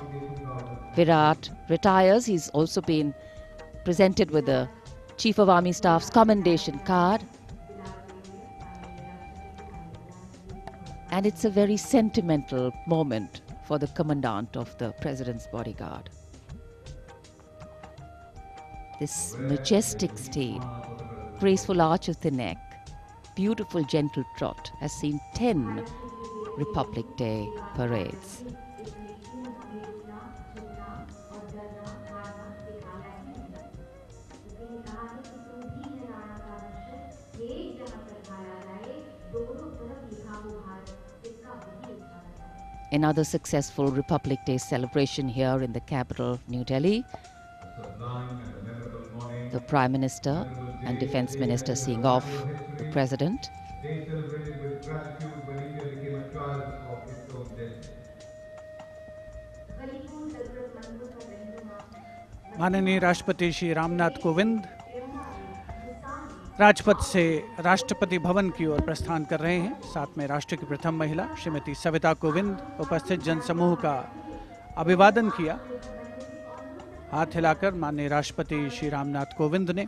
Virat retires. He's also been presented with the Chief of Army Staff's commendation card. And it's a very sentimental moment for the commandant of the President's bodyguard. This majestic steed, graceful arch of the neck, beautiful gentle trot has seen 10 Republic Day parades. Another successful Republic Day celebration here in the capital, New Delhi. The Prime Minister and Defense Minister seeing off the President. माननीय राष्ट्रपति श्री रामनाथ कोविंद राजपथ से राष्ट्रपति भवन की ओर प्रस्थान कर रहे हैं साथ में राष्ट्र की प्रथम महिला श्रीमती सविता कोविंद उपस्थित जनसमूह का अभिवादन किया हाथ हिलाकर माननीय राष्ट्रपति श्री रामनाथ कोविंद ने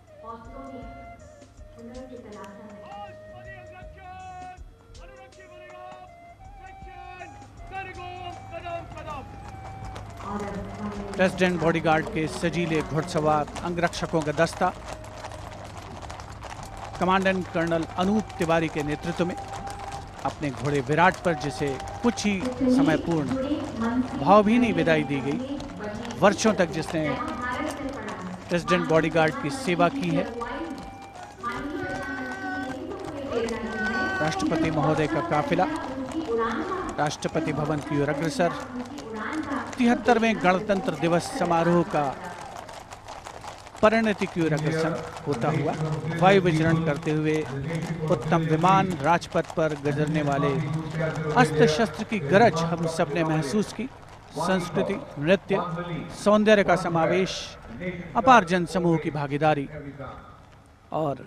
प्रेसिडेंट बॉडीगार्ड के सजीले घुड़सवार, अंगरक्षकों का दस्ता, कमांडेंट कर्नल अनूप तिवारी के नेतृत्व में अपने घोड़े विराट पर, जिसे कुछ ही समय पूर्ण, भावभीनी विदाई दी गई। वर्षों तक जिसने प्रेसिडेंट बॉडीगार्ड की सेवा की है। राष्ट्रपति महोदय का काफिला, राष्ट्रपति भवन की ओर अग्रसर, तिहत्तरवें गणतंत्र दिवस समारोह का परिणति की ओर अग्रसर होता हुआ वायु विचरण करते हुए उत्तम विमान राजपथ पर गुजरने वाले अस्त्र शस्त्र की गरज हम सबने महसूस की। संस्कृति, नृत्य, सौंदर्य का समावेश, अपार जन समूह की भागीदारी और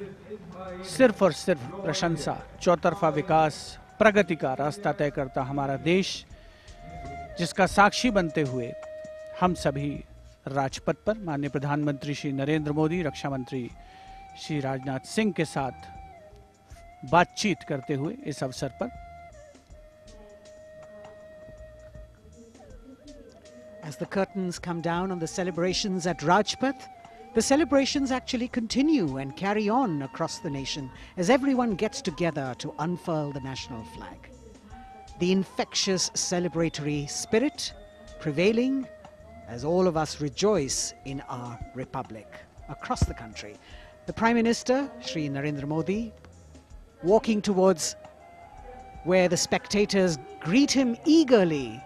सिर्फ़ और सिर्फ़ प्रशंसा, चौतरफा विकास, प्रगति का रास्ता तय करता हमारा देश, जिसका साक्षी बनते हुए हम सभी राजपथ पर माननीय प्रधानमंत्री श्री नरेंद्र मोदी रक्षा मंत्री श्री राजनाथ सिंह के साथ बातचीत करते हुए इस अवसर पर As the curtains come down on the celebrations at Rajpath, the celebrations actually continue and carry on across the nation as everyone gets together to unfurl the national flag. The infectious celebratory spirit prevailing as all of us rejoice in our republic across the country. The Prime Minister, Sri Narendra Modi, walking towards where the spectators greet him eagerly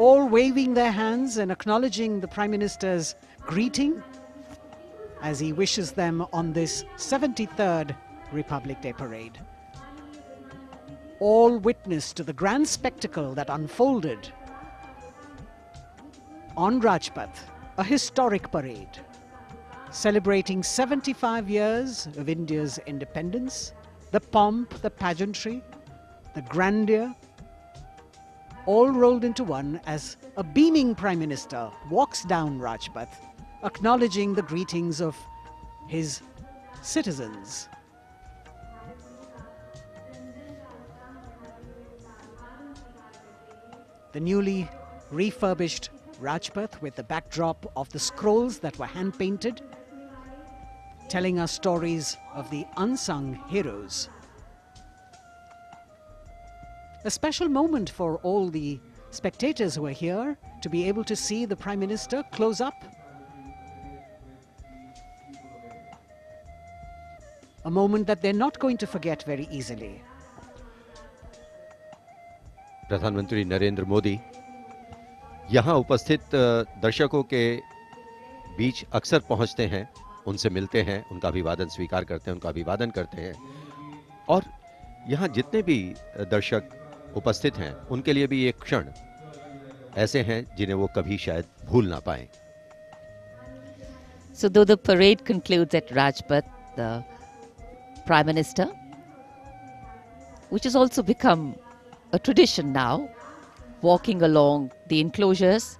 all waving their hands and acknowledging the Prime Minister's greeting as he wishes them on this 73rd Republic Day parade. All witness to the grand spectacle that unfolded on Rajpath, a historic parade celebrating 75 years of India's independence, the pomp, the pageantry, the grandeur, all rolled into one as a beaming Prime Minister walks down Rajpath, acknowledging the greetings of his citizens. The newly refurbished Rajpath with the backdrop of the scrolls that were hand painted, telling us stories of the unsung heroes. A special moment for all the spectators who are here to be able to see the Prime Minister close up. A moment that they're not going to forget very easily. प्रधानमंत्री नरेंद्र मोदी यहाँ उपस्थित दर्शकों के बीच अक्सर पहुँचते हैं उनसे मिलते हैं उनका अभिवादन स्वीकार करते हैं उनका अभिवादन करते हैं और यहाँ जितने भी दर्शक उपस्थित हैं, उनके लिए भी एक क्षण। ऐसे हैं जिन्हें वो कभी शायद भूल ना पाए। So though the parade concludes at Rajpath the prime minister which is also become a tradition now walking along the enclosures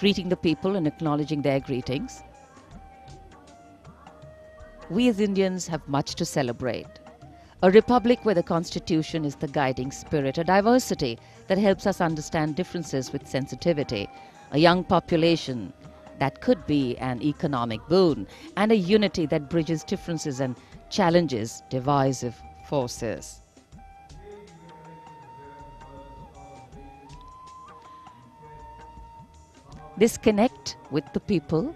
greeting the people and acknowledging their greetings we as Indians have much to celebrate A republic where the constitution is the guiding spirit, a diversity that helps us understand differences with sensitivity, a young population that could be an economic boon, and a unity that bridges differences and challenges divisive forces. This connect with the people,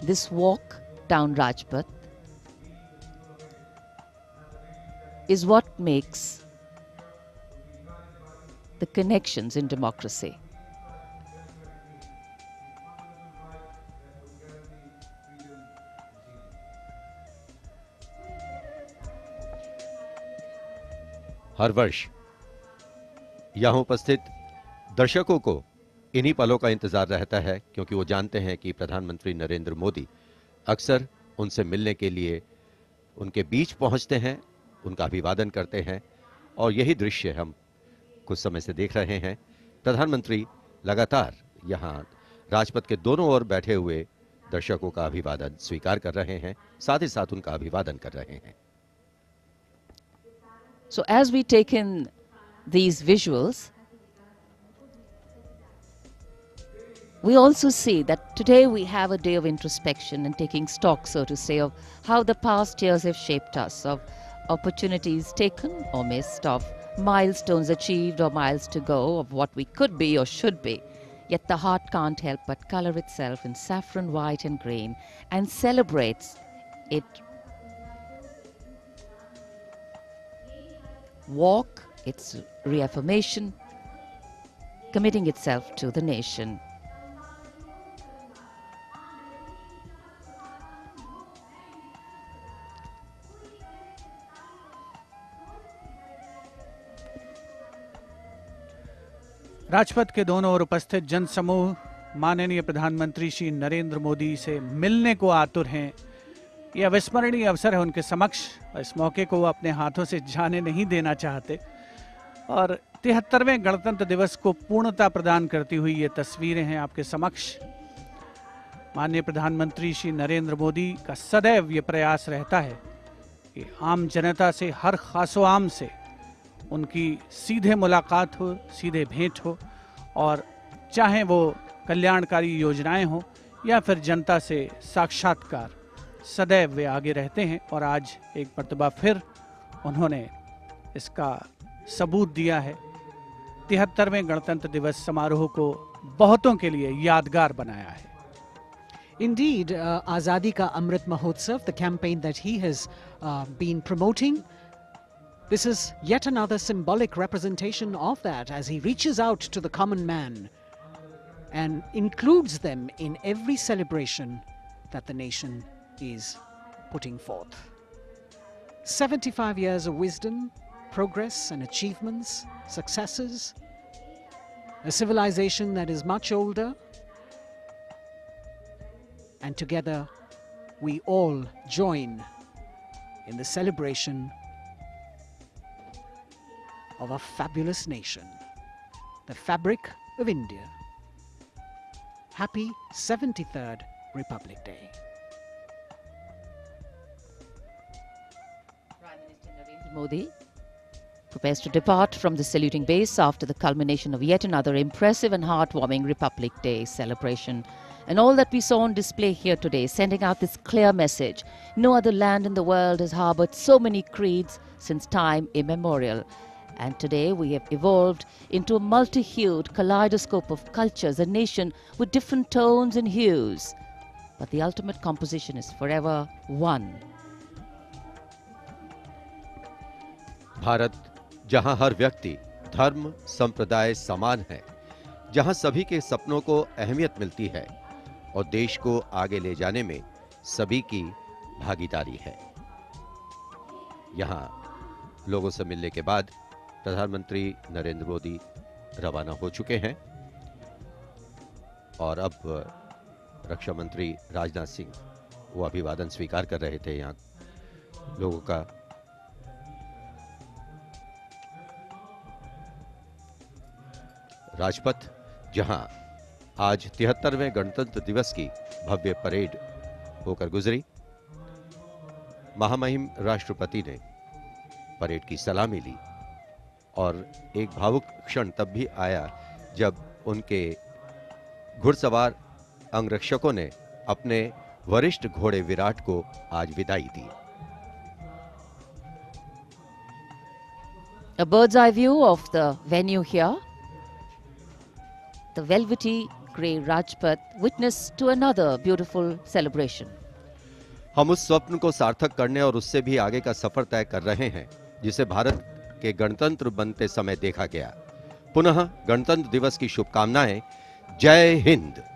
this walk down Rajpath, is what makes the connections in democracy. हर वर्ष यहाँ उपस्थित दर्शकों को इन्हीं पलों का इंतज़ार रहता है, क्योंकि वो जानते हैं कि प्रधानमंत्री नरेंद्र मोदी अक्सर उनसे मिलने के लिए उनके बीच पहुँचते हैं उनका अभिवादन करते हैं और यही दृश्य हम कुछ समय से देख रहे हैं। प्रधानमंत्री लगातार यहाँ राजपथ के दोनों ओर बैठे हुए दर्शकों का अभिवादन स्वीकार कर रहे हैं, साथ ही साथ उनका अभिवादन कर रहे हैं। So as we take in these visuals we also see that today we have a day of introspection and taking stock, so to say, of how the past years have shaped us, of opportunities taken or missed, of milestones achieved or miles to go, of what we could be or should be. Yet the heart can't help but color itself in saffron, white, and green and celebrates it walk, its reaffirmation, committing itself to the nation. Rajpath के दोनों ओर उपस्थित जनसमूह, माननीय प्रधानमंत्री श्री नरेंद्र मोदी से मिलने को आतुर हैं। यह अविस्मरणीय अवसर है उनके समक्ष। इस मौके को वो अपने हाथों से जाने नहीं देना चाहते। और तिहत्तरवें गणतंत्र दिवस को पूर्णता प्रदान करती हुई ये तस्वीरें हैं आपके समक्ष। माननीय प्रधानमंत्री श्री नरेंद्र मोदी का सदैव ये प्रयास रहता है कि आम जनता से, हर खासो आम से उनकी सीधे मुलाकात हो सीधे भेंट हो और चाहे वो कल्याणकारी योजनाएँ हो या फिर जनता से साक्षात्कार सदैव वे आगे रहते हैं और आज एक मरतबा फिर उन्होंने इसका सबूत दिया है। तिहत्तरवें गणतंत्र दिवस समारोह को बहुतों के लिए यादगार बनाया है। Indeed, uh, Azadi Ka Amrit Mahotsav, the campaign that he has uh, This is yet another symbolic representation of that as he reaches out to the common man and includes them in every celebration that the nation is putting forth. 75 years of wisdom, progress and achievements, successes, a civilization that is much older, and together we all join in the celebration of a fabulous nation, the fabric of India. Happy 73rd Republic Day. Prime Minister Narendra Modi prepares to depart from the saluting base after the culmination of yet another impressive and heartwarming Republic Day celebration. And all that we saw on display here today, sending out this clear message no other land in the world has harbored so many creeds since time immemorial. And today we have evolved into a multi hued kaleidoscope of cultures, a nation with different tones and hues. But the ultimate composition is forever one. Bharat जहाँ हर व्यक्ति धर्म संप्रदाय समान है जहाँ सभी के सपनों को अहमियत मिलती है और देश को आगे ले जाने में सभी की भागीदारी है यहाँ लोगों से मिलने के बाद प्रधानमंत्री नरेंद्र मोदी रवाना हो चुके हैं। और अब रक्षा मंत्री राजनाथ सिंह वो अभिवादन स्वीकार कर रहे थे यहाँ लोगों का। राजपथ, जहाँ आज तिहत्तरवें गणतंत्र दिवस की भव्य परेड होकर गुजरी। महामहिम राष्ट्रपति ने परेड की सलामी ली। और एक भावुक क्षण तब भी आया जब उनके घुड़सवार अंगरक्षकों ने अपने वरिष्ठ घोड़े विराट को आज विदाई दी A bird's eye view of the venue here. The velvety grey Rajpath witness to another beautiful celebration. हम उस स्वप्न को सार्थक करने और उससे भी आगे का सफ़र तय कर रहे हैं जिसे भारत के गणतंत्र बनते समय देखा गया। पुनः गणतंत्र दिवस की शुभकामनाएँ। जय हिंद।